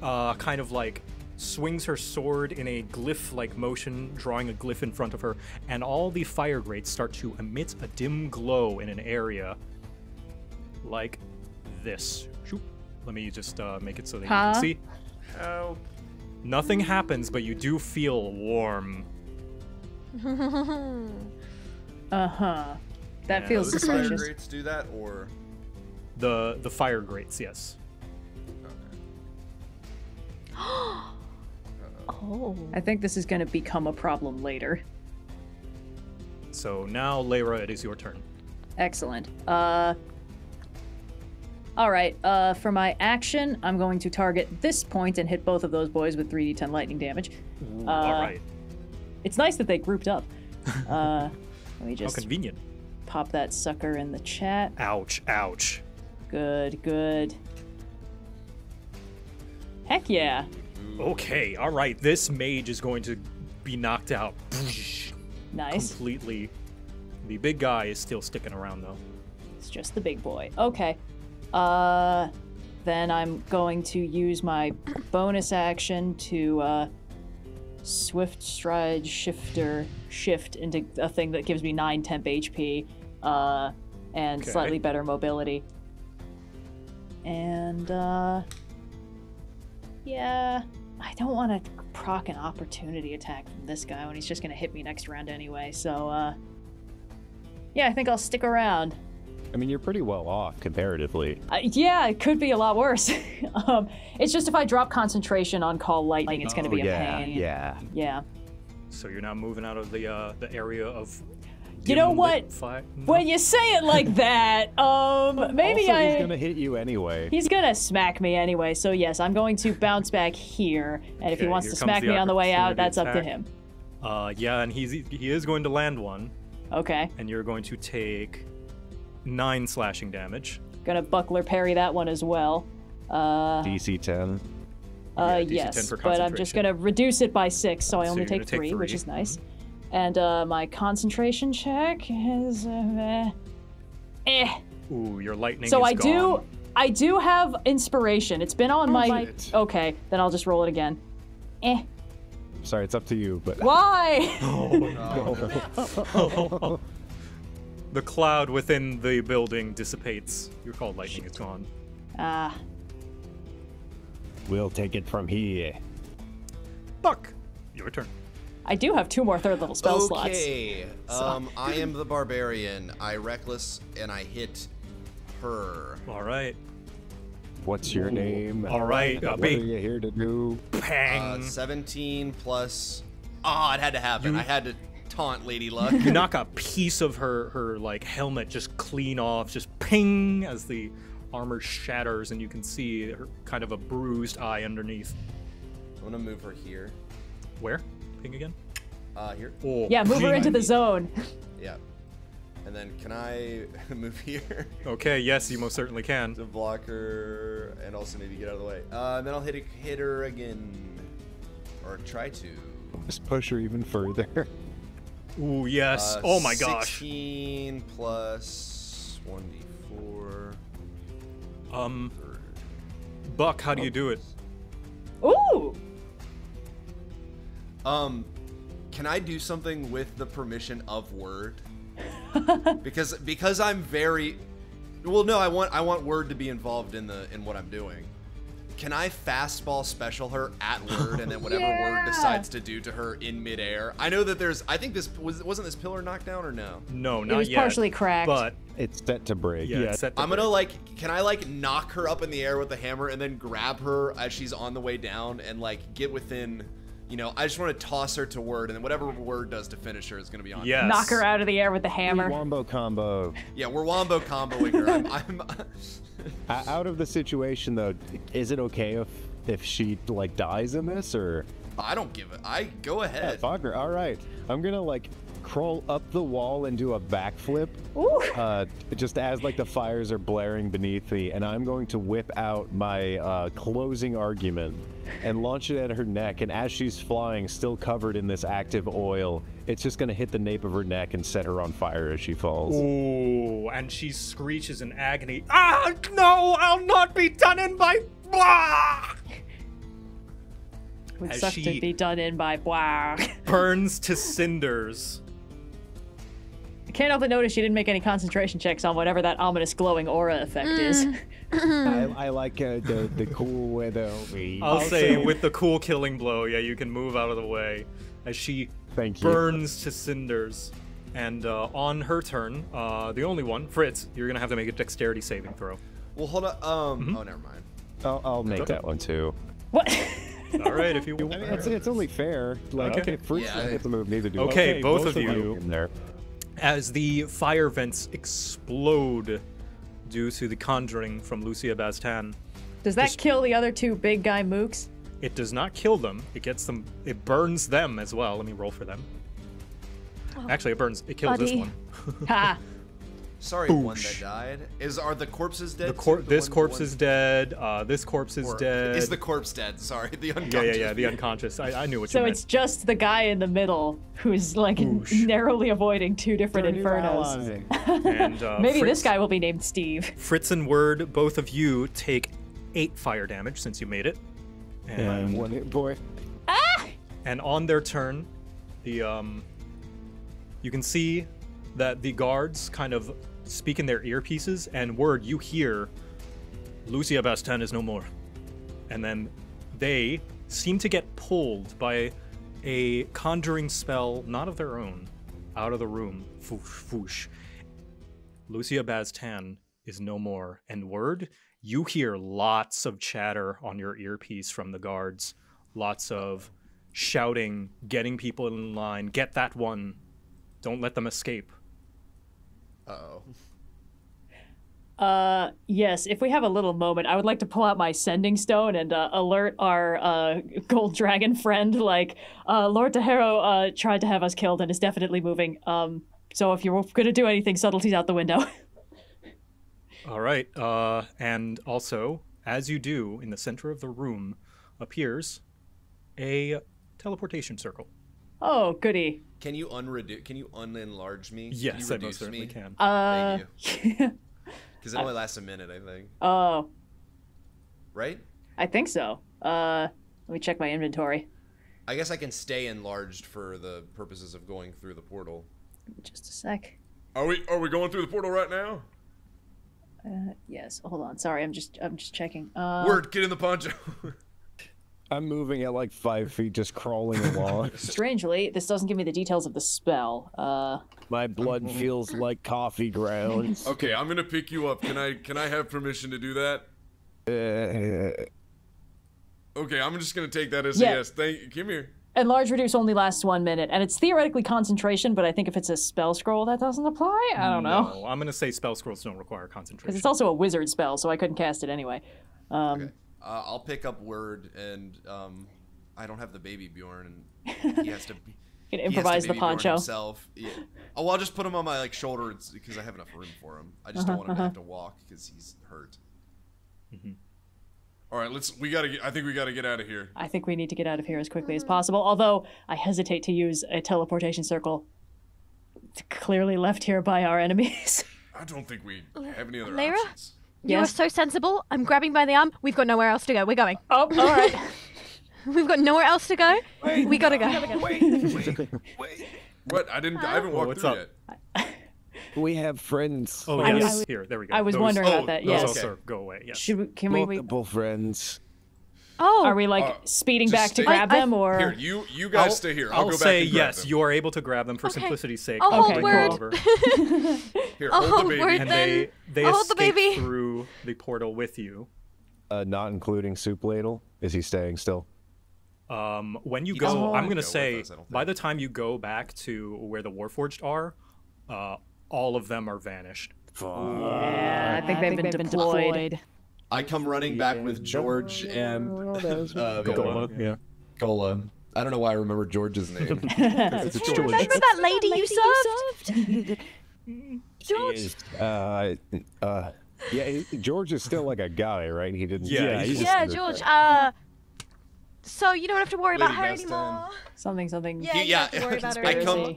uh, kind of like swings her sword in a glyph like motion, drawing a glyph in front of her, and all the fire grates start to emit a dim glow in an area like this. Shoop. Let me just uh, make it so that you Huh? can see. Help. Nothing happens, but you do feel warm. Uh huh. That Yeah, feels Does the fire suspicious. grates do that, or The the fire grates, yes. oh. I think this is going to become a problem later. So now, Lyra, it is your turn. Excellent. Uh. All right. Uh, for my action, I'm going to target this point and hit both of those boys with 3d10 lightning damage. Ooh, Uh, all right. It's nice that they grouped up. Uh, let me just How convenient. pop that sucker in the chat. Ouch! Ouch! Good, good. Heck yeah. Okay, all right. This mage is going to be knocked out. Nice. Completely. The big guy is still sticking around though. It's just the big boy. Okay. Uh, then I'm going to use my bonus action to uh, swift stride shifter shift into a thing that gives me 9 temp HP uh, and Okay. slightly better mobility. And uh, yeah, I don't want to proc an opportunity attack from this guy when he's just going to hit me next round anyway. So uh, yeah, I think I'll stick around. I mean, you're pretty well off comparatively. Uh, yeah, it could be a lot worse. um, it's just if I drop concentration on call lightning, it's going to Oh, be a yeah, pain. yeah. Yeah. So you're now moving out of the uh, the area of. You know what? lit Fi- When you say it like that, um, maybe also, I. he's gonna hit you anyway. He's gonna smack me anyway, so yes, I'm going to bounce back here, and if he wants to smack me on the way out, opportunity that's up to him. Uh, yeah, and he's he is going to land one, Okay, and you're going to take nine slashing damage. gonna buckler parry that one as well. Uh, DC 10. uh Yeah, DC 10 yes, for but I'm just gonna reduce it by six, so I So only you're take take three, which is nice. And uh, my concentration check is uh, eh. Ooh, your lightning. So is I do. I do have inspiration. It's been on my. Shit. Okay, then I'll just roll it again. Eh. Sorry, it's up to you, but Why? The cloud within the building dissipates. Your called lightning is gone. Ah, we'll take it from here. Buck, your turn. I do have two more third level spell slots. okay. Um, I am the barbarian. I reckless and I hit her. All right. What's your name? All right, uh, What big- are you here to do? Uh, Pang. 17 plus Oh, it had to happen. You- I had to taunt Lady Luck. you knock a piece of her her like helmet just clean off, just ping as the armor shatters, and you can see her kind of a bruised eye underneath. I'm gonna move her here. Where? Ping again? Uh, here. Oh, Yeah, move her into the zone. Yeah. And then can I move here Okay, yes, you most certainly can. to block her and also maybe get out of the way? Uh, and then I'll hit hit her again, or try to. Just push her even further. Ooh, yes. Uh, oh my gosh. 16 plus 1d4. Um, Buck, how do you do it? Ooh! Um, can I do something with the permission of Word? because because I'm very well. No, I want I want Word to be involved in the in what I'm doing. Can I fastball special her at Word and then whatever Word decides to do to her in midair? I know that there's. I think this was wasn't this pillar knocked down or no? No, It not was yet. partially cracked. But It's set to break. yeah, it's set to I'm gonna like, can I like knock her up in the air with the hammer and then grab her as she's on the way down and like get within, you know, I just want to toss her to Word and then whatever Word does to finish her is gonna be on. Yes. Knock her out of the air with the hammer. Wombo combo. Yeah, we're wombo comboing her. I'm, I'm O- Out of the situation though, is it okay if if she like dies in this or? I don't give it. I go ahead. fuck her. All right, I'm gonna like crawl up the wall and do a backflip. Ooh! Uh, just as like the fires are blaring beneath me, and I'm going to whip out my uh, closing argument and launch it at her neck. And as she's flying, still covered in this active oil, it's just gonna hit the nape of her neck and set her on fire as she falls. Ooh, and she screeches in agony. Ah, no, I'll not be done in by. Blah! Would As suck to be done in by blah. Burns to cinders. I can't help but notice she didn't make any concentration checks on whatever that ominous glowing aura effect is. I, I like uh, the the cool weather. I'll say with the cool killing blow, yeah, you can move out of the way as she Thank you. burns to cinders. And uh, on her turn, uh, the only one, Fritz, you're gonna have to make a dexterity saving throw. Well, hold on. Um. Mm-hmm. Oh, never mind. I'll, I'll make that one too. What? All right, if you. want. I mean, it's, it's only fair. Like, Okay. okay, Fritz Yeah. doesn't get to move, neither do I. Okay, both of you. In there. as the fire vents explode due to the conjuring from Lucia Bastan. Does that Just- kill the other two big guy mooks? It does not kill them. It gets them. It burns them as well. Let me roll for them. Actually, it burns. It kills this one. Ha! Sorry, the one that died. Is are the corpses dead? The cor- The this one- corpse one- is dead. Uh, this corpse is or- dead. Is the corpse dead? Sorry, the unconscious. yeah, yeah. yeah. The unconscious. I, I knew what So you meant. it's just the guy in the middle who's like Boosh. narrowly avoiding two different Our infernos. and uh, Maybe Fritz, this guy will be named Steve. Fritz and Word, both of you take eight fire damage since you made it. And, And one hit boy. Ah! and on their turn, the um, you can see that the guards kind of speak in their earpieces, and word you hear, Lucia Bastan is no more, and then they seem to get pulled by a conjuring spell, not of their own, out of the room. Foosh, foosh. Lucia Bastan is no more, and word you hear lots of chatter on your earpiece from the guards, lots of shouting, getting people in line, get that one, don't let them escape. Uh-oh. Uh, yes, if we have a little moment, I would like to pull out my sending stone and uh, alert our uh, gold dragon friend. Like, uh, Lord Tahero uh, tried to have us killed and is definitely moving. Um, so if you're gonna do anything, subtlety's out the window. All right, uh, and also, as you do, in the center of the room appears a teleportation circle. oh, goody. Can you unreduce? Can you unenlarge me? Yes, can I you most certainly me? can. Uh, Because it only lasts a minute, I think. oh, Right? I think so. Uh, let me check my inventory. I guess I can stay enlarged for the purposes of going through the portal. Just a sec. Are we are we going through the portal right now? Uh, yes. Hold on. Sorry, I'm just I'm just checking. Uh, Word, get in the poncho. I'm moving at like five feet, just crawling along. Strangely, this doesn't give me the details of the spell. Uh, My blood feels like coffee grounds. okay, I'm gonna pick you up. Can I can I have permission to do that? Uh, Okay, I'm just gonna take that as Yeah. a yes. Thank. Come here. Enlarge reduce only lasts one minute, and it's theoretically concentration, but I think if it's a spell scroll, that doesn't apply. I don't know No, I'm gonna say spell scrolls don't require concentration. because concentration. it's also a wizard spell, so I couldn't cast it anyway. Um, Okay. Uh, I'll pick up word, and um, I don't have the baby Bjorn, and he has to. Be, You can he has improvise the baby Bjorn poncho. himself. Yeah. Oh, well, I'll just put him on my like shoulder because I have enough room for him. I just don't want him to have to walk because he's hurt. All right, let's. We gotta. Get, I think we gotta get out of here. I think we need to get out of here as quickly as possible. Although I hesitate to use a teleportation circle. It's clearly left here by our enemies. I don't think we have any other Lyra? options. You are so sensible. I'm grabbing by the arm. We've got nowhere else to go. We're going. oh, all right. We've got nowhere else to go. we gotta go. Wait, wait, wait. What? I didn't. I haven't walked what's through up? yet. We have friends. Oh I yes, was- here, there we go. I was Those- wondering oh, about that. Those Yes. also go away. Yes. Should we? Can we? Multiple friends. Oh, Are we like Uh, speeding just back to grab I- I- them, or Here, you you guys stay here. I'll, I'll go back say and grab yes. them. You are able to grab them for Okay. simplicity's sake. I'll hold I'll word. Here, I'll hold hold the baby. word. and Then they they I'll hold the escape baby. through the portal with you. Uh, not including Soup Ladle. Is he staying still? Um, when you He go, I'm gonna go say us, by the time you go back to where the Warforged are, uh, all of them are vanished. yeah, I think they've been deployed. I come running back with George and uh, the other yeah. Gola. I don't know why I remember George's name. It's George. remember that lady you served? George. Uh, uh, yeah, George is still like a guy, right? He didn't. Yeah, he he's- just Yeah, George. Uh, so you don't have to worry about her Bastan. anymore. Something, something. Yeah, you don't have to worry about her I come.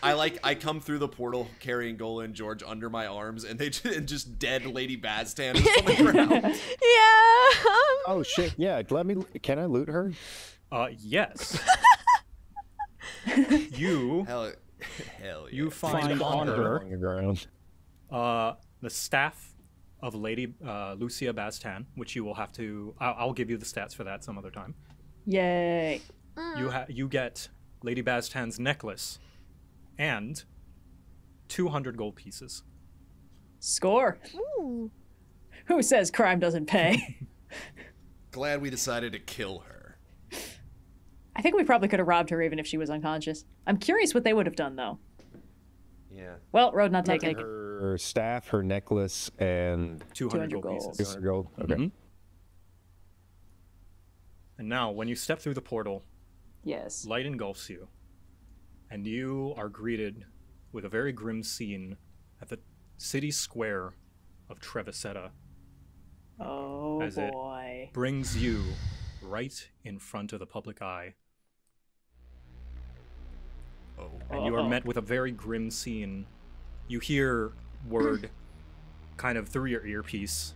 Conspiracy. I like. I come through the portal carrying Gola and George under my arms, and they and just dead Lady Bastan is on the ground. Yeah. um, Oh shit! Yeah, let me. Can I loot her? Uh, yes. you Hell, hell yeah. you find on her her on the ground. uh, the staff of Lady uh, Lucia Baztan, which you will have to. I'll, I'll give you the stats for that some other time. Yay! You ha- you get Lady Baztan's necklace and 200 gold pieces. Score. Ooh. Who says crime doesn't pay? Glad we decided to kill her. I think we probably could have robbed her even if she was unconscious. I'm curious what they would have done though. Yeah. Well, road not taken. Her staff, her necklace, and 200, 200 gold gold. pieces. 200 gold. Okay. Mhm. And now, when you step through the portal, Yes. light engulfs you, and you are greeted with a very grim scene at the city square of Trevesetta. Oh As it- boy. Brings you right in front of the public eye, Oh. and you are met with a very grim scene. You hear word, kind of through your earpiece,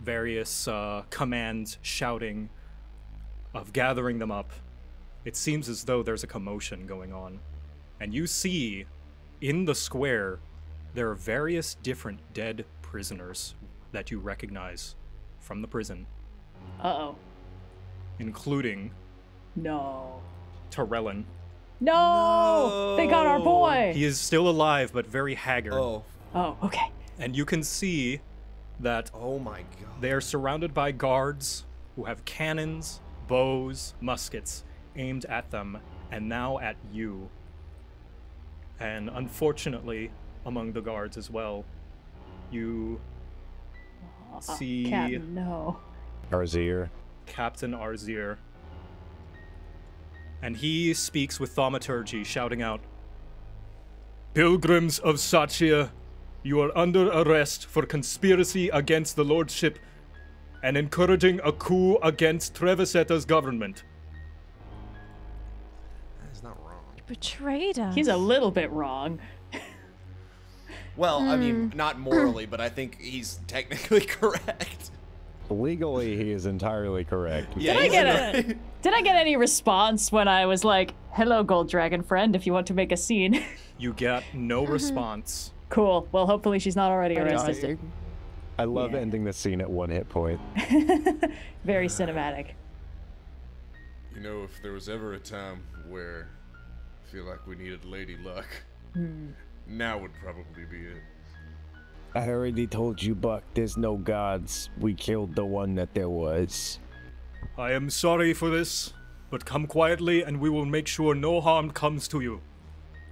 various uh, commands shouting of gathering them up. It seems as though there's a commotion going on. And you see in the square there are various different dead prisoners that you recognize from the prison, Uh oh. including No. Torellin. No! They got our boy. He is still alive but very haggard. Oh. Oh, okay. And you can see that Oh my god. they are surrounded by guards who have cannons, bows, muskets aimed at them, and now at you. And unfortunately, among the guards as well, you Uh, see Captain, no. Arzir. Captain Arzir. And he speaks with thaumaturgy, shouting out Pilgrims of Sachia, you are under arrest for conspiracy against the Lordship and encouraging a coup against Trevisetta's government. Betrayed us. He's a little bit wrong. Well, I mean, hmm. not morally, but I think he's technically correct. Legally, he is entirely correct. Yeah, Did I get a Did I get any response when I was like, "Hello, Gold Dragon friend, if you want to make a scene"? You get no mm-hmm. response. cool. Well, hopefully she's not already arrested. I love Yeah. ending the scene at one hit point. Very cinematic. You know, if there was ever a time where I feel like we needed Lady Luck, hmm. now would probably be it. I already told you, Buck, there's no gods. We killed the one that there was. I am sorry for this. but come quietly and we will make sure no harm comes to you.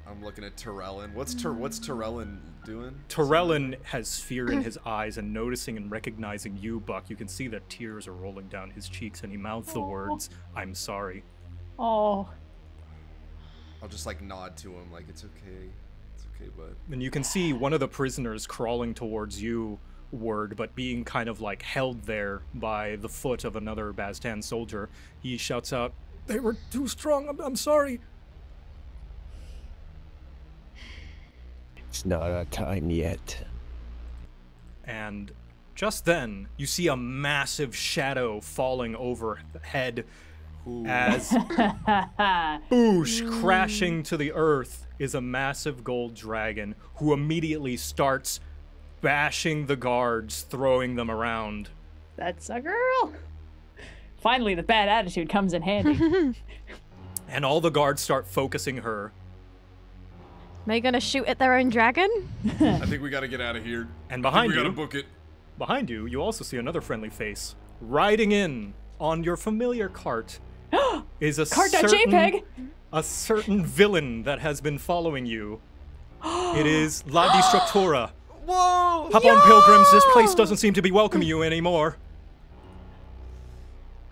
I'm looking at Terrellin. What's Ter- What's Terrellin doing? Terrellin has fear in his eyes and noticing and recognizing you, Buck. You can see that tears are rolling down his cheeks and he mouths the words, I'm sorry. Oh, I'll just like nod to him, like it's okay, it's okay, bud. And you can see one of the prisoners crawling towards you, Word, but being kind of like held there by the foot of another Baztan soldier. He shouts out, They were too strong. I'm, I'm sorry. It's not our time yet. And just then, you see a massive shadow falling overhead as boosh crashing to the earth is a massive gold dragon who immediately starts bashing the guards, throwing them around. that's a girl. Finally, the bad attitude comes in handy. And all the guards start focusing her. Are They gonna shoot at their own dragon? I think we gotta get out of here. And I behind think we gotta you, book it. behind you, you also see another friendly face riding in on your familiar cart. is a certain, Cart.jpg. a certain villain that has been following you. it is La Destructura. Whoa! Hop on, pilgrims. This place doesn't seem to be welcoming you anymore.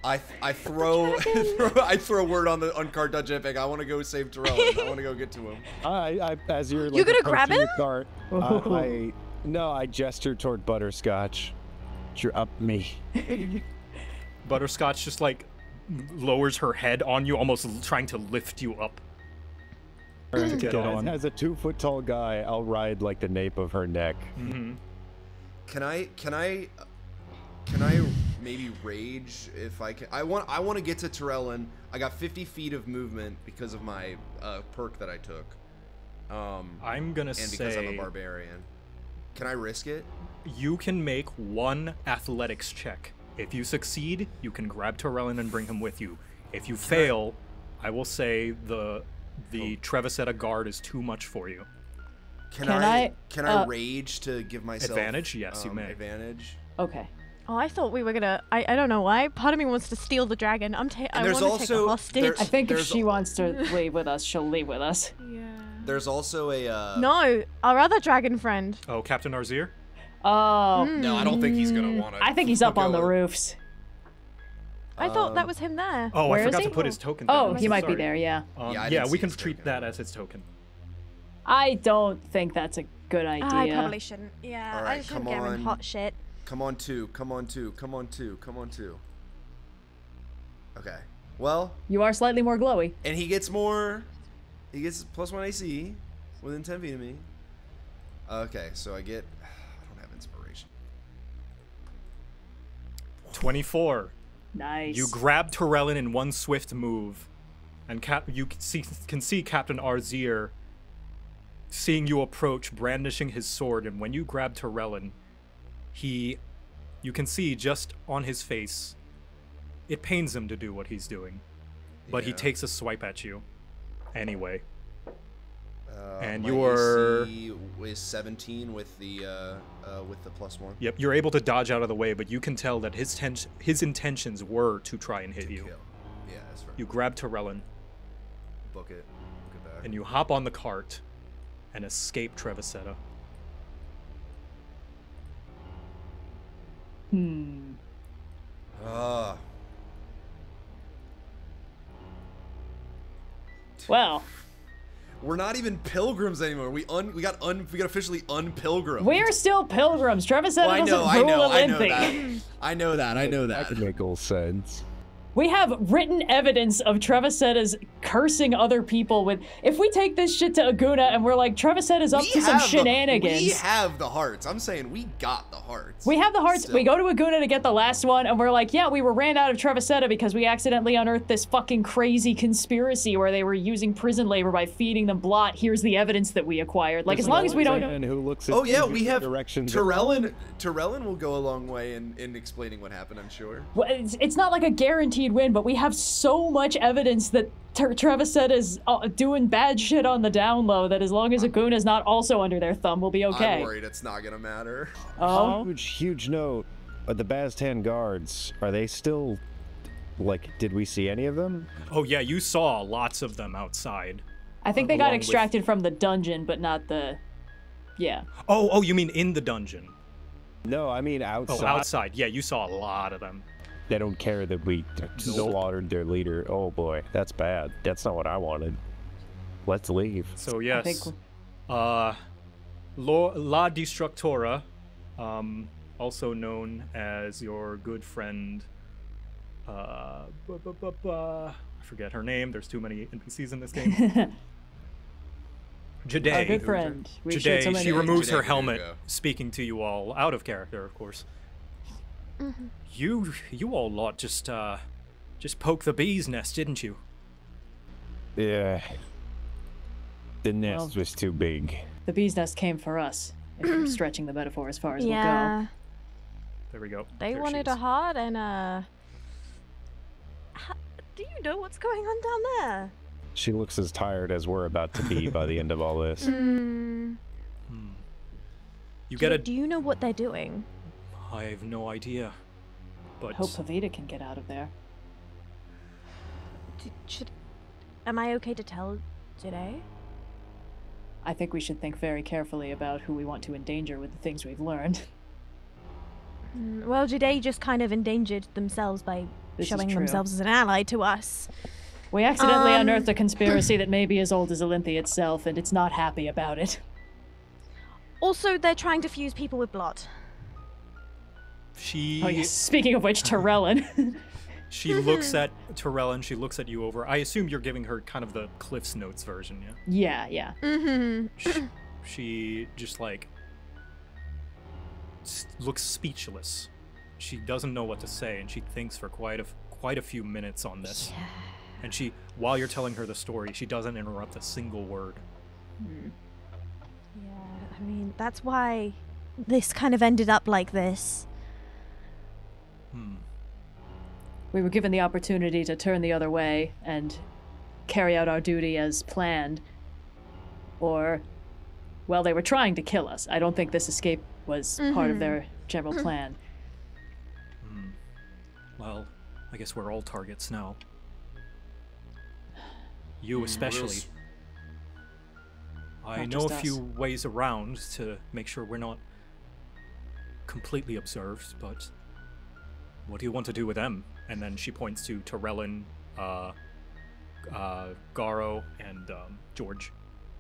I I throw I throw a word on the on card.jpg. I want to go save Terrellin. I want to go get to him. I, I as you're like, gonna grab approaching the him? cart, I, uh, I no, I gesture toward Butterscotch. You're up me. Butterscotch just like lowers her head on you, almost trying to lift you up. to get on. As a two foot tall guy, I'll ride like the nape of her neck. Can I can I can I maybe rage if I can? I want I want to get to Terrellin. I got 50 feet of movement because of my uh, perk that I took. Um, I'm gonna and because I'm a barbarian. Can I risk it? you can make one athletics check. If you succeed, you can grab Torellin and bring him with you. If you fail, I will say the the Trevisetta guard is too much for you. Can, Can I, I, can uh, I rage to give myself Advantage? Yes, you um, may. Advantage. Okay. Oh, I thought we were gonna. I, I don't know why. Part of me wants to steal the dragon. I'm ta- I there's want to take a hostage. there- I think if she a- wants to leave with us, she'll leave with us. yeah. There's also a uh, No, our other dragon friend. Oh, Captain Arzier? Oh, No, I don't think he's gonna want to. I think he's up on the roofs. I thought that Um, was him there. Oh, Where I forgot he? to put his token. There. Oh, he might be there. Yeah. Um, Yeah, yeah, we can treat token. that as his token. I don't think that's a good idea. I probably shouldn't. Yeah, All I right, shouldn't come get him in on. hot shit. Come on two. Come on two. Come on two. Come on two. Okay. Well, You are slightly more glowy. and he gets more. He gets plus one AC within 10 feet of me. Okay, so I get. 24. Nice. You grab Torellin in one swift move, and Cap- you can see, can see Captain Arzier seeing you approach, brandishing his sword. And when you grab Torellin, he, you can see just on his face, it pains him to do what he's doing, but he takes a swipe at you anyway. Uh, And your- AC is 17 with the uh, uh, with the plus one. Yep, you're able to dodge out of the way, but you can tell that his ten- his intentions were to try and hit you. Kill. Yeah, that's fair. You grab Torellin, book it. Book it back. and you hop on the cart and escape Trevisetta. Hmm. Ah. Well, We're not even pilgrims anymore. We un we got un we got officially unpilgrimed. we're still pilgrims. Travis said Well, I doesn't know, I rule know, I know Olynthe. that. I know that. I know That that. could make all sense. We have written evidence of Trevisetta's cursing other people with. If we take this shit to Aguna and we're like, Trevisetta's up We to some have the- shenanigans. we have the hearts. I'm saying we got the hearts. We have the hearts. We go to Aguna to get the last one, and we're like, yeah, we were ran out of Trevisetta because we accidentally unearthed this fucking crazy conspiracy where they were using prison labor by feeding them blot. Here's the evidence that we acquired. Like, as long as we don't. And who looks at Oh yeah, two we have directions. Terrellin. Terrellin will go a long way in, in explaining what happened. I'm sure. Well, It's, it's not like a guaranteed win, but we have so much evidence that Ter- said is uh, doing bad shit on the down low that as long as Aguna's not also under their thumb, we'll be okay. I'm worried it's not gonna matter. Oh, Huge, huge note. Uh, the Baztan guards, are they still Like, did we see any of them? Oh yeah, you saw lots of them outside. I think they got Along with- extracted from the dungeon, but not the. Yeah. Oh, oh, you mean in the dungeon? No, I mean outside. Oh, outside. outside. Yeah, you saw a lot of them. They don't care that we slaughtered their leader. Oh boy, that's bad. That's not what I wanted. Let's leave. So I yes, think. uh, La Destructora, um, also known as your good friend. Uh, bu- bu- bu- bu- I forget her name. There's too many NPCs in this game. Jade. Our good friend. We Jade, so many. she removes her helmet, speaking to you all out of character, of course. You, you all lot just, uh, just poke the bee's nest, didn't you? Yeah. The nest Well- was too big. The bee's nest came for us. If I'm stretching the metaphor as far as we'll yeah. There we go. They There wanted a heart and uh ha- do you know what's going on down there? She looks as tired as we're about to be by the end of all this. Mm. You Do, get a. do you know what they're doing? I have no idea. go. But Hope Pavita can get out of there. D- should am I okay to tell today? I think we should think very carefully about who we want to endanger with the things we've learned. Mm, Well, Jade just kind of endangered themselves by This showing themselves as an ally to us. We accidentally Um, unearthed a conspiracy that may be as old as Elynthi itself, and it's not happy about it. Also, they're trying to fuse people with blood. She Oh yes. Speaking of which, Terrellin. she looks at Terrell and she looks at you over. I assume you're giving her kind of the Cliff's Notes version, yeah? yeah, yeah. Mm-hmm. She, she just like looks speechless. She doesn't know what to say, and she thinks for quite a f- quite a few minutes on this. Yeah. And she, while you're telling her the story, she doesn't interrupt a single word. Yeah, I mean, that's why this kind of ended up like this. Hmm. We were given the opportunity to turn the other way and carry out our duty as planned. Or, well, they were trying to kill us. I don't think this escape was part of their general plan. Hmm. Well, I guess we're all targets now. You especially. else? I know a few us. ways around to make sure we're not completely observed, but what do you want to do with them? And then she points to Torellin, uh, uh, Garo, and um, George.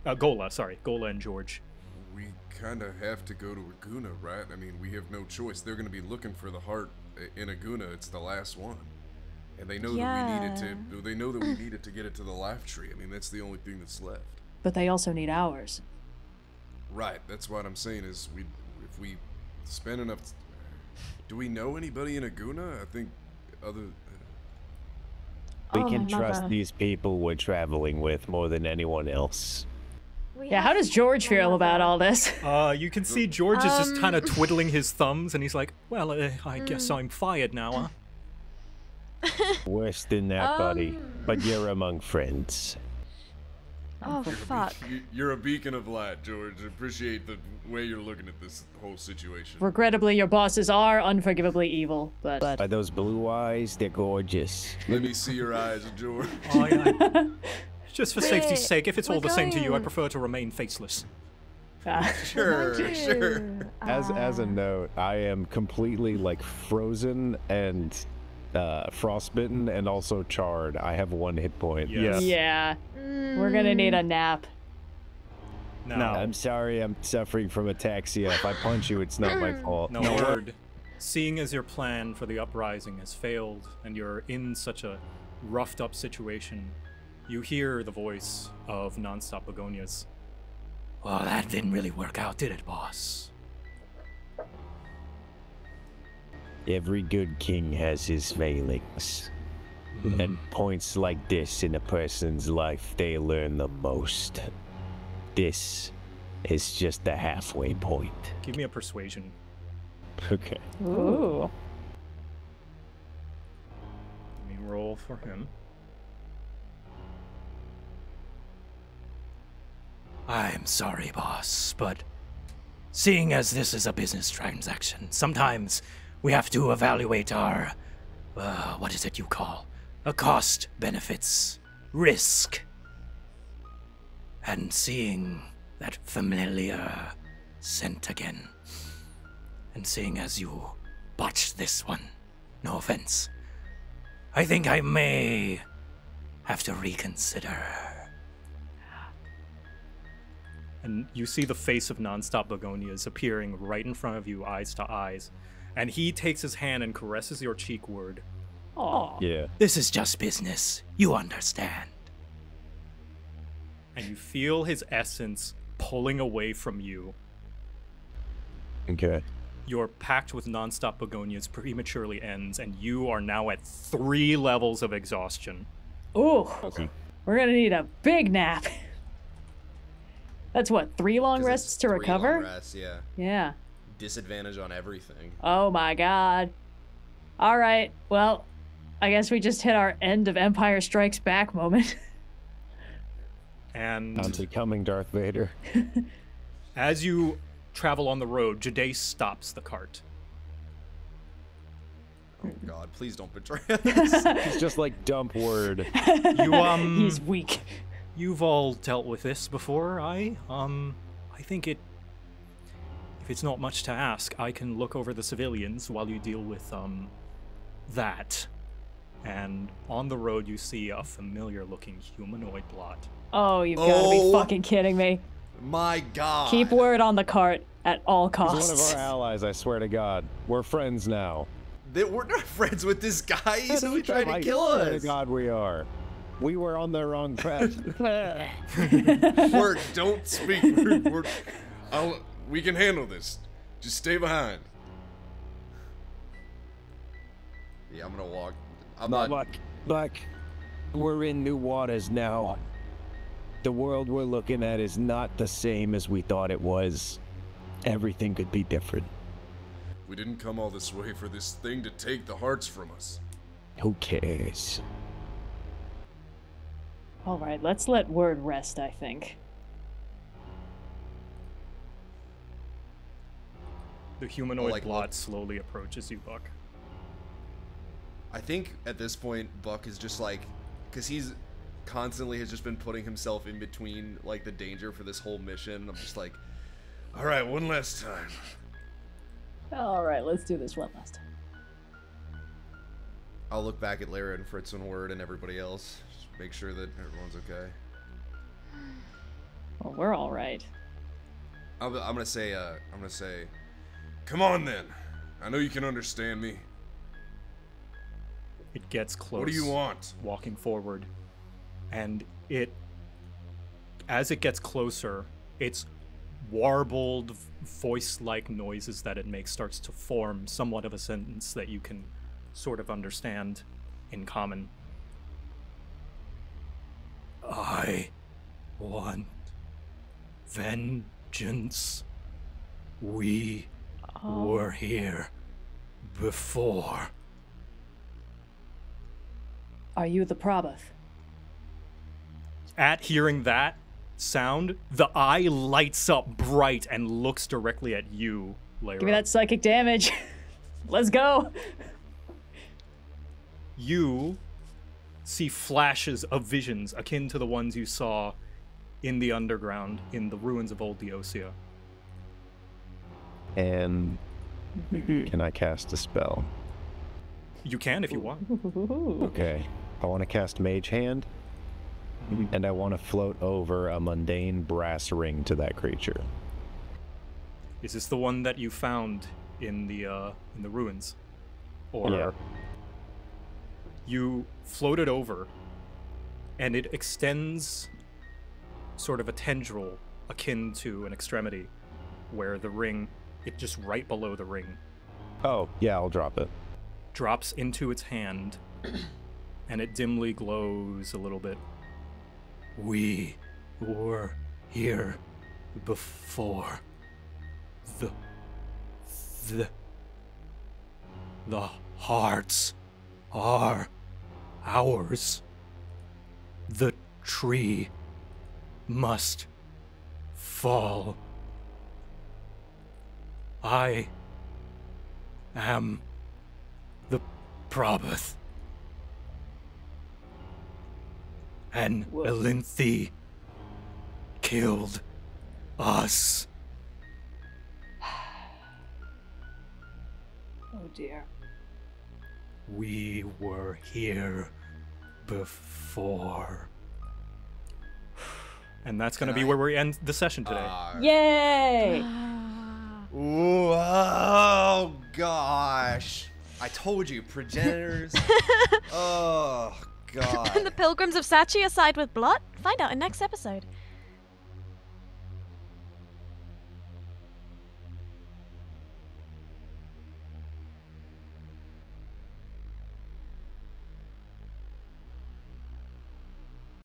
Uh, Gola, sorry. Gola and George. We kind of have to go to Aguna, right? I mean, we have no choice. They're going to be looking for the heart in Aguna. It's the last one. And they know that we need it to. They know that we need it to get it to the life tree. I mean, that's the only thing that's left. But they also need ours. Right. That's what I'm saying. Is we, if we spend enough. Do we know anybody in Aguna? I think other. We Oh, can my trust these people we're traveling with more than anyone else. We Yeah, how does George one feel about all this? Uh, you can see George is just Um, kind of twiddling his thumbs, and he's like, "Well, uh, I guess Mm. I'm fired now, huh?" Worse than that, buddy. Um. But you're among friends. Oh fuck! You- You're a beacon of light, George. I appreciate the way you're looking at this whole situation. Regrettably, your bosses are unforgivably evil, but, By those blue eyes, they're gorgeous. Let me see your eyes, George. Oh, yeah. Just for safety's sake, if it's we're all the same to you, I going- prefer to remain faceless. Ah, Sure, sure. As as Ah. a note, I am completely like frozen and uh, frostbitten and also charred. I have one hit point. Yes. yeah, we're gonna need a nap. No, no. I'm sorry, I'm suffering from ataxia. If I punch you, it's not my fault. no word. Seeing as your plan for the uprising has failed, and you're in such a roughed up situation, you hear the voice of Nonstop Begonias. Well, that didn't really work out, did it, boss? Every good king has his failings. Mm-hmm. At points like this in a person's life, they learn the most. This is just the halfway point. Give me a persuasion. Okay. Ooh. Let me roll for him. I'm sorry, boss, but seeing as this is a business transaction, sometimes we have to evaluate our uh, what is it you call a cost benefits risk. And seeing that familiar scent again, and seeing as you botched this one, no offense, I think I may have to reconsider. and you see the face of nonstop begonias appearing right in front of you, eyes to eyes. And he takes his hand and caresses your cheek word. Aw. Yeah. This is just business. You understand. And you feel his essence pulling away from you. Okay. Your pact with nonstop begonias prematurely ends, and you are now at three levels of exhaustion. Ooh. Okay. We're gonna need a big nap. That's what, three long rests it's to three long recover? rests, yeah. Yeah. Disadvantage on everything. Oh my god. Alright, well, I guess we just hit our end of Empire Strikes Back moment. And I'm becoming Darth Vader. as you travel on the road, Jade stops the cart. Oh God, please don't betray us. He's just like dump word. You um He's weak. You've all dealt with this before, I um I think it if it's not much to ask, I can look over the civilians while you deal with um that. And on the road you see a familiar looking humanoid blot. Oh, you've gotta be Oh. fucking kidding me. My God. Keep word on the cart at all He's one of our allies, I swear to God. We're friends now. That we're not friends with this guy. He's only trying to kill swear to us. God, we are. We were on the wrong path. Word, don't speak. We're, we're, I'll, we can handle this. Just stay behind. Yeah, I'm gonna walk. I'm Not not. Buck. Buck, we're in new waters now. The world we're looking at is not the same as we thought it was. Everything could be different. We didn't come all this way for this thing to take the hearts from us. Who cares? Alright, let's let word rest, I think. The humanoid like, blot look- slowly approaches you, Buck. I think at this point, Buck is just like, because he's constantly has just been putting himself in between like the danger for this whole mission. I'm just like, All right, one last time. Alright, let's do this one last time. I'll look back at Lyra and Fritz and Word and everybody else. Just make sure that everyone's okay. Well, we're alright. I'm, I'm gonna say, uh, I'm gonna say, Come on then. I know you can understand me. It gets close. What do you want? walking forward and it as it gets closer its warbled voice like noises that it makes starts to form somewhat of a sentence that you can sort of understand in common I want vengeance. We were here before. Are you the Prabhath? at hearing that sound the eye lights up bright and looks directly at you Lyra. Give me that psychic damage. let's go. you see flashes of visions akin to the ones you saw in the underground in the ruins of old Deosia. And can I cast a spell? You can if you want. Okay. I want to cast Mage Hand, and I want to float over a mundane brass ring to that creature. Is this the one that you found in the uh, in the ruins, or Yeah. you float it over, and it extends sort of a tendril akin to an extremity, where the ring, it just right below the ring, Oh, yeah, I'll drop it. drops into its hand, and it dimly glows a little bit. We were here before. The. The. The hearts are ours. The tree must fall. I am the Probath. And Whoa. Elynthi killed us. Oh dear. We were here before. And that's going to be I- where we end the session today. Yay! Ooh, oh gosh. I told you, progenitors. oh god. and the. Pilgrims of Sachi are side with Blot? Find out in next episode.